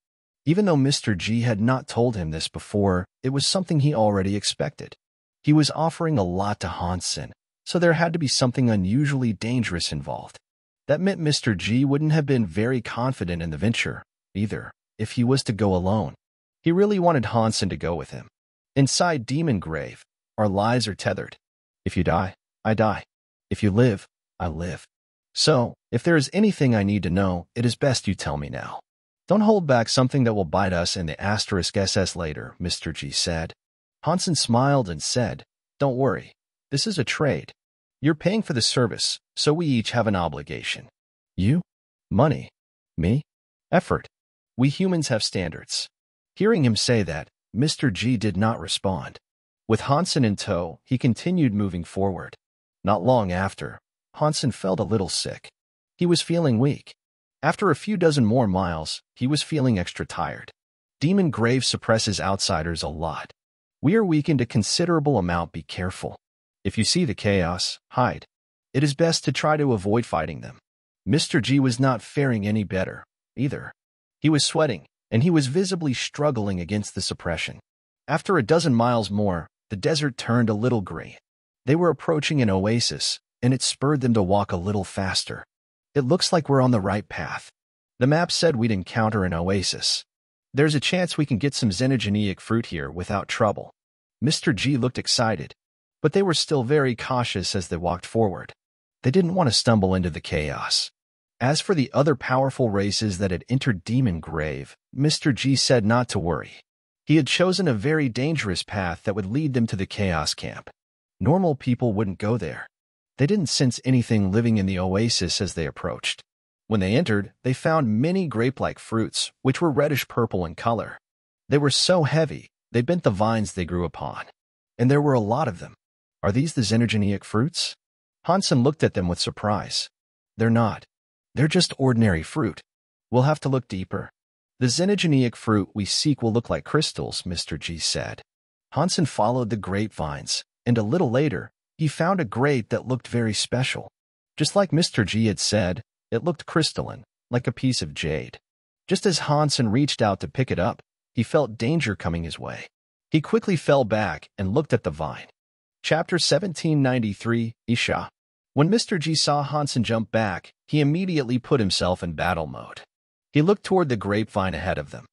Even though Mr. G had not told him this before, it was something he already expected. He was offering a lot to Han Sen, so there had to be something unusually dangerous involved. That meant Mr. G wouldn't have been very confident in the venture, either, if he was to go alone. He really wanted Han Sen to go with him. Inside Demon Grave, our lives are tethered. If you die, I die. If you live, I live. So, if there is anything I need to know, it is best you tell me now. Don't hold back something that will bite us in the asterisk SS later, Mr. G said. Han Sen smiled and said, Don't worry. This is a trade. You're paying for the service, so we each have an obligation. You? Money. Me? Effort. We humans have standards. Hearing him say that, Mr. G did not respond. With Han Sen in tow, he continued moving forward. Not long after, Han Sen felt a little sick. He was feeling weak. After a few dozen more miles, he was feeling extra tired. Demon Grave suppresses outsiders a lot. We are weakened a considerable amount, be careful. If you see the chaos, hide. It is best to try to avoid fighting them. Mr. G was not faring any better, either. He was sweating, and he was visibly struggling against the suppression. After a dozen miles more, the desert turned a little gray. They were approaching an oasis, and it spurred them to walk a little faster. It looks like we're on the right path. The map said we'd encounter an oasis. There's a chance we can get some xenogeneic fruit here without trouble. Mr. G looked excited, but they were still very cautious as they walked forward. They didn't want to stumble into the chaos. As for the other powerful races that had entered Demon Grave, Mr. G said not to worry. He had chosen a very dangerous path that would lead them to the Chaos Camp. Normal people wouldn't go there. They didn't sense anything living in the oasis as they approached. When they entered, they found many grape-like fruits, which were reddish-purple in color. They were so heavy, they bent the vines they grew upon. And there were a lot of them. Are these the xenogeneic fruits? Han Sen looked at them with surprise. They're not. They're just ordinary fruit. We'll have to look deeper. The xenogeneic fruit we seek will look like crystals, Mr. G said. Han Sen followed the grapevines, and a little later, he found a grape that looked very special. Just like Mr. G had said, it looked crystalline, like a piece of jade. Just as Han Sen reached out to pick it up, he felt danger coming his way. He quickly fell back and looked at the vine. Chapter 1793, Isha. When Mr. G saw Han Sen jump back, he immediately put himself in battle mode. He looked toward the grapevine ahead of them.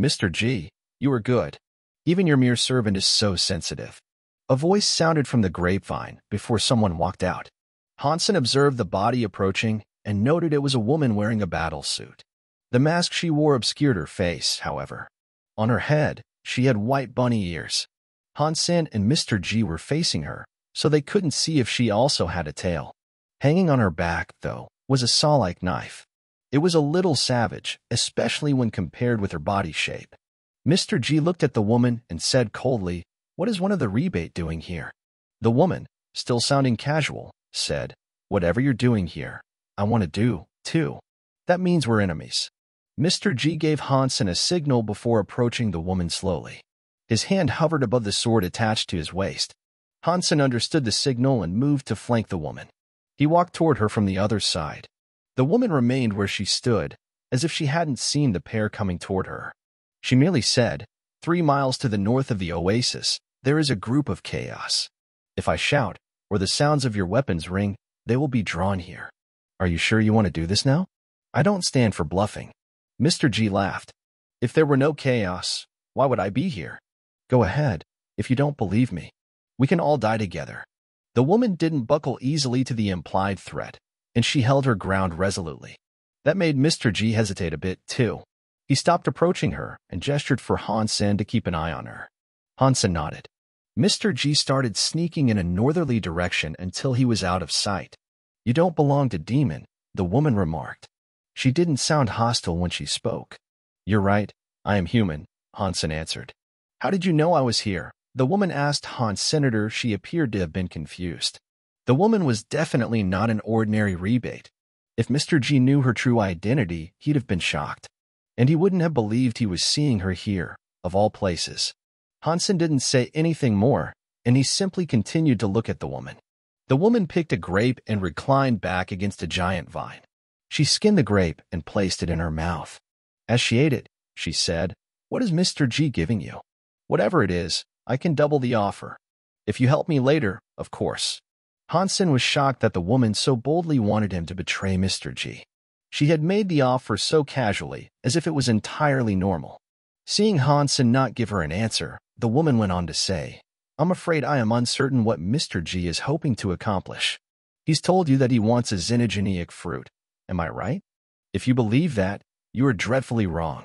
Mr. G, you are good. Even your mere servant is so sensitive. A voice sounded from the grapevine before someone walked out. Han Sen observed the body approaching and noted it was a woman wearing a battle suit. The mask she wore obscured her face, however. On her head, she had white bunny ears. Han Sen and Mr. G were facing her, so they couldn't see if she also had a tail. Hanging on her back, though, was a saw-like knife. It was a little savage, especially when compared with her body shape. Mr. G looked at the woman and said coldly, What is one of the rebate doing here? The woman, still sounding casual, said, Whatever you're doing here, I want to do, too. That means we're enemies. Mr. G gave Han Sen a signal before approaching the woman slowly. His hand hovered above the sword attached to his waist. Han Sen understood the signal and moved to flank the woman. He walked toward her from the other side. The woman remained where she stood, as if she hadn't seen the pair coming toward her. She merely said, Three miles to the north of the oasis, there is a group of chaos. If I shout, or the sounds of your weapons ring, they will be drawn here. Are you sure you want to do this now? I don't stand for bluffing. Mr. G laughed. If there were no chaos, why would I be here? Go ahead, if you don't believe me. We can all die together. The woman didn't buckle easily to the implied threat, and she held her ground resolutely. That made Mr. G hesitate a bit, too. He stopped approaching her and gestured for Han Sen to keep an eye on her. Han Sen nodded. Mr. G started sneaking in a northerly direction until he was out of sight. You don't belong to Demon, the woman remarked. She didn't sound hostile when she spoke. You're right, I am human, Han Sen answered. How did you know I was here? The woman asked Hans Senator she appeared to have been confused. The woman was definitely not an ordinary rebate. If Mr. G knew her true identity, he'd have been shocked. And he wouldn't have believed he was seeing her here, of all places. Han Sen didn't say anything more, and he simply continued to look at the woman. The woman picked a grape and reclined back against a giant vine. She skinned the grape and placed it in her mouth. As she ate it, she said, What is Mr. G giving you? Whatever it is, I can double the offer. If you help me later, of course. Han Sen was shocked that the woman so boldly wanted him to betray Mr. G. She had made the offer so casually, as if it was entirely normal. Seeing Han Sen not give her an answer, the woman went on to say, I'm afraid I am uncertain what Mr. G is hoping to accomplish. He's told you that he wants a xenogeneic fruit. Am I right? If you believe that, you are dreadfully wrong.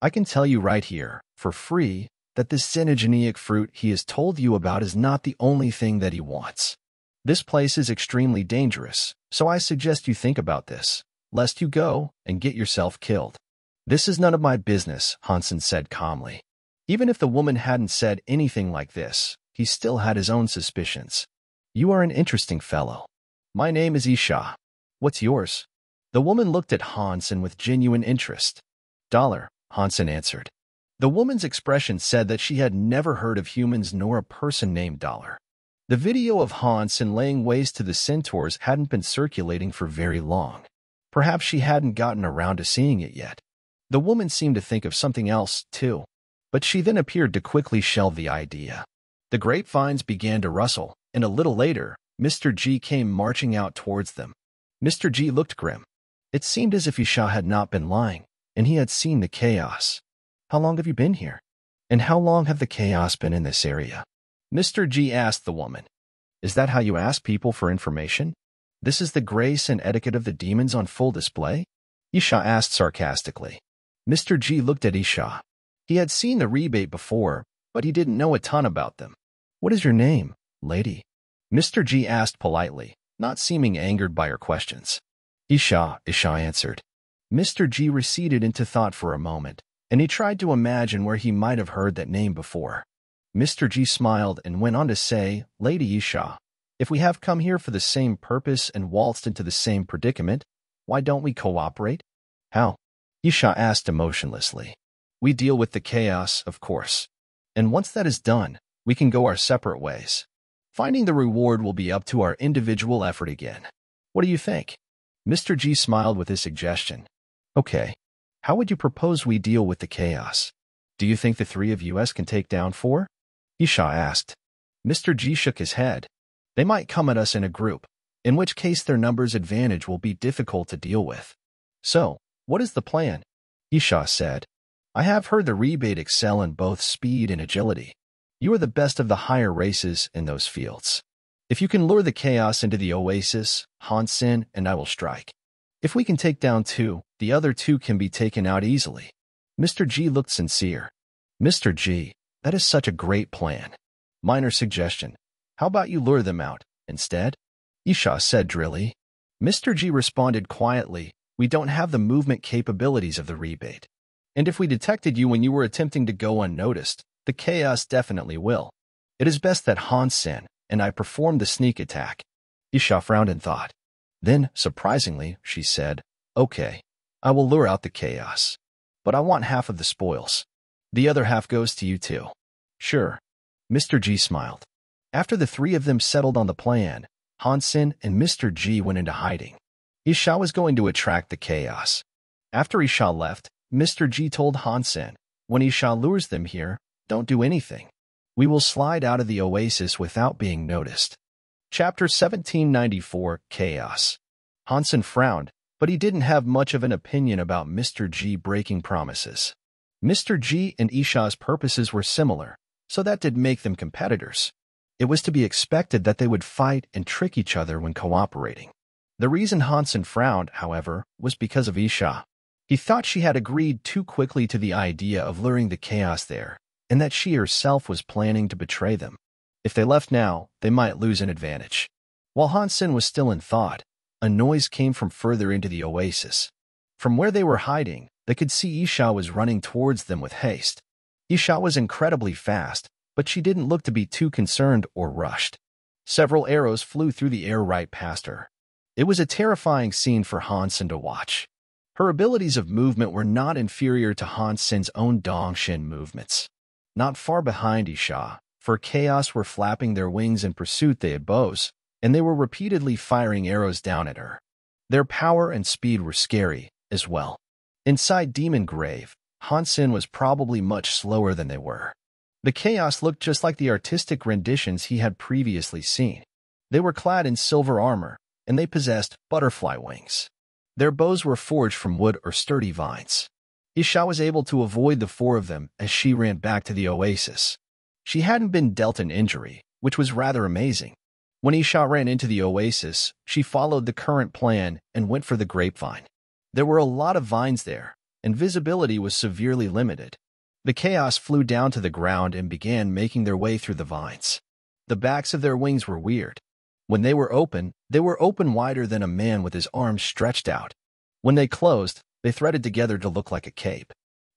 I can tell you right here, for free, that this xenogeneic fruit he has told you about is not the only thing that he wants. This place is extremely dangerous, so I suggest you think about this, lest you go and get yourself killed. This is none of my business, Han Sen said calmly. Even if the woman hadn't said anything like this, he still had his own suspicions. You are an interesting fellow. My name is Isha. What's yours? The woman looked at Han Sen with genuine interest. Dollar, Han Sen answered. The woman's expression said that she had never heard of humans nor a person named Dollar. The video of Han Sen laying waste to the centaurs hadn't been circulating for very long. Perhaps she hadn't gotten around to seeing it yet. The woman seemed to think of something else, too. But she then appeared to quickly shelve the idea. The grapevines began to rustle, and a little later, Mr. G came marching out towards them. Mr. G looked grim. It seemed as if Isha had not been lying, and he had seen the chaos. How long have you been here? And how long have the chaos been in this area? Mr. G asked the woman. Is that how you ask people for information? This is the grace and etiquette of the demons on full display? Isha asked sarcastically. Mr. G looked at Isha. He had seen the rebate before, but he didn't know a ton about them. What is your name, lady? Mr. G asked politely, not seeming angered by her questions. Isha, Isha answered. Mr. G receded into thought for a moment, and he tried to imagine where he might have heard that name before. Mr. G smiled and went on to say, Lady Isha, if we have come here for the same purpose and waltzed into the same predicament, why don't we cooperate? How? Isha asked emotionlessly. We deal with the chaos, of course. And once that is done, we can go our separate ways. Finding the reward will be up to our individual effort again. What do you think? Mr. G smiled with his suggestion. Okay, how would you propose we deal with the chaos? Do you think the three of us can take down four? Isha asked. Mr. G shook his head. They might come at us in a group, in which case their numbers advantage will be difficult to deal with. So, what is the plan? Isha said. I have heard the rebate excel in both speed and agility. You are the best of the higher races in those fields. If you can lure the chaos into the oasis, Han Sen and I will strike. If we can take down two, the other two can be taken out easily. Mr. G looked sincere. Mr. G, that is such a great plan. Minor suggestion. How about you lure them out, instead? Isha said drily. Mr. G responded quietly, we don't have the movement capabilities of the rebate. And if we detected you when you were attempting to go unnoticed, the chaos definitely will. It is best that Han Sen and I perform the sneak attack. Isha frowned and thought. Then, surprisingly, she said, Okay, I will lure out the chaos. But I want half of the spoils. The other half goes to you too. Sure. Mr. G smiled. After the three of them settled on the plan, Han Sen and Mr. G went into hiding. Isha was going to attract the chaos. After Isha left, Mr. G told Han Sen, when Isha lures them here, don't do anything. We will slide out of the oasis without being noticed. Chapter 1794 Chaos Han Sen frowned, but he didn't have much of an opinion about Mr. G breaking promises. Mr. G and Isha's purposes were similar, so that did make them competitors. It was to be expected that they would fight and trick each other when cooperating. The reason Han Sen frowned, however, was because of Isha. He thought she had agreed too quickly to the idea of luring the chaos there, and that she herself was planning to betray them. If they left now, they might lose an advantage. While Han Sen was still in thought, a noise came from further into the oasis. From where they were hiding, they could see Isha was running towards them with haste. Isha was incredibly fast, but she didn't look to be too concerned or rushed. Several arrows flew through the air right past her. It was a terrifying scene for Han Sen to watch. Her abilities of movement were not inferior to Han Sen's own Dongxuan movements. Not far behind Isha, for Chaos were flapping their wings in pursuit they had bows, and they were repeatedly firing arrows down at her. Their power and speed were scary, as well. Inside Demon Grave, Han Sen was probably much slower than they were. The Chaos looked just like the artistic renditions he had previously seen. They were clad in silver armor, and they possessed butterfly wings. Their bows were forged from wood or sturdy vines. Isha was able to avoid the four of them as she ran back to the oasis. She hadn't been dealt an injury, which was rather amazing. When Isha ran into the oasis, she followed the current plan and went for the grapevine. There were a lot of vines there, and visibility was severely limited. The chaos flew down to the ground and began making their way through the vines. The backs of their wings were weird. When they were open, they were open wider than a man with his arms stretched out. When they closed, they threaded together to look like a cape.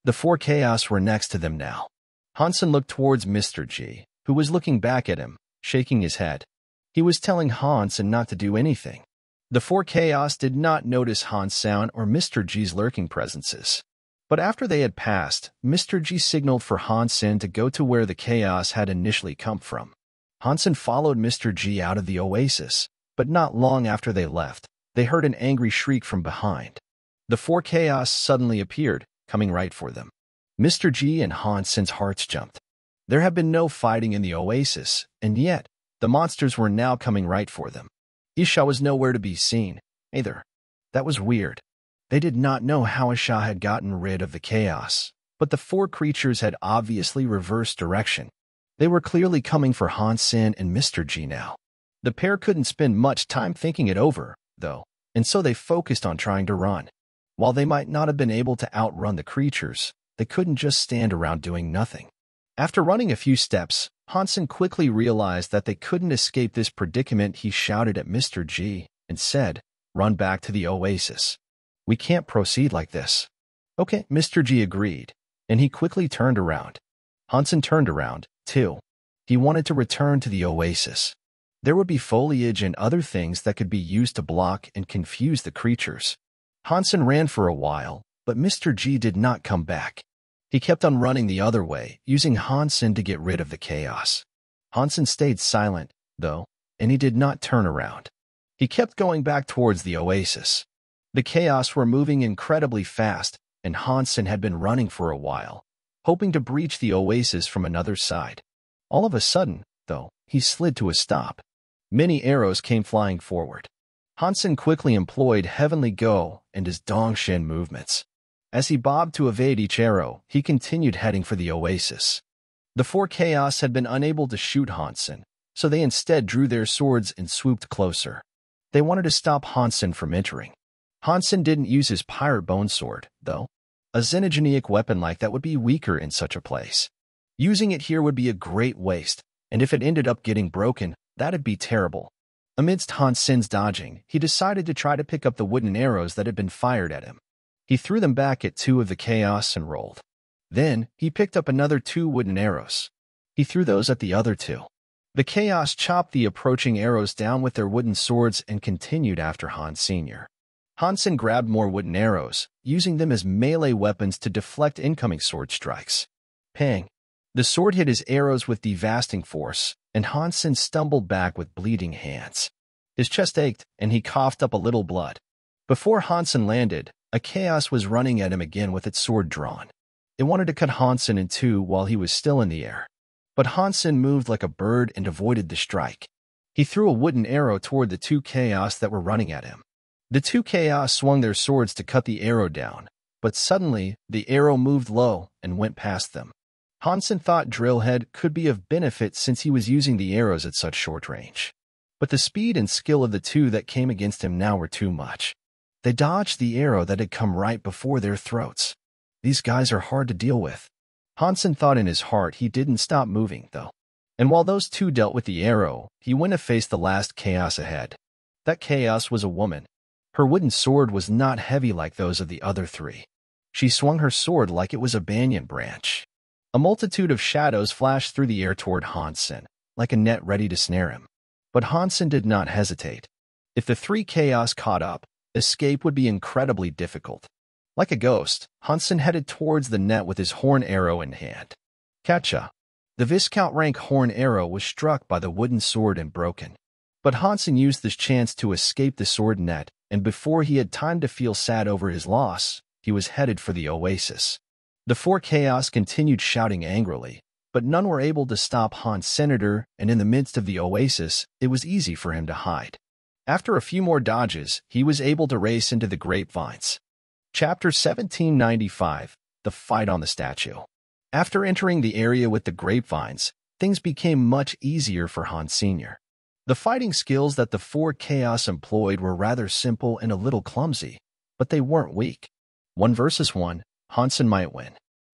The four Chaos were next to them now. Han Sen looked towards Mr. G, who was looking back at him, shaking his head. He was telling Han Sen not to do anything. The four Chaos did not notice Han Sen or Mr. G's lurking presences. But after they had passed, Mr. G signaled for Han Sen to go to where the Chaos had initially come from. Han Sen followed Mr. G out of the oasis, but not long after they left, they heard an angry shriek from behind. The four Chaos suddenly appeared, coming right for them. Mr. G and Han Sen's hearts jumped. There had been no fighting in the oasis, and yet, the monsters were now coming right for them. Isha was nowhere to be seen, either. That was weird. They did not know how Isha had gotten rid of the chaos, but the four creatures had obviously reversed direction. They were clearly coming for Han Sen and Mr. G now. The pair couldn't spend much time thinking it over, though, and so they focused on trying to run. While they might not have been able to outrun the creatures, they couldn't just stand around doing nothing. After running a few steps, Han Sen quickly realized that they couldn't escape this predicament he shouted at Mr. G and said, run back to the oasis. We can't proceed like this. Okay, Mr. G agreed, and he quickly turned around. Han Sen turned around, too. He wanted to return to the oasis. There would be foliage and other things that could be used to block and confuse the creatures. Han Sen ran for a while, but Mr. G did not come back. He kept on running the other way, using Han Sen to get rid of the chaos. Han Sen stayed silent, though, and he did not turn around. He kept going back towards the oasis. The chaos were moving incredibly fast, and Han Sen had been running for a while, hoping to breach the oasis from another side. All of a sudden, though, he slid to a stop. Many arrows came flying forward. Han Sen quickly employed Heavenly Go and his Dongxuan movements. As he bobbed to evade each arrow, he continued heading for the oasis. The four Chaos had been unable to shoot Han Sen, so they instead drew their swords and swooped closer. They wanted to stop Han Sen from entering. Han Sen didn't use his pirate bone sword, though. A xenogeneic weapon like that would be weaker in such a place. Using it here would be a great waste, and if it ended up getting broken, that'd be terrible. Amidst Han Sen's dodging, he decided to try to pick up the wooden arrows that had been fired at him. He threw them back at two of the chaos and rolled. Then, he picked up another two wooden arrows. He threw those at the other two. The chaos chopped the approaching arrows down with their wooden swords and continued after Han Sen. Hansen grabbed more wooden arrows, using them as melee weapons to deflect incoming sword strikes. Pang! The sword hit his arrows with devastating force, and Han Sen stumbled back with bleeding hands. His chest ached, and he coughed up a little blood. Before Han Sen landed, a chaos was running at him again with its sword drawn. It wanted to cut Han Sen in two while he was still in the air. But Han Sen moved like a bird and avoided the strike. He threw a wooden arrow toward the two chaos that were running at him. The two chaos swung their swords to cut the arrow down, but suddenly the arrow moved low and went past them. Han Sen thought Drillhead could be of benefit since he was using the arrows at such short range. But the speed and skill of the two that came against him now were too much. They dodged the arrow that had come right before their throats. These guys are hard to deal with. Han Sen thought in his heart he didn't stop moving, though. And while those two dealt with the arrow, he went to face the last chaos ahead. That chaos was a woman. Her wooden sword was not heavy like those of the other three. She swung her sword like it was a banyan branch. A multitude of shadows flashed through the air toward Han Sen, like a net ready to snare him. But Han Sen did not hesitate. If the three chaos caught up, Escape would be incredibly difficult. Like a ghost, Han Sen headed towards the net with his horn arrow in hand. Catcha. The Viscount rank horn arrow was struck by the wooden sword and broken. But Han Sen used this chance to escape the sword net, and before he had time to feel sad over his loss, he was headed for the oasis. The four Chaos continued shouting angrily, but none were able to stop Hans Senator, and in the midst of the oasis, it was easy for him to hide. After a few more dodges, he was able to race into the grapevines. Chapter 1795 The Fight on the Statue After entering the area with the grapevines, things became much easier for Han Sen. The fighting skills that the four Chaos employed were rather simple and a little clumsy, but they weren't weak. One versus one, Han Sen might win.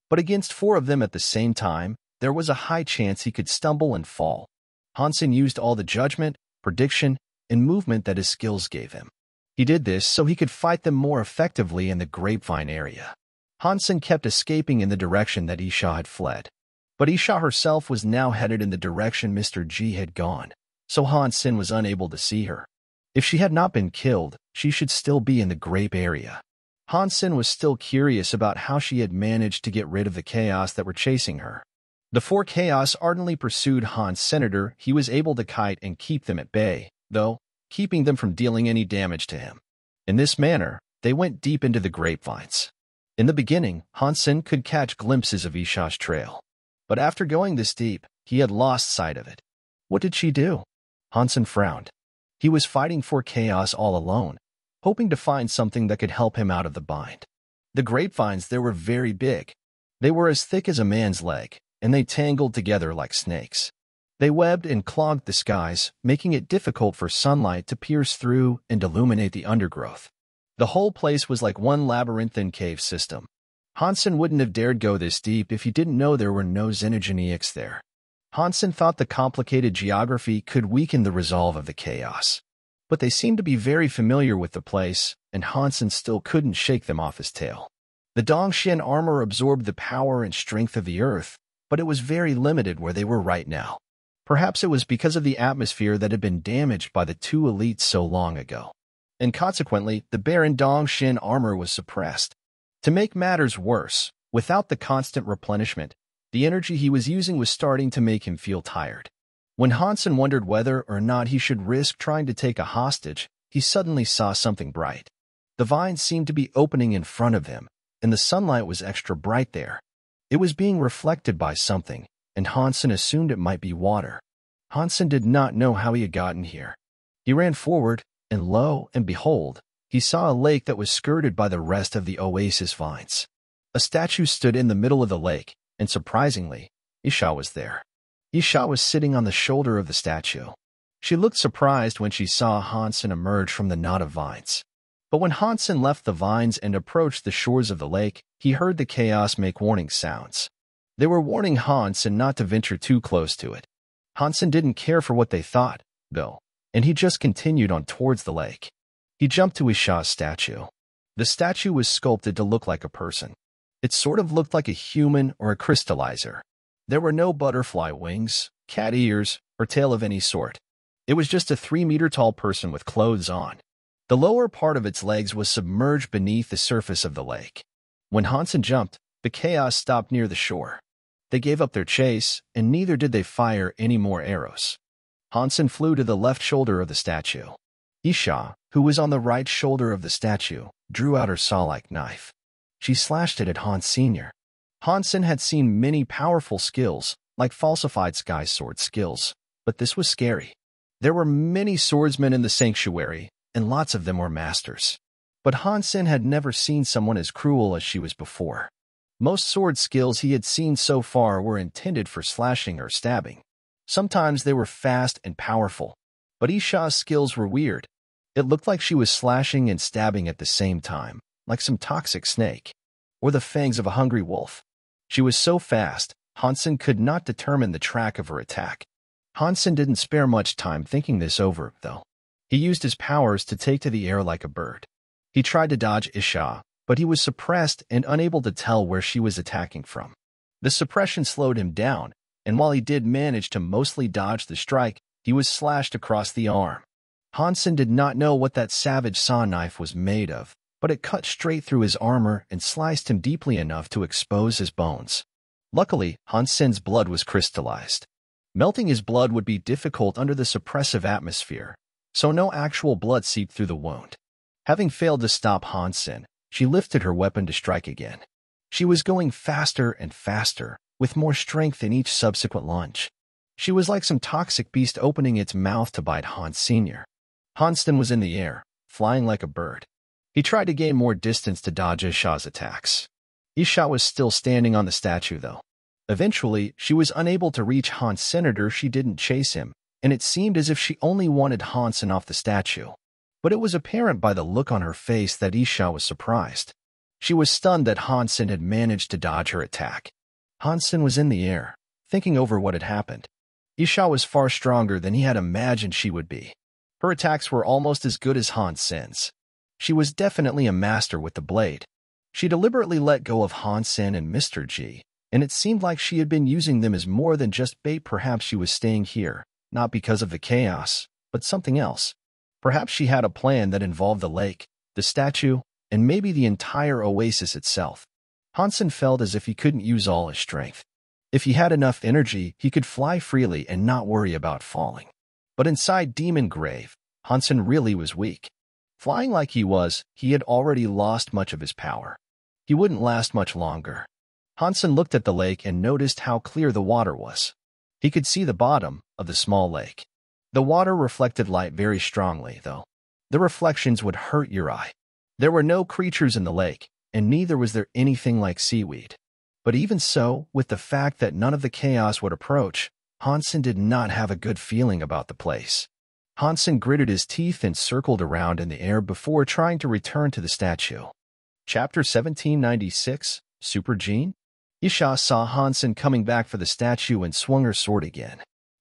But against four of them at the same time, there was a high chance he could stumble and fall. Han Sen used all the judgment, prediction, and movement that his skills gave him. He did this so he could fight them more effectively in the grapevine area. Han Sen kept escaping in the direction that Isha had fled. But Isha herself was now headed in the direction Mr. G had gone, so Han Sen was unable to see her. If she had not been killed, she should still be in the grape area. Han Sen was still curious about how she had managed to get rid of the chaos that were chasing her. The four chaos ardently pursued Hans Senator, he was able to kite and keep them at bay, though, keeping them from dealing any damage to him. In this manner, they went deep into the grapevines. In the beginning, Han Sen could catch glimpses of Isha's trail. But after going this deep, he had lost sight of it. What did she do? Han Sen frowned. He was fighting for chaos all alone, hoping to find something that could help him out of the bind. The grapevines there were very big. They were as thick as a man's leg, and they tangled together like snakes. They webbed and clogged the skies, making it difficult for sunlight to pierce through and illuminate the undergrowth. The whole place was like one labyrinthine cave system. Han Sen wouldn't have dared go this deep if he didn't know there were no xenogenics there. Han Sen thought the complicated geography could weaken the resolve of the chaos. But they seemed to be very familiar with the place, and Han Sen still couldn't shake them off his tail. The Dongxuan armor absorbed the power and strength of the earth, but it was very limited where they were right now. Perhaps it was because of the atmosphere that had been damaged by the two elites so long ago. And consequently, the Baron Dongxuan armor was suppressed. To make matters worse, without the constant replenishment, the energy he was using was starting to make him feel tired. When Han Sen wondered whether or not he should risk trying to take a hostage, he suddenly saw something bright. The vines seemed to be opening in front of him, and the sunlight was extra bright there. It was being reflected by something, and Han Sen assumed it might be water. Han Sen did not know how he had gotten here. He ran forward, and lo and behold, he saw a lake that was skirted by the rest of the oasis vines. A statue stood in the middle of the lake, and surprisingly, Isha was there. Isha was sitting on the shoulder of the statue. She looked surprised when she saw Han Sen emerge from the knot of vines. But when Han Sen left the vines and approached the shores of the lake, he heard the chaos make warning sounds. They were warning Han Sen not to venture too close to it. Han Sen didn't care for what they thought, though, and he just continued on towards the lake. He jumped to Isha's statue. The statue was sculpted to look like a person. It sort of looked like a human or a crystallizer. There were no butterfly wings, cat ears, or tail of any sort. It was just a three-meter-tall person with clothes on. The lower part of its legs was submerged beneath the surface of the lake. When Han Sen jumped, the chaos stopped near the shore. They gave up their chase, and neither did they fire any more arrows. Han Sen flew to the left shoulder of the statue. Isha, who was on the right shoulder of the statue, drew out her saw-like knife. She slashed it at Han Sen. Hansen had seen many powerful skills, like falsified sky sword skills, but this was scary. There were many swordsmen in the sanctuary, and lots of them were masters. But Han Sen had never seen someone as cruel as she was before. Most sword skills he had seen so far were intended for slashing or stabbing. Sometimes they were fast and powerful, but Isha's skills were weird. It looked like she was slashing and stabbing at the same time, like some toxic snake, or the fangs of a hungry wolf. She was so fast, Han Sen could not determine the track of her attack. Han Sen didn't spare much time thinking this over, though. He used his powers to take to the air like a bird. He tried to dodge Isha, but he was suppressed and unable to tell where she was attacking from. The suppression slowed him down, and while he did manage to mostly dodge the strike, he was slashed across the arm. Han Sen did not know what that savage saw knife was made of, but it cut straight through his armor and sliced him deeply enough to expose his bones. Luckily, Han Sen's blood was crystallized. Melting his blood would be difficult under the suppressive atmosphere, so no actual blood seeped through the wound. Having failed to stop Han Sen, she lifted her weapon to strike again. She was going faster and faster, with more strength in each subsequent launch. She was like some toxic beast opening its mouth to bite Han Sen. Hansen was in the air, flying like a bird. He tried to gain more distance to dodge Isha's attacks. Isha was still standing on the statue, though. Eventually, she was unable to reach Hans Senator she didn't chase him, and it seemed as if she only wanted Han Sen off the statue. But it was apparent by the look on her face that Isha was surprised. She was stunned that Han Sen had managed to dodge her attack. Han Sen was in the air, thinking over what had happened. Isha was far stronger than he had imagined she would be. Her attacks were almost as good as Han Sen's. She was definitely a master with the blade. She deliberately let go of Han Sen and Mr. G, and it seemed like she had been using them as more than just bait. Perhaps she was staying here, not because of the chaos, but something else. Perhaps she had a plan that involved the lake, the statue, and maybe the entire oasis itself. Han Sen felt as if he couldn't use all his strength. If he had enough energy, he could fly freely and not worry about falling. But inside Demon Grave, Han Sen really was weak. Flying like he was, he had already lost much of his power. He wouldn't last much longer. Han Sen looked at the lake and noticed how clear the water was. He could see the bottom of the small lake. The water reflected light very strongly, though. The reflections would hurt your eye. There were no creatures in the lake, and neither was there anything like seaweed. But even so, with the fact that none of the chaos would approach, Han Sen did not have a good feeling about the place. Han Sen gritted his teeth and circled around in the air before trying to return to the statue. Chapter 1796, Super Gene? Isha saw Han Sen coming back for the statue and swung her sword again.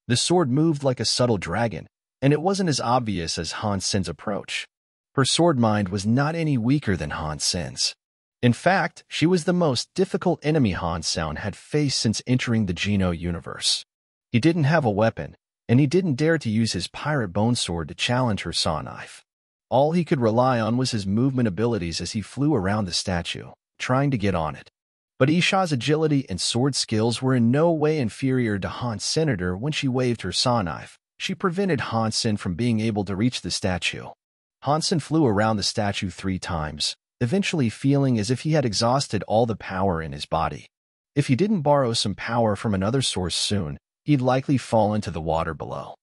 The sword moved like a subtle dragon, and it wasn't as obvious as Han Sen's approach. Her sword mind was not any weaker than Han Sen's. In fact, she was the most difficult enemy Han Sen had faced since entering the Geno universe. He didn't have a weapon, and he didn't dare to use his pirate bone sword to challenge her saw knife. All he could rely on was his movement abilities as he flew around the statue, trying to get on it. But Isha's agility and sword skills were in no way inferior to Hans Senator when she waved her saw knife. She prevented Han Sen from being able to reach the statue. Han Sen flew around the statue three times, eventually feeling as if he had exhausted all the power in his body. If he didn't borrow some power from another source soon, he'd likely fall into the water below.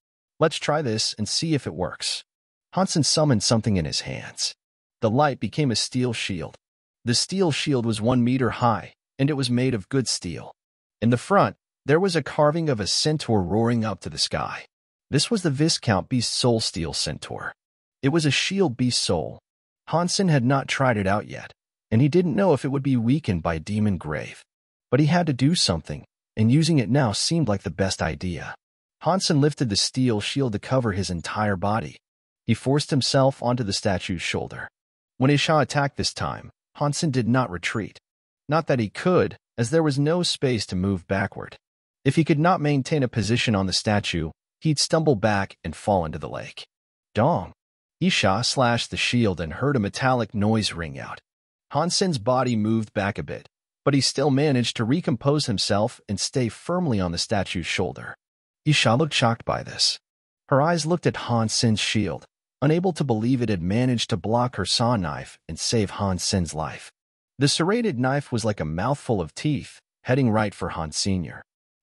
Let's try this and see if it works. Han Sen summoned something in his hands. The the light became a steel shield. The steel shield was one meter high, and it was made of good steel. In the front, there was a carving of a centaur roaring up to the sky. This was the Viscount Beast Soul Steel Centaur. It was a shield beast soul. Han Sen had not tried it out yet, and he didn't know if it would be weakened by Demon Grave. But he had to do something, and using it now seemed like the best idea. Han Sen lifted the steel shield to cover his entire body. He forced himself onto the statue's shoulder. When Isha attacked this time, Han Sen did not retreat. Not that he could, as there was no space to move backward. If he could not maintain a position on the statue, he'd stumble back and fall into the lake. Dong! Isha slashed the shield and heard a metallic noise ring out. Han Sen's body moved back a bit, but he still managed to recompose himself and stay firmly on the statue's shoulder. Isha looked shocked by this. Her eyes looked at Han Sen's shield, unable to believe it had managed to block her saw knife and save Han Sen's life. The serrated knife was like a mouthful of teeth, heading right for Han Sen.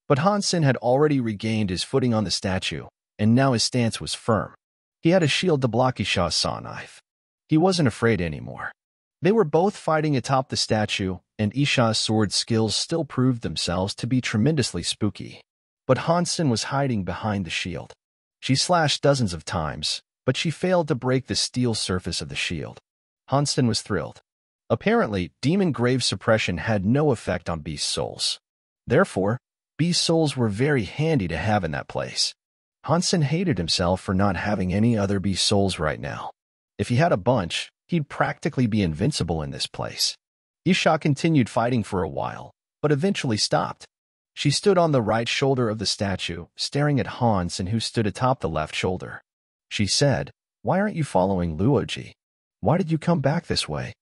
But Han Sen had already regained his footing on the statue, and now his stance was firm. He had a shield to block Isha's saw knife. He wasn't afraid anymore. They were both fighting atop the statue, and Isha's sword skills still proved themselves to be tremendously spooky. But Han Sen was hiding behind the shield. She slashed dozens of times, but she failed to break the steel surface of the shield. Han Sen was thrilled. Apparently, Demon Grave Suppression had no effect on beast souls. Therefore, beast souls were very handy to have in that place. Han Sen hated himself for not having any other beast souls right now. If he had a bunch, he'd practically be invincible in this place. Isha continued fighting for a while, but eventually stopped. She stood on the right shoulder of the statue, staring at Han Sen who stood atop the left shoulder. She said, Why aren't you following Luoji? Why did you come back this way?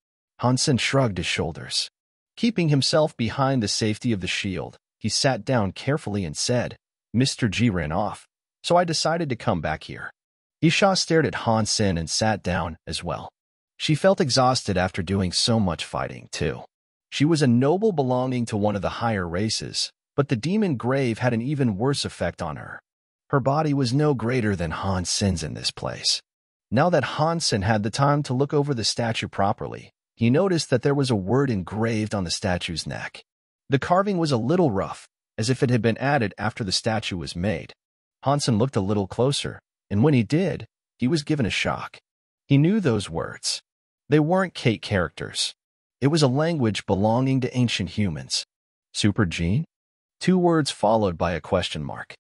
Han Sen shrugged his shoulders. Keeping himself behind the safety of the shield, he sat down carefully and said, Mr. G ran off, so I decided to come back here. Isha stared at Han Sen and sat down as well. She felt exhausted after doing so much fighting, too. She was a noble belonging to one of the higher races, but the demon grave had an even worse effect on her. Her body was no greater than Han Sen's in this place. Now that Han Sen had the time to look over the statue properly, he noticed that there was a word engraved on the statue's neck. The carving was a little rough, as if it had been added after the statue was made. Han Sen looked a little closer, and when he did, he was given a shock. He knew those words. They weren't Kate characters. It was a language belonging to ancient humans. Super Gene? Two words followed by a question mark.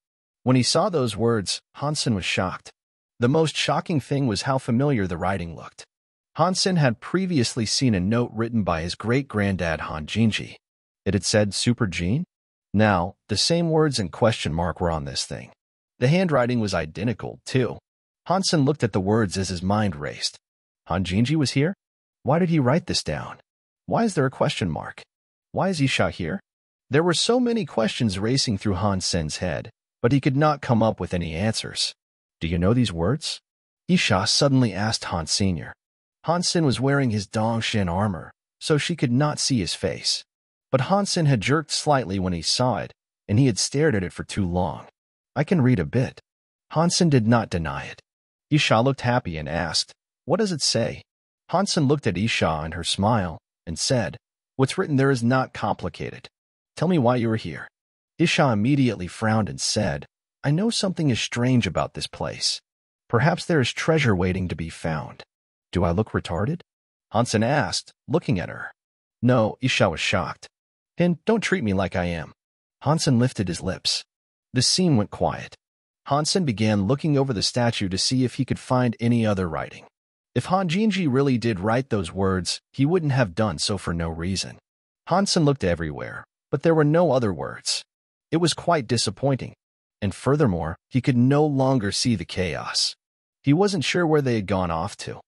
When he saw those words, Han Sen was shocked. The most shocking thing was how familiar the writing looked. Han Sen had previously seen a note written by his great-granddad Han Jinji. It had said Super Gene. Now, the same words and question mark were on this thing. The handwriting was identical, too. Han Sen looked at the words as his mind raced. Han Jinji was here? Why did he write this down? Why is there a question mark? Why is Isha here? There were so many questions racing through Han Sen's head, but he could not come up with any answers. Do you know these words? Isha suddenly asked Han Sen. Han Sen was wearing his Dongxuan armor, so she could not see his face. But Han Sen had jerked slightly when he saw it, and he had stared at it for too long. I can read a bit. Han Sen did not deny it. Isha looked happy and asked, What does it say? Han Sen looked at Isha and her smile and said, What's written there is not complicated. Tell me why you are here. Isha immediately frowned and said, I know something is strange about this place. Perhaps there is treasure waiting to be found. Do I look retarded? Han Sen asked, looking at her. No, Isha was shocked. And don't treat me like I am. Han Sen lifted his lips. The scene went quiet. Han Sen began looking over the statue to see if he could find any other writing. If Han Jinji really did write those words, he wouldn't have done so for no reason. Han Sen looked everywhere, but there were no other words. It was quite disappointing, and furthermore, he could no longer see the chaos. He wasn't sure where they had gone off to.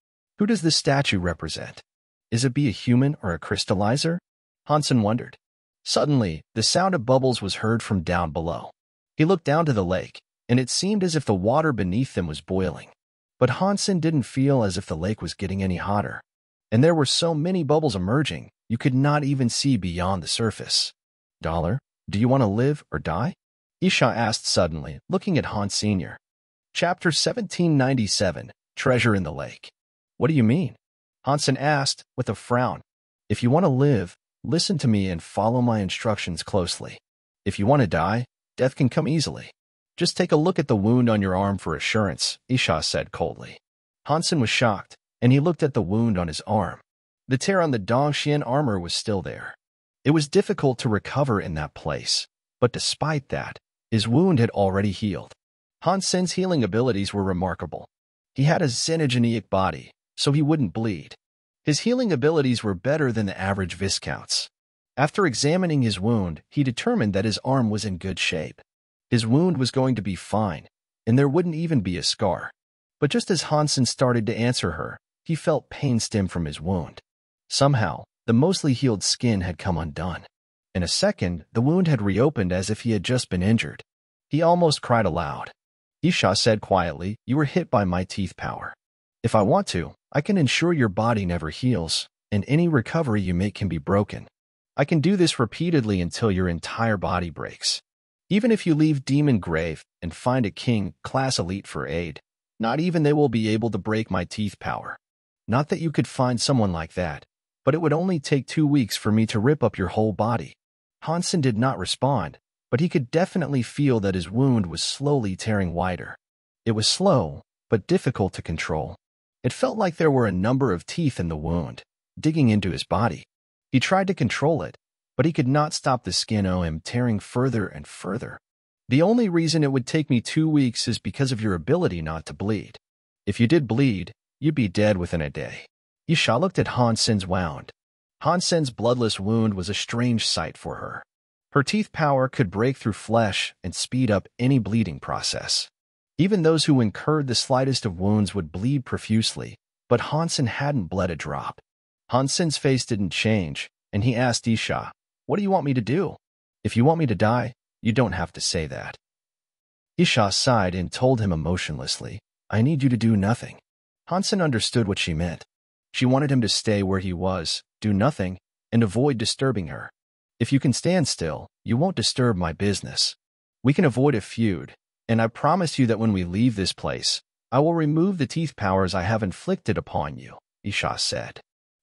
Who does this statue represent? Is it be a human or a crystallizer? Han Sen wondered. Suddenly, the sound of bubbles was heard from down below. He looked down to the lake, and it seemed as if the water beneath them was boiling. But Han Sen didn't feel as if the lake was getting any hotter. And there were so many bubbles emerging, you could not even see beyond the surface. Dollar, do you want to live or die? Isha asked suddenly, looking at Han Sen. Chapter 1797, Treasure in the Lake. What do you mean? Han Sen asked, with a frown. If you want to live, listen to me and follow my instructions closely. If you want to die, death can come easily. Just take a look at the wound on your arm for assurance, Isha said coldly. Han Sen was shocked, and he looked at the wound on his arm. The tear on the Dongxuan armor was still there. It was difficult to recover in that place, but despite that, his wound had already healed. Han Sen's healing abilities were remarkable. He had a xenogeneic body, so he wouldn't bleed. His healing abilities were better than the average Viscount's. After examining his wound, he determined that his arm was in good shape. His wound was going to be fine, and there wouldn't even be a scar. But just as Han Sen started to answer her, he felt pain stem from his wound. Somehow, the mostly healed skin had come undone. In a second, the wound had reopened as if he had just been injured. He almost cried aloud. Isha said quietly, You were hit by my teeth power. If I want to, I can ensure your body never heals, and any recovery you make can be broken. I can do this repeatedly until your entire body breaks. Even if you leave Demon Grave and find a king, class elite for aid, not even they will be able to break my teeth power. Not that you could find someone like that, but it would only take two weeks for me to rip up your whole body. Han Sen did not respond, but he could definitely feel that his wound was slowly tearing wider. It was slow, but difficult to control. It felt like there were a number of teeth in the wound, digging into his body. He tried to control it, but he could not stop the skin on him tearing further and further. The only reason it would take me two weeks is because of your ability not to bleed. If you did bleed, you'd be dead within a day. Isha looked at Han Sen's wound. Han Sen's bloodless wound was a strange sight for her. Her teeth power could break through flesh and speed up any bleeding process. Even those who incurred the slightest of wounds would bleed profusely, but Han Sen hadn't bled a drop. Han Sen's face didn't change, and he asked Isha, What do you want me to do? If you want me to die, you don't have to say that. Isha sighed and told him emotionlessly, I need you to do nothing. Han Sen understood what she meant. She wanted him to stay where he was, do nothing, and avoid disturbing her. If you can stand still, you won't disturb my business. We can avoid a feud, and I promise you that when we leave this place, I will remove the teeth powers I have inflicted upon you, Isha said.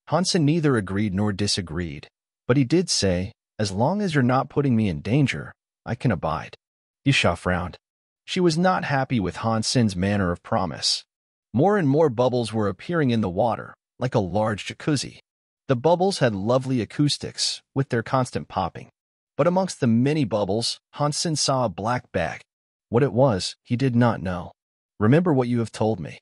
Han Sen neither agreed nor disagreed, but he did say, as long as you're not putting me in danger, I can abide. Isha frowned. She was not happy with Han Sen's manner of promise. More and more bubbles were appearing in the water, like a large jacuzzi. The bubbles had lovely acoustics, with their constant popping. But amongst the many bubbles, Han Sen saw a black bag. What it was, he did not know. Remember what you have told me.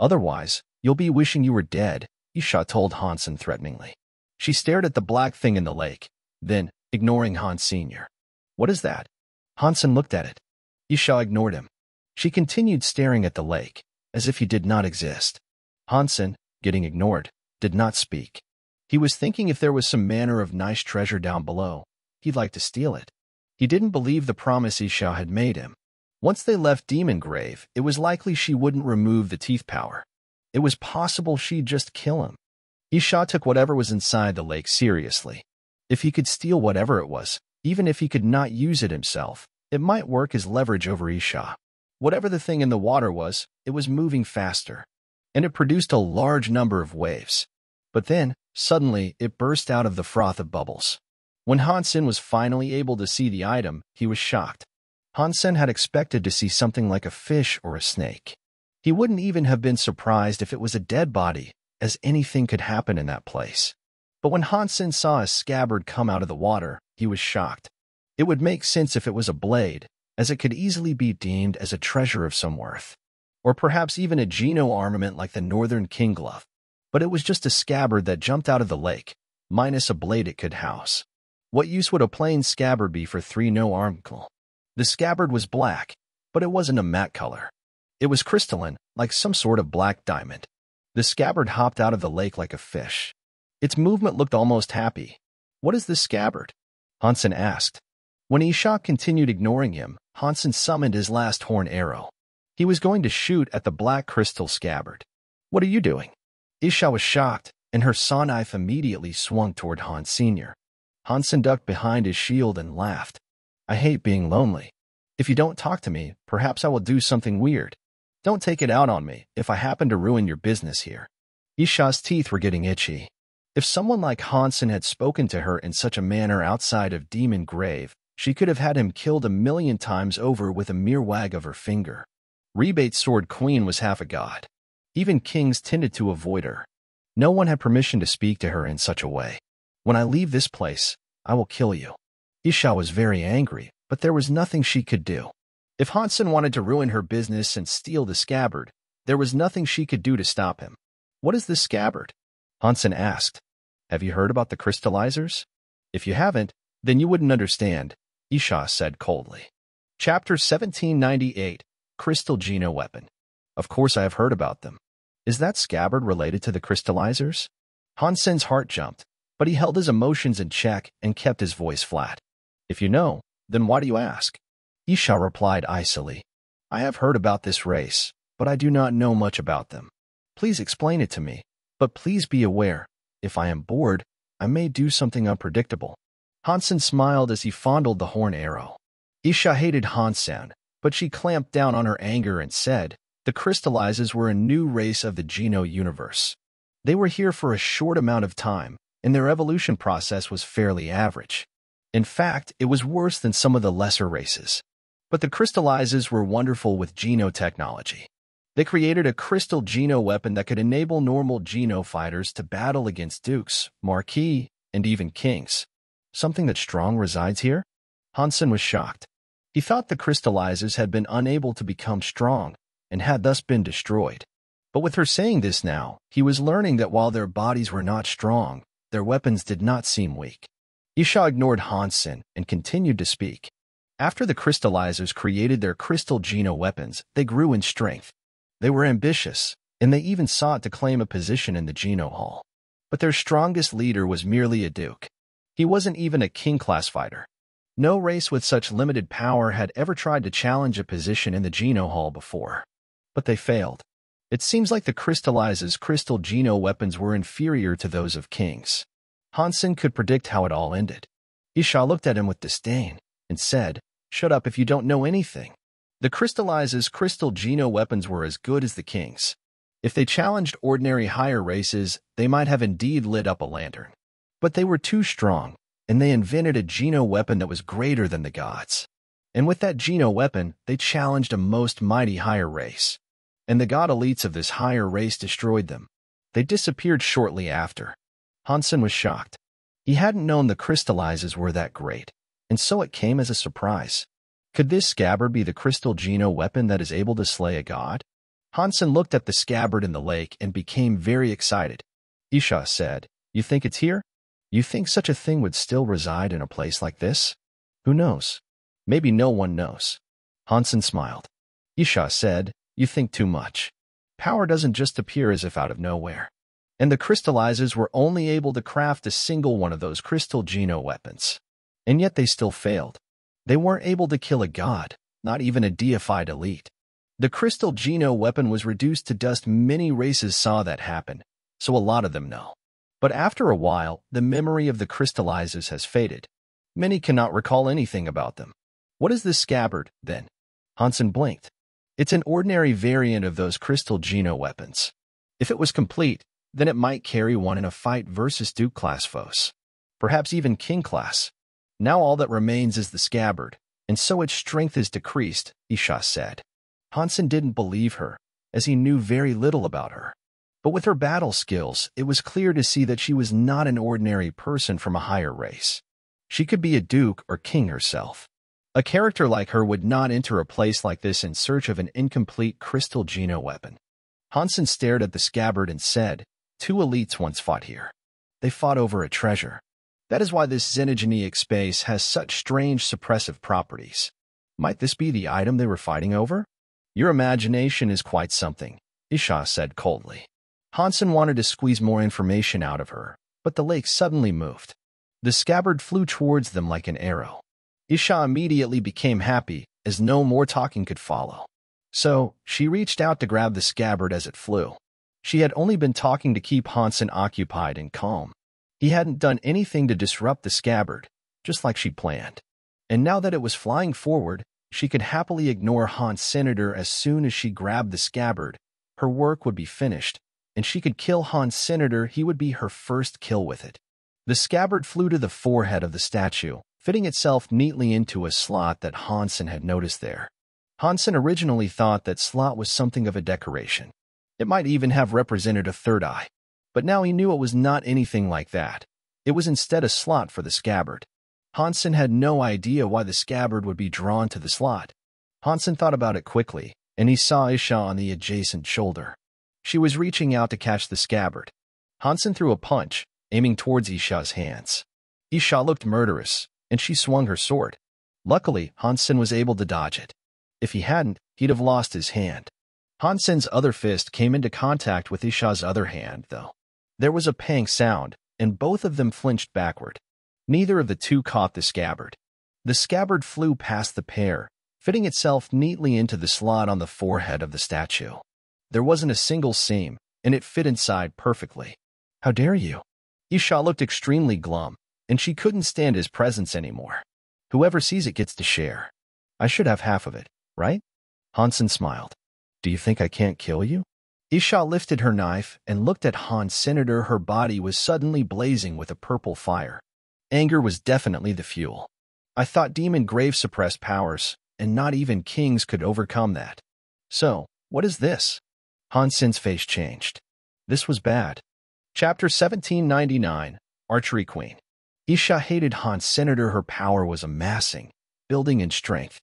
Otherwise, you'll be wishing you were dead, Isha told Han Sen threateningly. She stared at the black thing in the lake, then, ignoring Han Sen. What is that? Han Sen looked at it. Isha ignored him. She continued staring at the lake, as if he did not exist. Han Sen, getting ignored, did not speak. He was thinking if there was some manner of nice treasure down below, he'd like to steal it. He didn't believe the promise Isha had made him. Once they left Demon Grave, it was likely she wouldn't remove the teeth power. It was possible she'd just kill him. Isha took whatever was inside the lake seriously. If he could steal whatever it was, even if he could not use it himself, it might work as leverage over Isha. Whatever the thing in the water was, it was moving faster and it produced a large number of waves. But then, suddenly, it burst out of the froth of bubbles. When Han Sen was finally able to see the item, he was shocked. Han Sen had expected to see something like a fish or a snake. He wouldn't even have been surprised if it was a dead body, as anything could happen in that place. But when Han Sen saw a scabbard come out of the water, he was shocked. It would make sense if it was a blade, as it could easily be deemed as a treasure of some worth or perhaps even a Geno armament like the Northern King Glove. But it was just a scabbard that jumped out of the lake, minus a blade it could house. What use would a plain scabbard be for three no armcle? The scabbard was black, but it wasn't a matte color. It was crystalline, like some sort of black diamond. The scabbard hopped out of the lake like a fish. Its movement looked almost happy. What is this scabbard? Han Sen asked. When Isha continued ignoring him, Han Sen summoned his last horn arrow. He was going to shoot at the black crystal scabbard. What are you doing? Isha was shocked, and her saw knife immediately swung toward Han Sen. Hansen ducked behind his shield and laughed. I hate being lonely. If you don't talk to me, perhaps I will do something weird. Don't take it out on me if I happen to ruin your business here. Isha's teeth were getting itchy. If someone like Han Sen had spoken to her in such a manner outside of Demon Grave, she could have had him killed a million times over with a mere wag of her finger. Rebate Sword Queen was half a god. Even kings tended to avoid her. No one had permission to speak to her in such a way. When I leave this place, I will kill you. Isha was very angry, but there was nothing she could do. If Han Sen wanted to ruin her business and steal the scabbard, there was nothing she could do to stop him. What is this scabbard? Han Sen asked. Have you heard about the crystallizers? If you haven't, then you wouldn't understand, Isha said coldly. Chapter 1798 Crystal Geno Weapon. Of course I have heard about them. Is that scabbard related to the crystallizers? Han Sen's heart jumped, but he held his emotions in check and kept his voice flat. If you know, then why do you ask? Isha replied icily. I have heard about this race, but I do not know much about them. Please explain it to me, but please be aware, if I am bored, I may do something unpredictable. Han Sen smiled as he fondled the horn arrow. Isha hated Han Sen, but she clamped down on her anger and said, the crystallizers were a new race of the Geno universe. They were here for a short amount of time, and their evolution process was fairly average. In fact, it was worse than some of the lesser races. But the crystallizers were wonderful with Geno technology. They created a crystal Geno weapon that could enable normal Geno fighters to battle against dukes, marquis, and even kings. Something that strong resides here? Han Sen was shocked. He thought the crystallizers had been unable to become strong, and had thus been destroyed. But with her saying this now, he was learning that while their bodies were not strong, their weapons did not seem weak. Isha ignored Han Sen and continued to speak. After the crystallizers created their crystal Geno weapons, they grew in strength. They were ambitious, and they even sought to claim a position in the Geno Hall. But their strongest leader was merely a duke. He wasn't even a king-class fighter. No race with such limited power had ever tried to challenge a position in the Geno Hall before but they failed. It seems like the Crystallizes' crystal Geno weapons were inferior to those of King's. Han Sen could predict how it all ended. Isha looked at him with disdain and said, Shut up if you don't know anything. The Crystallizes' crystal Geno weapons were as good as the King's. If they challenged ordinary higher races, they might have indeed lit up a lantern. But they were too strong, and they invented a Geno weapon that was greater than the gods. And with that Geno weapon, they challenged a most mighty higher race and the god elites of this higher race destroyed them. They disappeared shortly after. Han Sen was shocked. He hadn't known the crystallizes were that great, and so it came as a surprise. Could this scabbard be the crystal Geno weapon that is able to slay a god? Han Sen looked at the scabbard in the lake and became very excited. Isha said, You think it's here? You think such a thing would still reside in a place like this? Who knows? Maybe no one knows. Han Sen smiled. Isha said, you think too much. Power doesn't just appear as if out of nowhere. And the crystallizers were only able to craft a single one of those crystal Geno weapons. And yet they still failed. They weren't able to kill a god, not even a deified elite. The crystal Geno weapon was reduced to dust many races saw that happen, so a lot of them know. But after a while, the memory of the crystallizers has faded. Many cannot recall anything about them. What is this scabbard, then? Han Sen blinked. It's an ordinary variant of those crystal Geno weapons. If it was complete, then it might carry one in a fight versus Duke class foes. Perhaps even King class. Now all that remains is the scabbard, and so its strength is decreased, Isha said. Han Sen didn't believe her, as he knew very little about her. But with her battle skills, it was clear to see that she was not an ordinary person from a higher race. She could be a duke or king herself. A character like her would not enter a place like this in search of an incomplete crystal Geno weapon. Han Sen stared at the scabbard and said, Two elites once fought here. They fought over a treasure. That is why this xenogeneic space has such strange suppressive properties. Might this be the item they were fighting over? Your imagination is quite something, Isha said coldly. Han Sen wanted to squeeze more information out of her, but the lake suddenly moved. The scabbard flew towards them like an arrow. Isha immediately became happy, as no more talking could follow. So, she reached out to grab the scabbard as it flew. She had only been talking to keep Han Sen occupied and calm. He hadn't done anything to disrupt the scabbard, just like she planned. And now that it was flying forward, she could happily ignore Hans Senator as soon as she grabbed the scabbard. Her work would be finished, and she could kill Hans Senator, he would be her first kill with it. The scabbard flew to the forehead of the statue, fitting itself neatly into a slot that Han Sen had noticed there. Han Sen originally thought that slot was something of a decoration. It might even have represented a third eye. But now he knew it was not anything like that. It was instead a slot for the scabbard. Han Sen had no idea why the scabbard would be drawn to the slot. Han Sen thought about it quickly, and he saw Isha on the adjacent shoulder. She was reaching out to catch the scabbard. Han Sen threw a punch, aiming towards Isha's hands. Isha looked murderous, and she swung her sword. Luckily, Han Sen was able to dodge it. If he hadn't, he'd have lost his hand. Han Sen's other fist came into contact with Isha's other hand, though. There was a pang sound, and both of them flinched backward. Neither of the two caught the scabbard. The scabbard flew past the pair, fitting itself neatly into the slot on the forehead of the statue. There wasn't a single seam, and it fit inside perfectly. How dare you? Isha looked extremely glum, and she couldn't stand his presence anymore. Whoever sees it gets to share. I should have half of it, right? Han Sen smiled. Do you think I can't kill you? Isha lifted her knife and looked at Hans Senator. Her body was suddenly blazing with a purple fire. Anger was definitely the fuel. I thought Demon Grave suppressed powers, and not even kings could overcome that. So, what is this? Han Sen's face changed. This was bad. Chapter 1799 Archery Queen Isha hated Hans Senator her power was amassing, building in strength.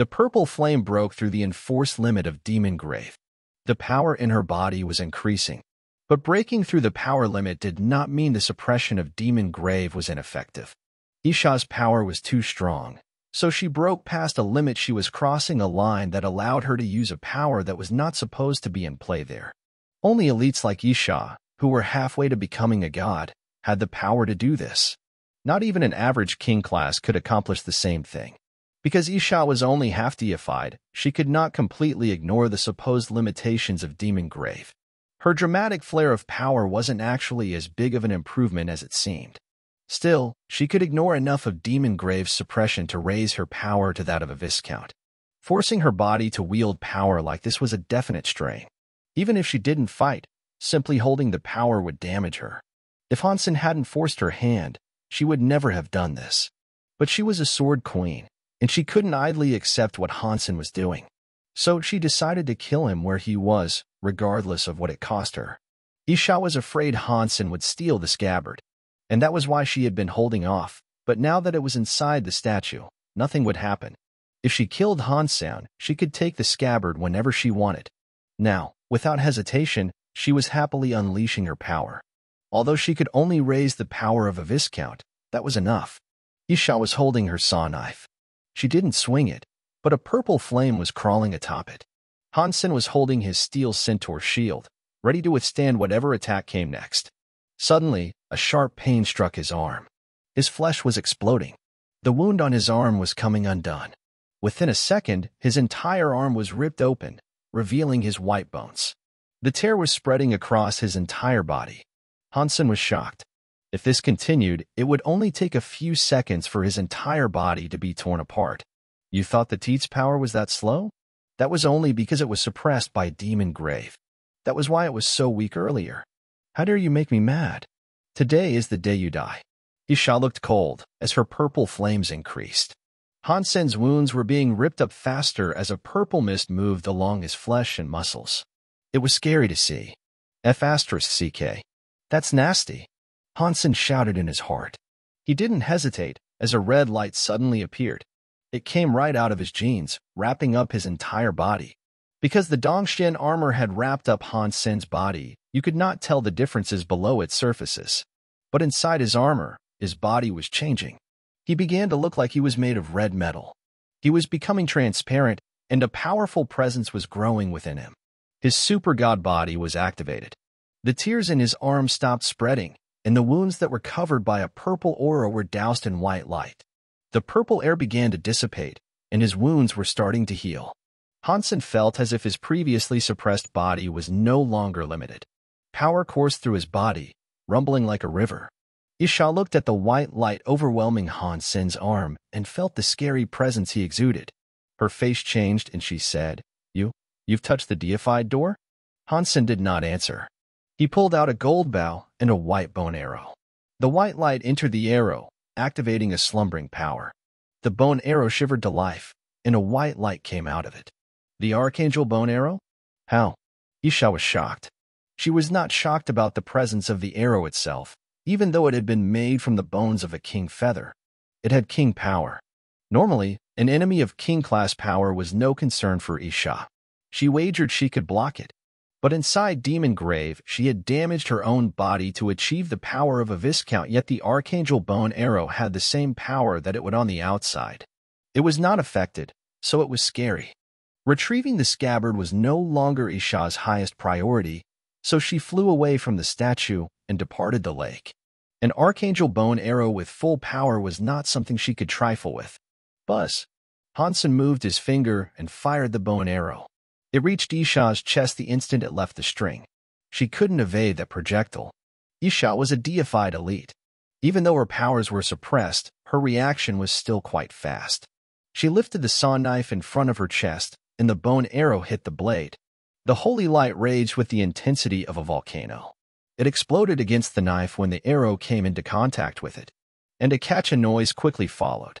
The purple flame broke through the enforced limit of Demon Grave. The power in her body was increasing. But breaking through the power limit did not mean the suppression of Demon Grave was ineffective. Isha's power was too strong, so she broke past a limit she was crossing a line that allowed her to use a power that was not supposed to be in play there. Only elites like Isha, who were halfway to becoming a god, had the power to do this. Not even an average king class could accomplish the same thing. Because Isha was only half deified, she could not completely ignore the supposed limitations of Demon Grave. Her dramatic flare of power wasn't actually as big of an improvement as it seemed. Still, she could ignore enough of Demon Grave's suppression to raise her power to that of a Viscount. Forcing her body to wield power like this was a definite strain. Even if she didn't fight, simply holding the power would damage her. If Han Sen hadn't forced her hand, she would never have done this. But she was a sword queen, and she couldn't idly accept what Han Sen was doing. So she decided to kill him where he was, regardless of what it cost her. Isha was afraid Han Sen would steal the scabbard, and that was why she had been holding off. But now that it was inside the statue, nothing would happen. If she killed Han Sen, she could take the scabbard whenever she wanted. Now, without hesitation, she was happily unleashing her power. Although she could only raise the power of a Viscount, that was enough. Isha was holding her saw knife. She didn't swing it, but a purple flame was crawling atop it. Han Sen was holding his steel centaur shield, ready to withstand whatever attack came next. Suddenly, a sharp pain struck his arm. His flesh was exploding. The wound on his arm was coming undone. Within a second, his entire arm was ripped open, revealing his white bones. The tear was spreading across his entire body. Han Sen was shocked. If this continued, it would only take a few seconds for his entire body to be torn apart. You thought the Teet's power was that slow? That was only because it was suppressed by Demon Grave. That was why it was so weak earlier. How dare you make me mad? Today is the day you die. Isha looked cold as her purple flames increased. Han Sen's wounds were being ripped up faster as a purple mist moved along his flesh and muscles. It was scary to see. F asterisk CK. That's nasty. Han Sen shouted in his heart. He didn't hesitate as a red light suddenly appeared. It came right out of his genes, wrapping up his entire body. Because the Dongxuan armor had wrapped up Han Sen's body, you could not tell the differences below its surfaces. But inside his armor, his body was changing. He began to look like he was made of red metal. He was becoming transparent, and a powerful presence was growing within him. His super god body was activated. The tears in his arm stopped spreading, and the wounds that were covered by a purple aura were doused in white light. The purple air began to dissipate, and his wounds were starting to heal. Han Sen felt as if his previously suppressed body was no longer limited. Power coursed through his body, rumbling like a river. Isha looked at the white light overwhelming Han Sen's arm and felt the scary presence he exuded. Her face changed and she said, You, you've touched the deified door? Han Sen did not answer. He pulled out a gold bow and a white bone arrow. The white light entered the arrow, activating a slumbering power. The bone arrow shivered to life, and a white light came out of it. The Archangel bone arrow? How? Isha was shocked. She was not shocked about the presence of the arrow itself, even though it had been made from the bones of a king feather. It had king power. Normally, an enemy of king-class power was no concern for Isha. She wagered she could block it. But inside Demon Grave, she had damaged her own body to achieve the power of a Viscount, yet the Archangel Bone Arrow had the same power that it would on the outside. It was not affected, so it was scary. Retrieving the scabbard was no longer Isha's highest priority, so she flew away from the statue and departed the lake. An Archangel Bone Arrow with full power was not something she could trifle with. Buzz. Han Sen moved his finger and fired the bone arrow. It reached Isha's chest the instant it left the string. She couldn't evade that projectile. Isha was a deified elite. Even though her powers were suppressed, her reaction was still quite fast. She lifted the saw knife in front of her chest, and the bone arrow hit the blade. The holy light raged with the intensity of a volcano. It exploded against the knife when the arrow came into contact with it, and a catch a noise quickly followed.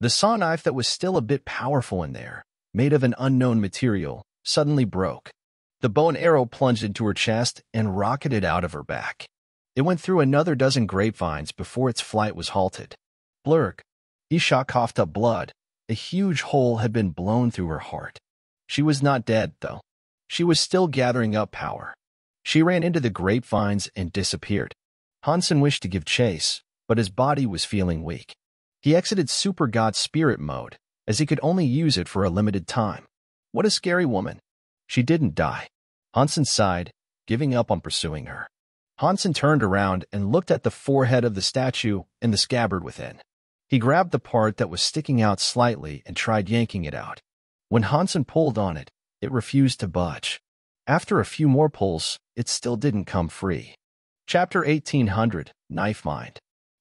The saw knife that was still a bit powerful in there, made of an unknown material, suddenly broke. The bone arrow plunged into her chest and rocketed out of her back. It went through another dozen grapevines before its flight was halted. Blurg. Isha coughed up blood. A huge hole had been blown through her heart. She was not dead, though. She was still gathering up power. She ran into the grapevines and disappeared. Han Sen wished to give chase, but his body was feeling weak. He exited Super God Spirit mode, as he could only use it for a limited time. What a scary woman. She didn't die. Han Sen sighed, giving up on pursuing her. Han Sen turned around and looked at the forehead of the statue and the scabbard within. He grabbed the part that was sticking out slightly and tried yanking it out. When Han Sen pulled on it, it refused to budge. After a few more pulls, it still didn't come free. Chapter 1800, Knife Mind.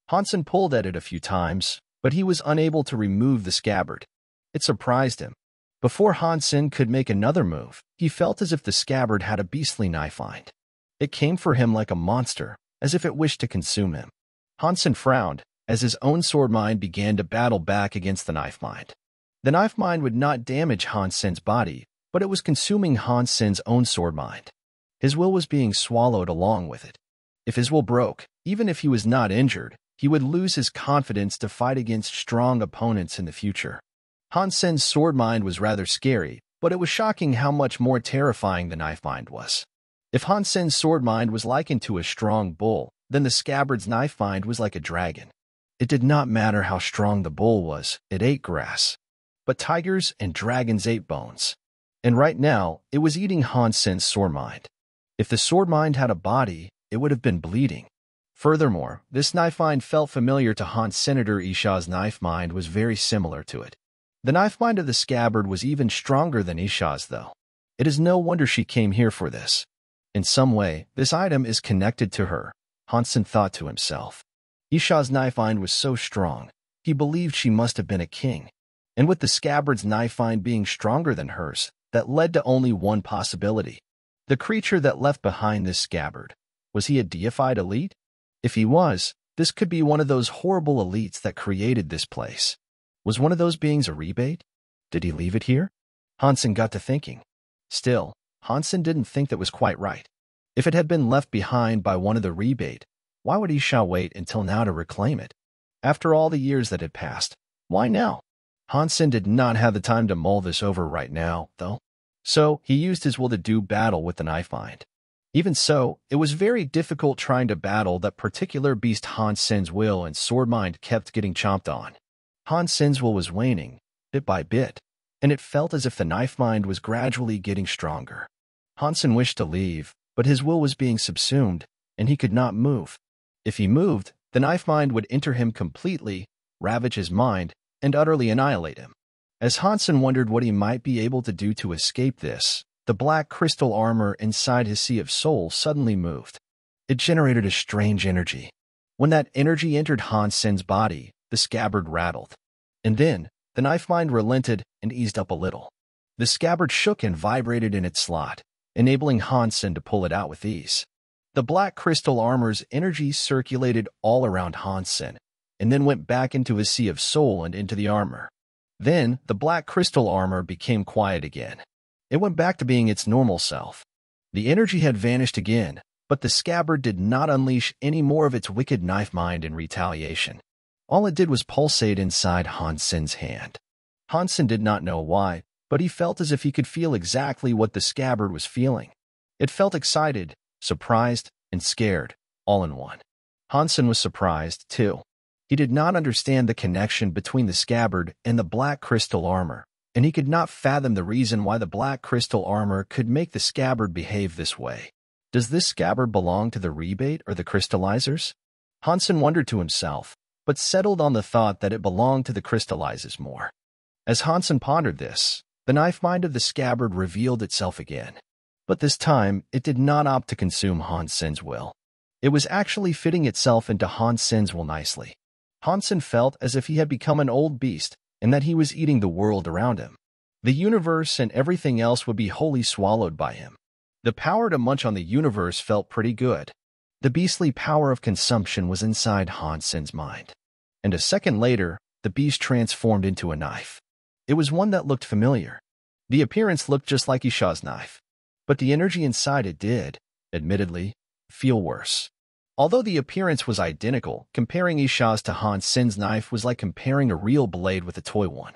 Han Sen pulled at it a few times, but he was unable to remove the scabbard. It surprised him. Before Han Sen could make another move, he felt as if the scabbard had a beastly knife mind. It came for him like a monster, as if it wished to consume him. Han Sen frowned as his own sword mind began to battle back against the knife mind. The knife mind would not damage Han Sen's body, but it was consuming Han Sen's own sword mind. His will was being swallowed along with it. If his will broke, even if he was not injured, he would lose his confidence to fight against strong opponents in the future. Han Sen's sword mind was rather scary, but it was shocking how much more terrifying the knife mind was. If Han Sen's sword mind was likened to a strong bull, then the scabbard's knife mind was like a dragon. It did not matter how strong the bull was, it ate grass. But tigers and dragons ate bones. And right now, it was eating Han Sen's sword mind. If the sword mind had a body, it would have been bleeding. Furthermore, this knife mind felt familiar to Hans Senator Isha's knife mind was very similar to it. The knife mind of the scabbard was even stronger than Isha's, though. It is no wonder she came here for this. In some way, this item is connected to her, Han Sen thought to himself. Isha's knife mind was so strong, he believed she must have been a king. And with the scabbard's knife mind being stronger than hers, that led to only one possibility. The creature that left behind this scabbard, was he a deified elite? If he was, this could be one of those horrible elites that created this place. Was one of those beings a rebate? Did he leave it here? Han Sen got to thinking. Still, Han Sen didn't think that was quite right. If it had been left behind by one of the rebate, why would Isha wait until now to reclaim it? After all the years that had passed, why now? Han Sen did not have the time to mull this over right now, though. So he used his will to do battle with the knife mind. Even so, it was very difficult trying to battle that particular beast Han Sen's will and sword mind kept getting chomped on. Han Sen's will was waning, bit by bit, and it felt as if the knife mind was gradually getting stronger. Han Sen wished to leave, but his will was being subsumed, and he could not move. If he moved, the knife mind would enter him completely, ravage his mind, and utterly annihilate him. As Han Sen wondered what he might be able to do to escape this, the black crystal armor inside his sea of soul suddenly moved. It generated a strange energy. When that energy entered Han Sen's body, the scabbard rattled. And then, the knife mind relented and eased up a little. The scabbard shook and vibrated in its slot, enabling Han Sen to pull it out with ease. The black crystal armor's energy circulated all around Han Sen, and then went back into his sea of soul and into the armor. Then, the black crystal armor became quiet again. It went back to being its normal self. The energy had vanished again, but the scabbard did not unleash any more of its wicked knife mind in retaliation. All it did was pulsate inside Han Sen's hand. Han Sen did not know why, but he felt as if he could feel exactly what the scabbard was feeling. It felt excited, surprised, and scared, all in one. Han Sen was surprised, too. He did not understand the connection between the scabbard and the black crystal armor, and he could not fathom the reason why the black crystal armor could make the scabbard behave this way. Does this scabbard belong to the rebate or the crystallizers? Han Sen wondered to himself, but settled on the thought that it belonged to the crystallizers more. As Han Sen pondered this, the knife mind of the scabbard revealed itself again. But this time, it did not opt to consume Han Sen's will. It was actually fitting itself into Han Sen's will nicely. Han Sen felt as if he had become an old beast and that he was eating the world around him. The universe and everything else would be wholly swallowed by him. The power to munch on the universe felt pretty good. The beastly power of consumption was inside Han Sen's mind. And a second later, the beast transformed into a knife. It was one that looked familiar. The appearance looked just like Isha's knife, but the energy inside it did, admittedly, feel worse. Although the appearance was identical, comparing Isha's to Han Sen's knife was like comparing a real blade with a toy one.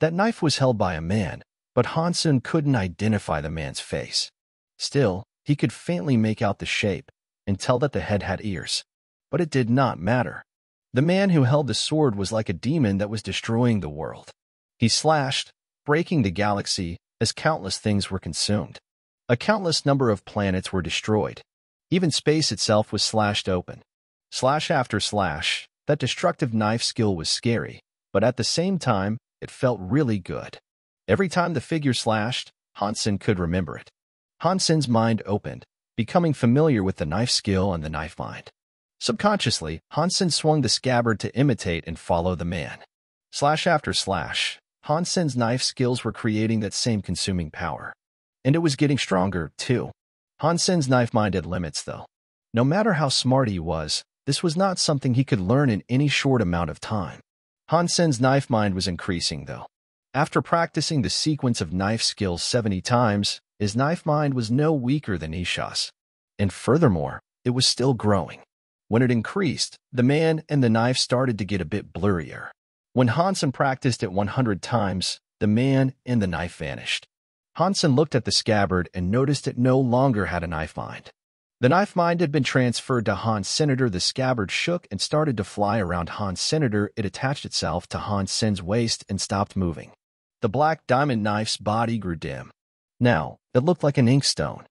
That knife was held by a man, but Han Sen couldn't identify the man's face. Still, he could faintly make out the shape and tell that the head had ears. But it did not matter. The man who held the sword was like a demon that was destroying the world. He slashed, breaking the galaxy as countless things were consumed. A countless number of planets were destroyed. Even space itself was slashed open. Slash after slash, that destructive knife skill was scary, but at the same time, it felt really good. Every time the figure slashed, Han Sen could remember it. Han Sen's mind opened, becoming familiar with the knife skill and the knife mind. Subconsciously, Han Sen swung the scabbard to imitate and follow the man. Slash after slash, Han Sen's knife skills were creating that same consuming power. And it was getting stronger, too. Han Sen's knife mind had limits, though. No matter how smart he was, this was not something he could learn in any short amount of time. Han Sen's knife mind was increasing, though. After practicing the sequence of knife skills 70 times, his knife mind was no weaker than Isha's. And furthermore, it was still growing. When it increased, the man and the knife started to get a bit blurrier. When Han Sen practiced it 100 times, the man and the knife vanished. Han Sen looked at the scabbard and noticed it no longer had a knife mind. The knife mind had been transferred to Hans Senator. The scabbard shook and started to fly around Hans Senator. It attached itself to Han Sen's waist and stopped moving. The black diamond knife's body grew dim. Now, it looked like an inkstone.